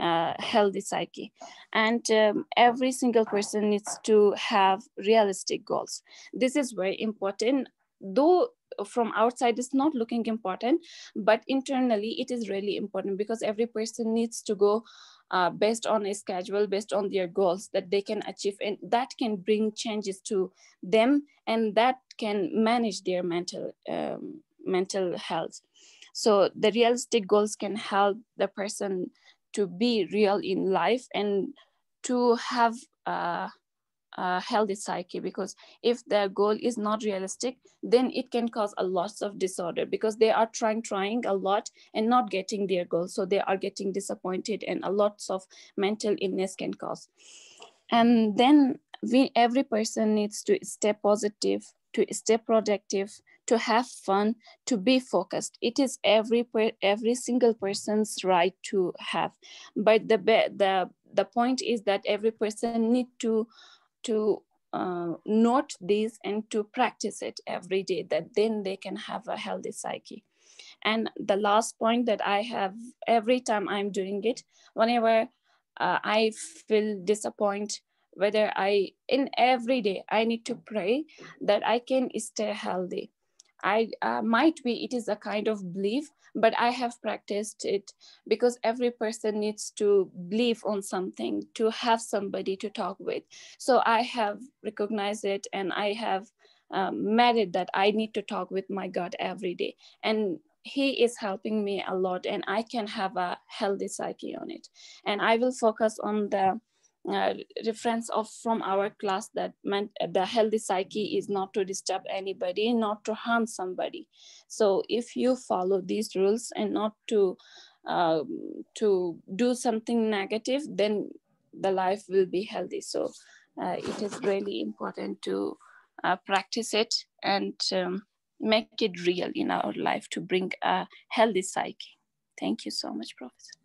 uh, healthy psyche. And um, every single person needs to have realistic goals. This is very important though from outside it's not looking important but internally it is really important because every person needs to go uh, based on a schedule based on their goals that they can achieve and that can bring changes to them and that can manage their mental um, mental health. So the realistic goals can help the person to be real in life and to have uh, a healthy psyche because if their goal is not realistic then it can cause a lots of disorder because they are trying trying a lot and not getting their goal. So they are getting disappointed and a lots of mental illness can cause. And then we every person needs to stay positive to stay productive to have fun to be focused. It is every every single person's right to have. But the the the point is that every person need to to uh, note this and to practice it every day that then they can have a healthy psyche. And the last point that i have every time i'm doing it whenever uh, i feel disappointed whether i in every day i need to pray that i can stay healthy i uh, might be it is a kind of belief but I have practiced it because every person needs to believe on something to have somebody to talk with. So I have recognized it and I have um, it that I need to talk with my God every day. And he is helping me a lot and I can have a healthy psyche on it. And I will focus on the uh, reference of from our class that meant the healthy psyche is not to disturb anybody not to harm somebody. So if you follow these rules and not to um, to do something negative then the life will be healthy. So uh, it is really important to uh, practice it and um, make it real in our life to bring a healthy psyche. Thank you so much professor.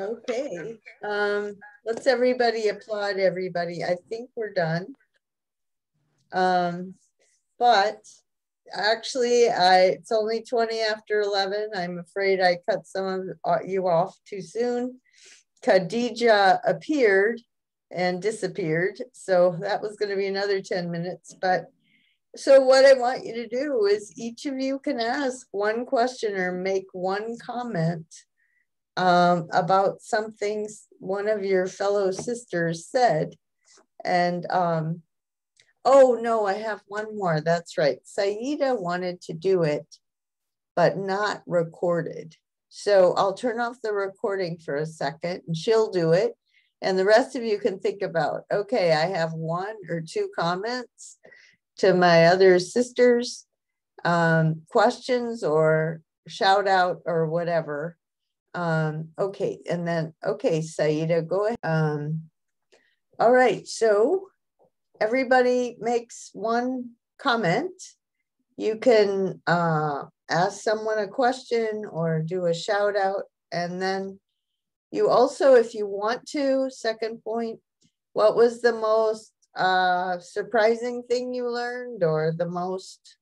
Okay. Um, let's everybody applaud everybody. I think we're done. Um, but actually, I it's only 20 after 11. I'm afraid I cut some of uh, you off too soon. Khadija appeared and disappeared. So that was going to be another 10 minutes. But so what I want you to do is each of you can ask one question or make one comment um, about some things one of your fellow sisters said. And um, oh no, I have one more. That's right. Saida wanted to do it, but not recorded. So I'll turn off the recording for a second and she'll do it. And the rest of you can think about, okay, I have one or two comments to my other sisters, um, questions or shout out or whatever. Um, okay, and then, okay, Saida, go ahead. Um, all right, so everybody makes one comment. You can uh, ask someone a question or do a shout out. And then you also, if you want to, second point, what was the most uh, surprising thing you learned or the most,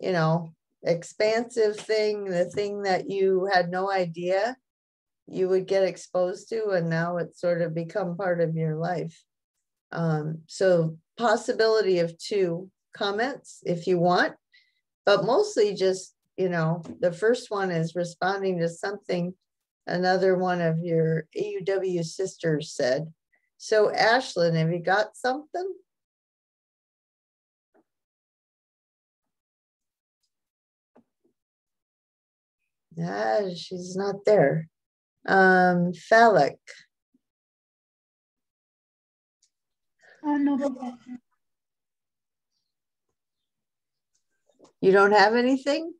you know, expansive thing, the thing that you had no idea you would get exposed to, and now it's sort of become part of your life. Um, so, possibility of two comments if you want, but mostly just, you know, the first one is responding to something another one of your AUW sisters said. So, Ashlyn, have you got something? Ah, she's not there. Um, phallic. Uh, no, professor. You don't have anything?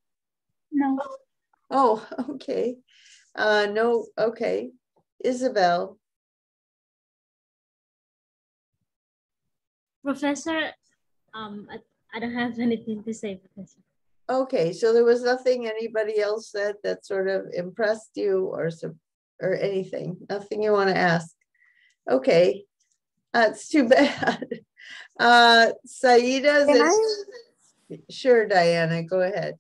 No. Oh, okay. Uh, no, okay. Isabel. Professor, um, I, I don't have anything to say, Professor. Okay, so there was nothing anybody else said that sort of impressed you or or anything, nothing you want to ask. Okay, that's too bad. Uh, Saida's. I... Sure, Diana, go ahead.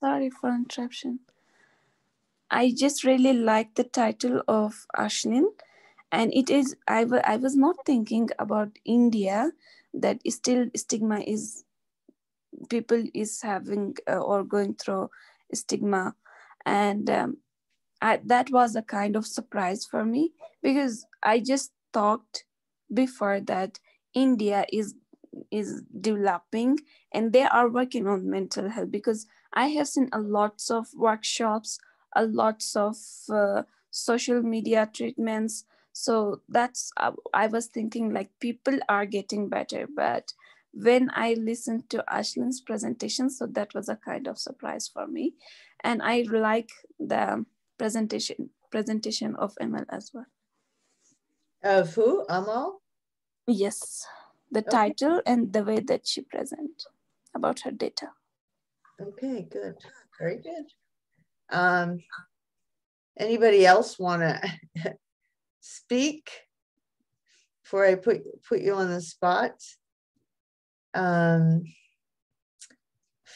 Sorry for interruption. I just really like the title of Ashlyn, and it is. I, I was not thinking about India that still stigma is people is having uh, or going through stigma. And um, I, that was a kind of surprise for me because i just thought before that india is is developing and they are working on mental health because i have seen a lots of workshops a lots of uh, social media treatments. So that's, uh, I was thinking like people are getting better, but when I listened to Ashlyn's presentation, so that was a kind of surprise for me. And I like the presentation presentation of Emil as well. Of who? Amal? Yes, the okay. title and the way that she present about her data. Okay, good. Very good. Um, anybody else want to speak before I put put you on the spot? Um,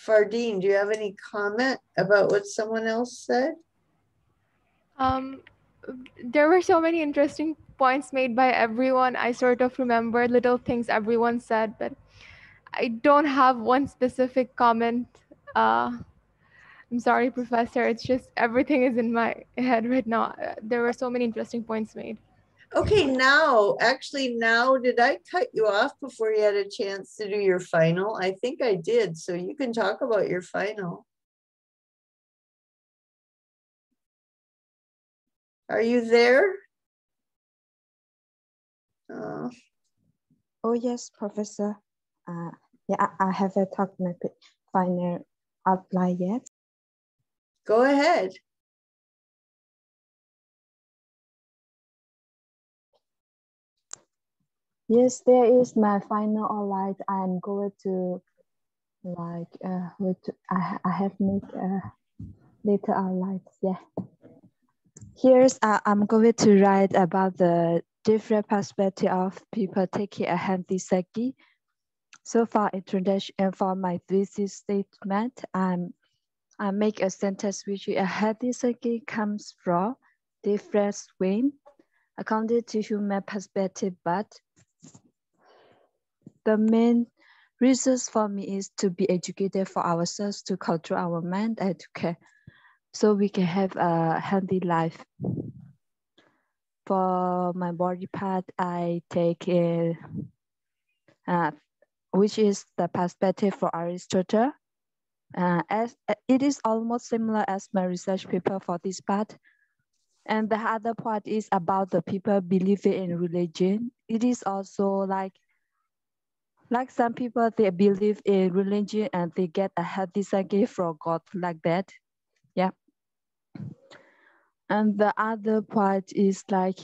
do you have any comment about what someone else said? Um, there were so many interesting points made by everyone. I sort of remember little things everyone said, but I don't have one specific comment. Uh, I'm sorry, Professor. It's just everything is in my head right now. There were so many interesting points made. Okay, now, actually, now, did I cut you off before you had a chance to do your final? I think I did. So you can talk about your final. Are you there? Oh, oh yes, Professor. Uh, yeah, I, I haven't talked my final outline yet. Go ahead. Yes, there is my final outline. I'm going to like uh with I I have made uh later outline. Yeah. Here's uh, I'm going to write about the different perspective of people taking a healthy psyche. So for introduction and for my thesis statement, I'm I make a sentence which a healthy psyche comes from different swing according to human perspective, but the main reasons for me is to be educated for ourselves, to control our mind and to care so we can have a healthy life. For my body part, I take a, uh, which is the perspective for Aristotle. Uh, as it is almost similar as my research paper for this part. And the other part is about the people believing in religion. It is also like like some people, they believe in religion and they get a healthy psyche from God like that. Yeah. And the other part is like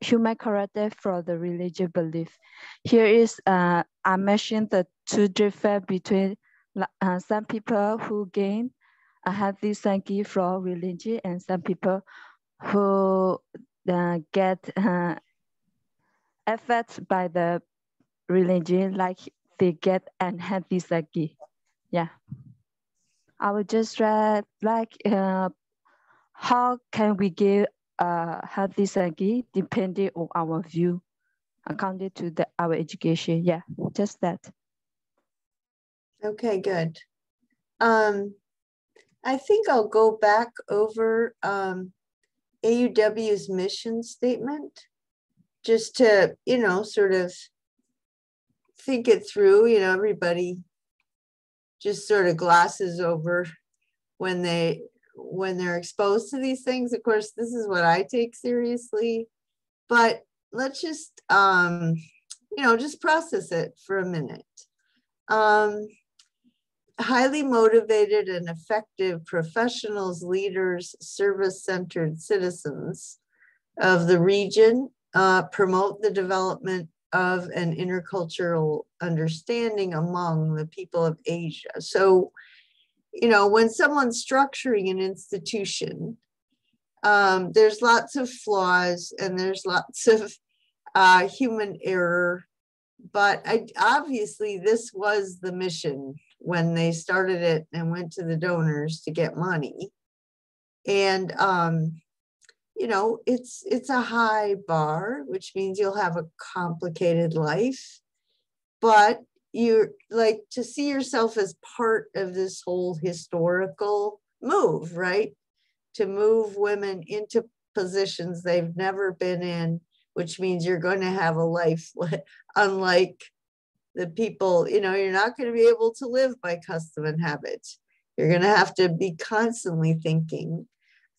human character from the religious belief. Here is, uh, I mentioned the two difference between uh, some people who gain a healthy psyche from religion and some people who uh, get uh, affected by the religion like they get unhappy psyche. Yeah. I would just read like uh, how can we give a healthy psyche depending on our view according to the, our education. Yeah, just that. Okay, good. Um, I think I'll go back over um, AUW's mission statement just to, you know, sort of think it through, you know, everybody just sort of glosses over when they when they're exposed to these things. Of course, this is what I take seriously, but let's just um, you know, just process it for a minute. Um, highly motivated and effective professionals, leaders, service-centered citizens of the region uh, promote the development of an intercultural understanding among the people of Asia. So, you know, when someone's structuring an institution, um, there's lots of flaws and there's lots of uh, human error. But I, obviously, this was the mission when they started it and went to the donors to get money. And um, you know, it's it's a high bar, which means you'll have a complicated life. But you're like to see yourself as part of this whole historical move, right? To move women into positions they've never been in, which means you're going to have a life unlike the people, you know, you're not going to be able to live by custom and habit. You're going to have to be constantly thinking.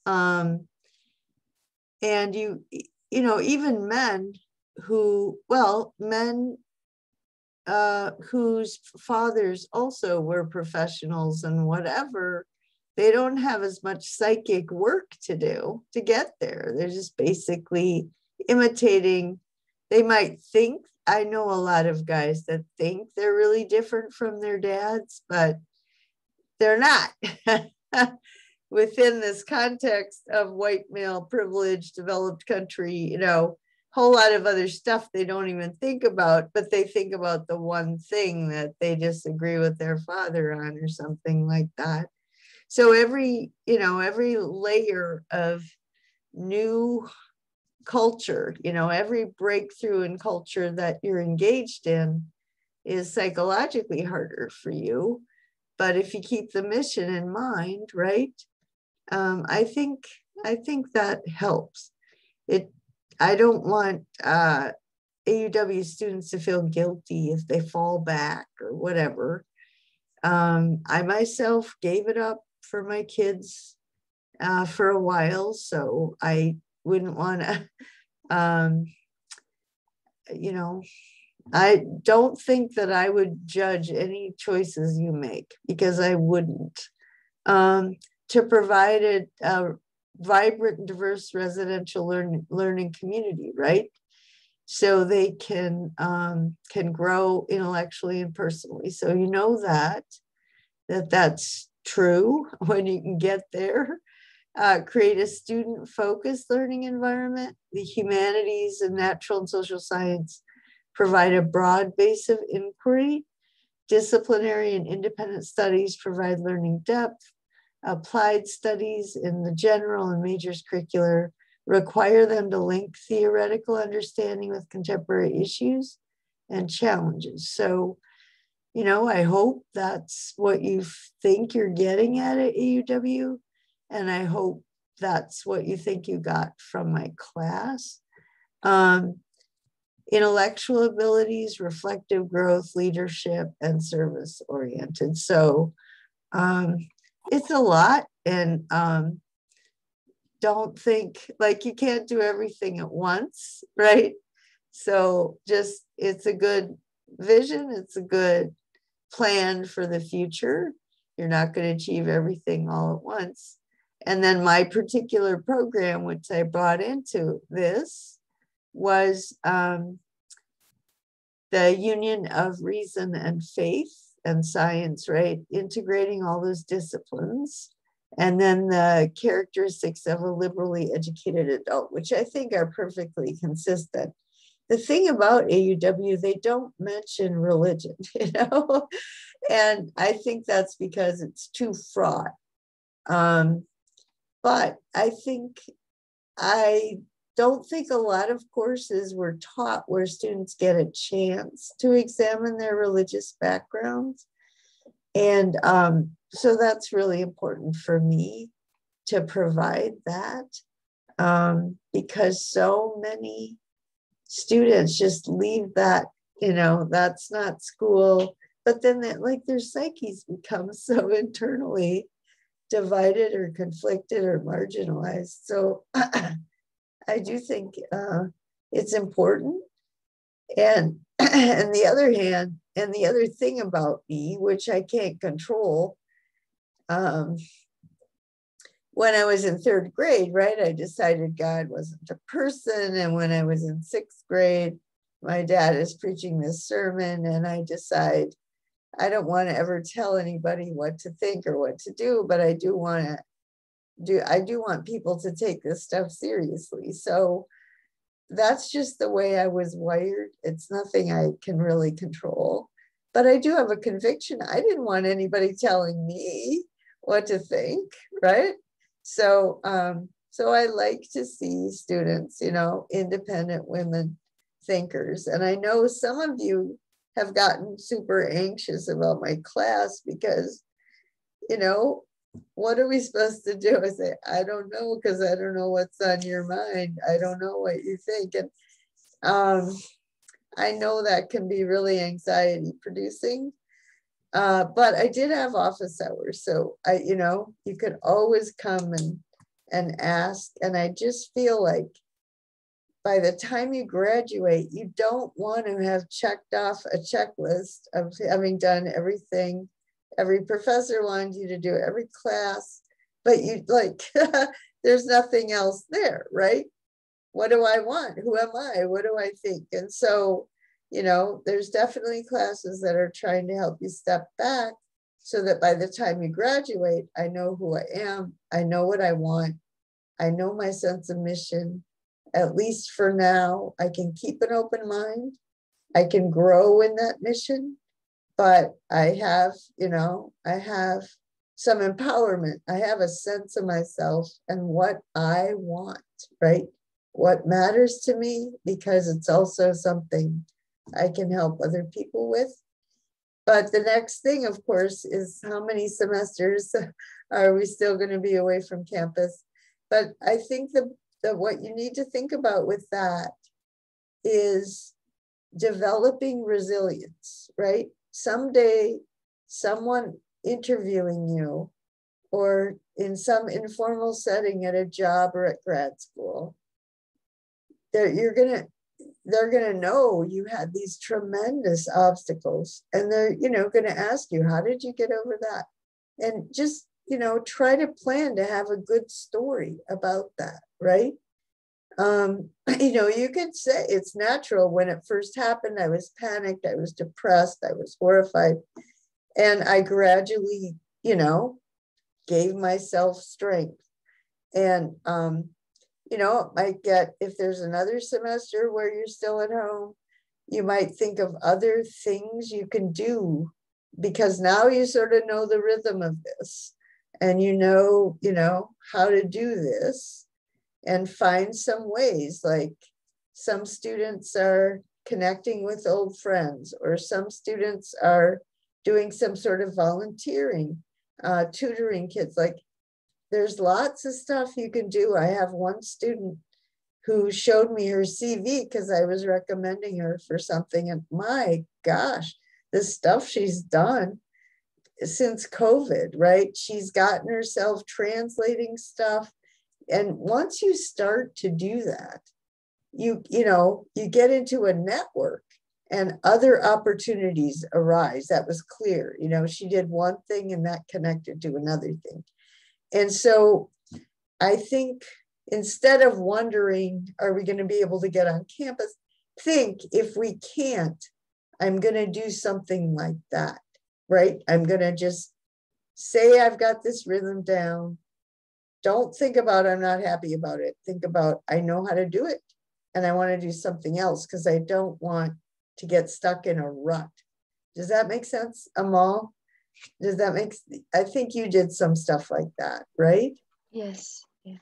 Um, and you you know, even men who, well, men uh, whose fathers also were professionals and whatever, they don't have as much psychic work to do to get there. They're just basically imitating. They might think, I know a lot of guys that think they're really different from their dads, but they're not. Within this context of white male privilege, developed country, you know, whole lot of other stuff they don't even think about, but they think about the one thing that they disagree with their father on or something like that. So every, you know, every layer of new culture, you know, every breakthrough in culture that you're engaged in is psychologically harder for you. But if you keep the mission in mind, right? Um, I think I think that helps. It I don't want uh, AUW students to feel guilty if they fall back or whatever. Um, I myself gave it up for my kids uh, for a while, so I wouldn't want to, um, you know, I don't think that I would judge any choices you make because I wouldn't. Um, to provide a, a vibrant, and diverse residential learn, learning community, right? So they can um, can grow intellectually and personally. So you know that that that's true when you can get there. Uh, create a student focused learning environment. The humanities and natural and social science provide a broad base of inquiry. Disciplinary and independent studies provide learning depth applied studies in the general and majors curricular require them to link theoretical understanding with contemporary issues and challenges. So, you know, I hope that's what you think you're getting at at AUW. And I hope that's what you think you got from my class. Um, intellectual abilities, reflective growth, leadership, and service oriented. So, um, it's a lot and um, don't think like you can't do everything at once right? So just it's a good vision it's a good plan for the future. You're not going to achieve everything all at once. And then my particular program which i brought into this was um, the union of reason and faith and science, right? Integrating all those disciplines. And then the characteristics of a liberally educated adult, which I think are perfectly consistent. The thing about AUW, they don't mention religion, you know? and I think that's because it's too fraught. Um, but I think I don't think a lot of courses were taught where students get a chance to examine their religious backgrounds. And um, so that's really important for me to provide that um, because so many students just leave that, you know, that's not school. But then that, like their psyches become so internally divided or conflicted or marginalized. So I do think uh, it's important. And and the other hand, and the other thing about me, which I can't control, um, when I was in third grade, right, I decided God wasn't a person. And when I was in sixth grade, my dad is preaching this sermon, and I decide I don't want to ever tell anybody what to think or what to do, but I do want to do I do want people to take this stuff seriously. So that's just the way I was wired. It's nothing I can really control. But I do have a conviction. I didn't want anybody telling me what to think, right? So um, so I like to see students, you know, independent women thinkers. And I know some of you have gotten super anxious about my class because, you know, what are we supposed to do? I say, I don't know because I don't know what's on your mind. I don't know what you think. And um, I know that can be really anxiety producing. Uh, but I did have office hours. So I, you know, you could always come and and ask. And I just feel like by the time you graduate, you don't want to have checked off a checklist of having done everything. Every professor wanted you to do every class, but you like, there's nothing else there, right? What do I want? Who am I? What do I think? And so, you know, there's definitely classes that are trying to help you step back so that by the time you graduate, I know who I am, I know what I want, I know my sense of mission. At least for now, I can keep an open mind. I can grow in that mission, but I have, you know, I have some empowerment. I have a sense of myself and what I want, right? What matters to me, because it's also something I can help other people with. But the next thing, of course, is how many semesters are we still going to be away from campus? But I think that, that what you need to think about with that is developing resilience, right? Someday, someone interviewing you or in some informal setting at a job or at grad school, that you're going to they're going to know you had these tremendous obstacles and they're you know going to ask you how did you get over that? And just you know try to plan to have a good story about that right um you know you could say it's natural. When it first happened i was panicked i was depressed i was horrified. And i gradually you know gave myself strength. And um you know, it might get, if there's another semester where you're still at home, you might think of other things you can do because now you sort of know the rhythm of this and you know, you know, how to do this and find some ways like some students are connecting with old friends or some students are doing some sort of volunteering, uh, tutoring kids. Like there's lots of stuff you can do. I have one student who showed me her CV because I was recommending her for something. And my gosh, the stuff she's done since COVID, right? She's gotten herself translating stuff. And once you start to do that, you, you know, you get into a network and other opportunities arise. That was clear. You know, she did one thing and that connected to another thing. And so I think instead of wondering, are we going to be able to get on campus? Think if we can't, I'm going to do something like that, right? I'm going to just say I've got this rhythm down. Don't think about I'm not happy about it. Think about I know how to do it and I want to do something else because I don't want to get stuck in a rut. Does that make sense, Amal? Does that make I think you did some stuff like that, right? Yes. Yeah.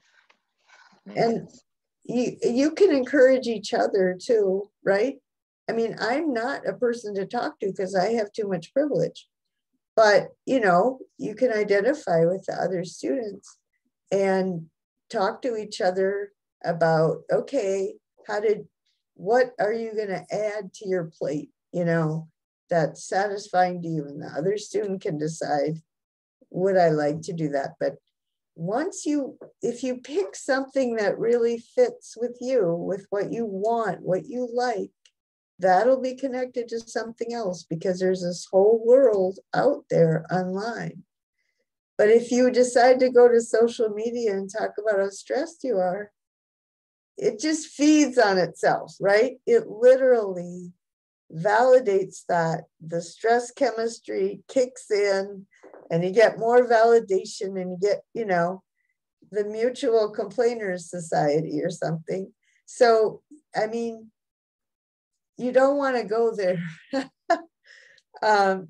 And you you can encourage each other too, right? I mean, I'm not a person to talk to because I have too much privilege. But, you know, you can identify with the other students and talk to each other about, okay, how did what are you going to add to your plate? You know, that's satisfying to you and the other student can decide would i like to do that but once you if you pick something that really fits with you with what you want what you like that'll be connected to something else because there's this whole world out there online but if you decide to go to social media and talk about how stressed you are it just feeds on itself right it literally validates that the stress chemistry kicks in and you get more validation and you get, you know, the Mutual Complainers Society or something. So, I mean, you don't want to go there. um,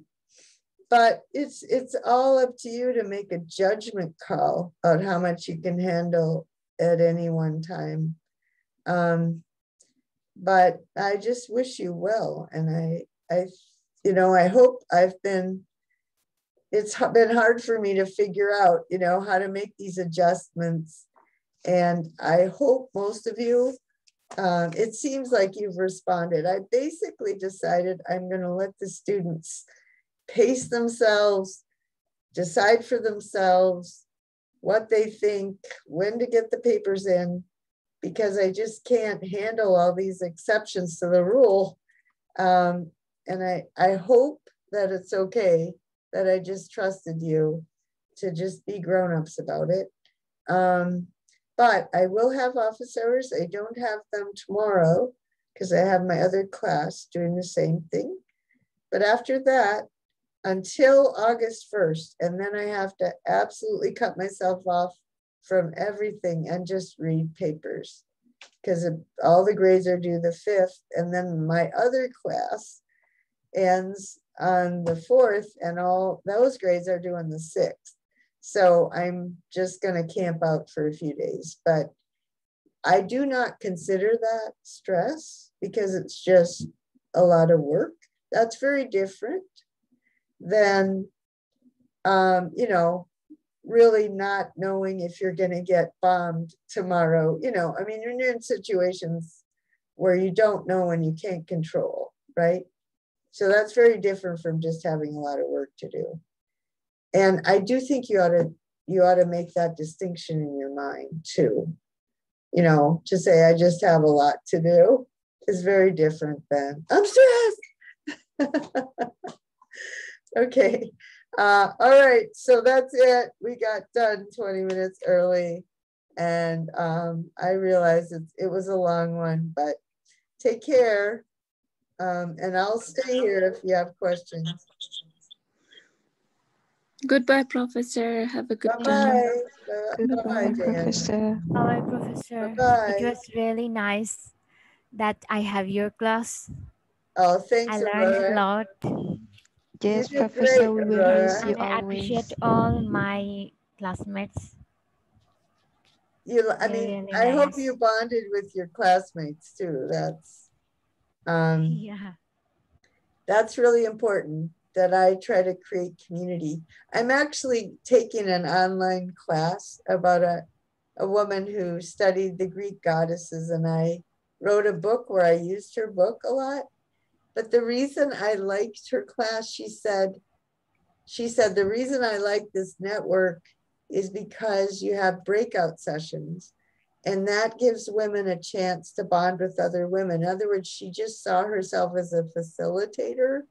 but it's it's all up to you to make a judgment call about how much you can handle at any one time. Um, but I just wish you well. And I, I, you know, I hope I've been, it's been hard for me to figure out, you know, how to make these adjustments. And I hope most of you, um, it seems like you've responded. I basically decided I'm going to let the students pace themselves, decide for themselves what they think, when to get the papers in, because I just can't handle all these exceptions to the rule. Um, and I, I hope that it's okay that I just trusted you to just be grown-ups about it. Um, but I will have office hours. I don't have them tomorrow because I have my other class doing the same thing. But after that, until August 1st, and then I have to absolutely cut myself off from everything and just read papers because all the grades are due the 5th. And then my other class ends on the 4th, and all those grades are due on the 6th. So I'm just going to camp out for a few days. But I do not consider that stress because it's just a lot of work. That's very different than, um, you know, really not knowing if you're going to get bombed tomorrow. You know, I mean, you're in situations where you don't know and you can't control, right? So that's very different from just having a lot of work to do. And I do think you ought to you ought to make that distinction in your mind too. You know, to say I just have a lot to do is very different than I'm stressed. okay. Uh, all right, so that's it. We got done 20 minutes early. And um, I realized it, it was a long one, but take care. Um, and I'll stay here if you have questions. Goodbye, Professor. Have a good bye -bye. Goodbye, bye, Professor. Bye, Professor. Bye. It was really nice that I have your class. Oh, thanks, I learned a lot. Yes, Professor, we will miss you and I always. appreciate all my classmates. You, I mean, really I hope you bonded with your classmates too. That's, um, Yeah. that's really important that I try to create community. I'm actually taking an online class about a, a woman who studied the Greek goddesses and I wrote a book where I used her book a lot. But the reason I liked her class, she said, she said, the reason I like this network is because you have breakout sessions and that gives women a chance to bond with other women. In other words, she just saw herself as a facilitator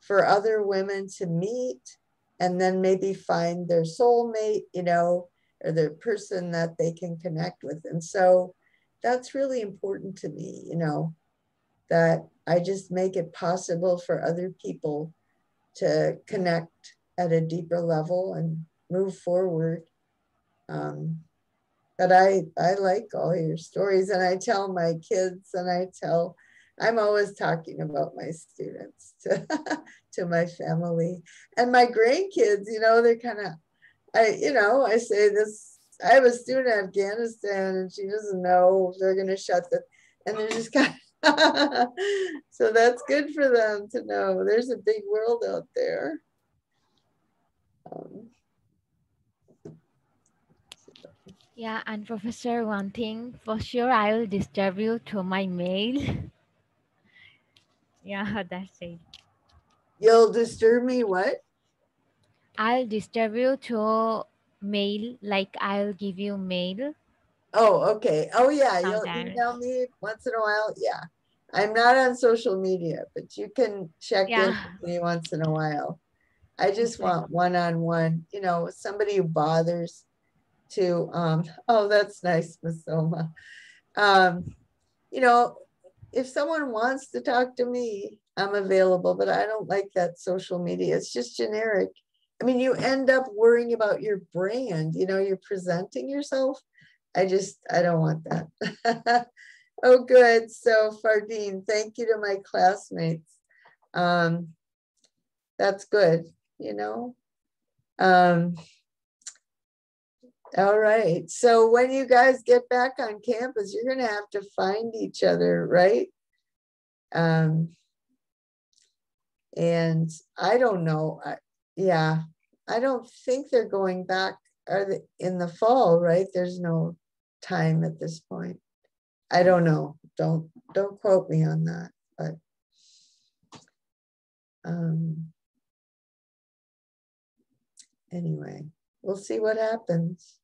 for other women to meet and then maybe find their soulmate, you know, or the person that they can connect with. And so that's really important to me, you know, that I just make it possible for other people to connect at a deeper level and move forward. Um, but I, I like all your stories and I tell my kids and I tell I'm always talking about my students to, to my family and my grandkids, you know, they're kind of, I, you know, I say this, I have a student in Afghanistan and she doesn't know they're going to shut the, and they're just kind of, so that's good for them to know there's a big world out there. Um, Yeah, and Professor, one thing for sure, I will distribute to my mail. yeah, that's it. You'll disturb me what? I'll distribute to mail, like I'll give you mail. Oh, okay. Oh, yeah. You'll Sometimes. email me once in a while. Yeah. I'm not on social media, but you can check in Yeah. with me once in a while. I just want one on one, you know, somebody who bothers to, um, oh, that's nice, Masoma. Um, you know, if someone wants to talk to me, I'm available, but I don't like that social media. It's just generic. I mean, you end up worrying about your brand, you know, you're presenting yourself. I just, I don't want that. oh, good. So, Fardine, thank you to my classmates. Um, that's good, you know. Um, all right. So when you guys get back on campus, you're going to have to find each other, right? Um, and I don't know. I, yeah, I don't think they're going back. Are they in the fall? Right? There's no time at this point. I don't know. Don't don't quote me on that, but um, anyway, we'll see what happens.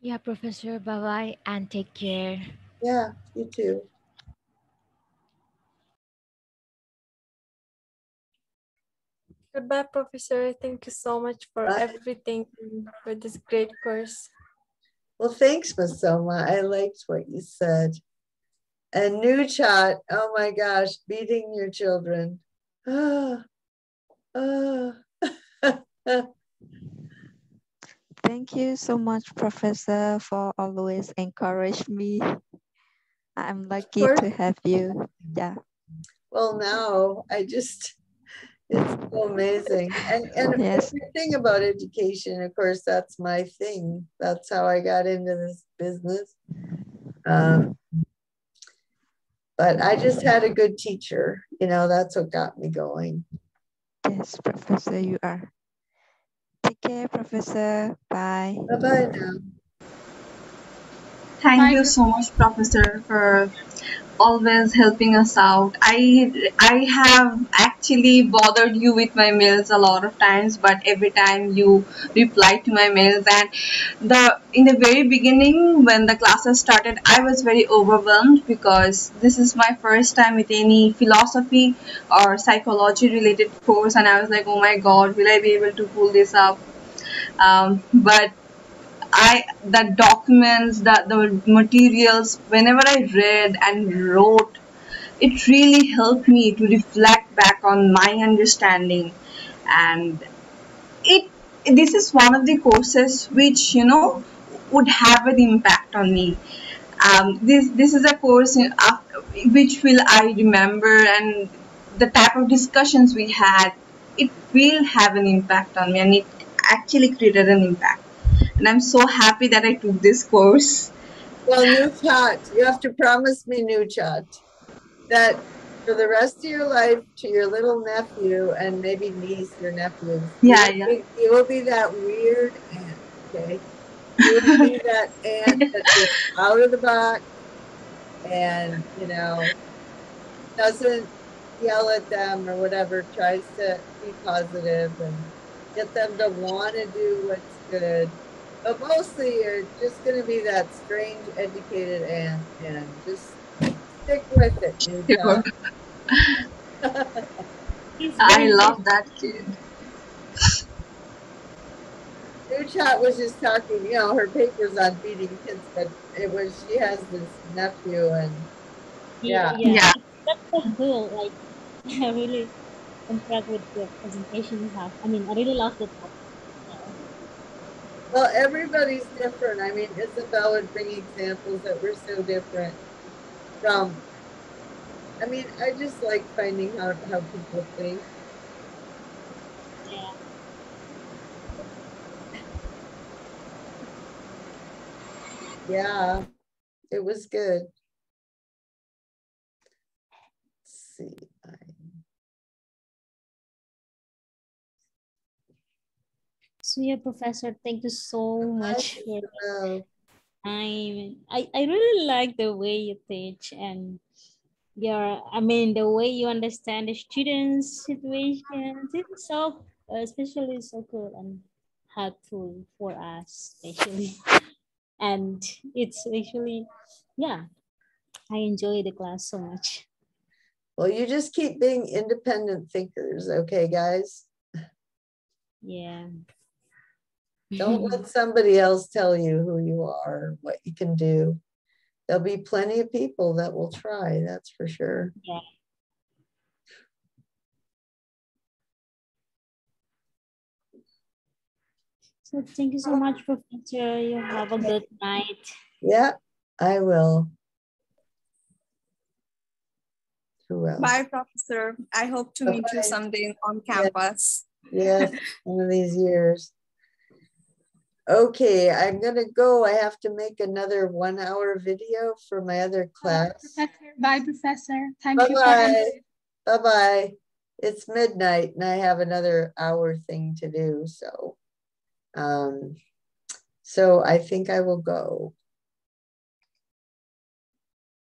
Yeah, Professor. Bye bye and take care. Yeah, you too. Goodbye, Professor. Thank you so much for Bye. everything for this great course. Well, thanks, Masoma. I liked what you said. And new chat, oh my gosh, beating your children. Ah, ah. Thank you so much, Professor, for always encourage me. I'm lucky to have you. Yeah. well, now I just, it's so amazing. And, and Yes. the thing about education, of course, that's my thing. That's how I got into this business. Um, but I just had a good teacher, you know, that's what got me going. Yes, Professor, you are. Take care, Professor. Bye. Bye bye now. Thank you so much, Professor, for always helping us out. I I have actually bothered you with my mails a lot of times, but every time you reply to my mails and the in the very beginning when the classes started, I was very overwhelmed because this is my first time with any philosophy or psychology related course, and I was like, oh my god, will I be able to pull this up? Um, but I the documents, the the materials, whenever I read and wrote, it really helped me to reflect back on my understanding, and it this is one of the courses which you know would have an impact on me. Um, this this is a course in, uh, which will I remember, and the type of discussions we had, it will have an impact on me, and it actually created an impact and I'm so happy that I took this course. Well, new chat, you have to promise me, new chat, that for the rest of your life to your little nephew and maybe niece, your nephew. Yeah, you yeah. will be- You will be that weird aunt, okay? You will be that aunt that's just out of the box and, you know, doesn't yell at them or whatever, tries to be positive and get them to want to do what's good. But mostly you're just going to be that strange educated aunt and just stick with it. new chat. I love that kid. New chat was just talking, you know, her paper's on feeding kids, but it was she has this nephew and yeah. yeah. That's so cool. Like, I really impressed with the presentation you have. I mean, I really love the topic. Well, everybody's different. I mean, Isabel would bring examples that were so different from. I mean, I just like finding out how people think. Yeah. Yeah, it was good. Let's see. Yeah, Professor, thank you so much for time. I, I really like the way you teach and your I mean the way you understand the students' situations. It's so uh, especially so cool and helpful for us, especially. And it's actually yeah, I enjoy the class so much. Well, you just keep being independent thinkers, okay, guys? Yeah. Don't let somebody else tell you who you are, what you can do. There'll be plenty of people that will try, that's for sure. Yeah. So thank you so uh-huh. much, Professor. You have a good night. Yeah, I will. Who else? Bye, Professor. I hope to meet you someday on campus. Yes, one of these years. Okay, I'm gonna go. I have to make another one hour video for my other class. Bye, Professor, bye, Professor. Thank you Bye-bye. Bye-bye. It's midnight and I have another hour thing to do, so. Um, so I think I will go.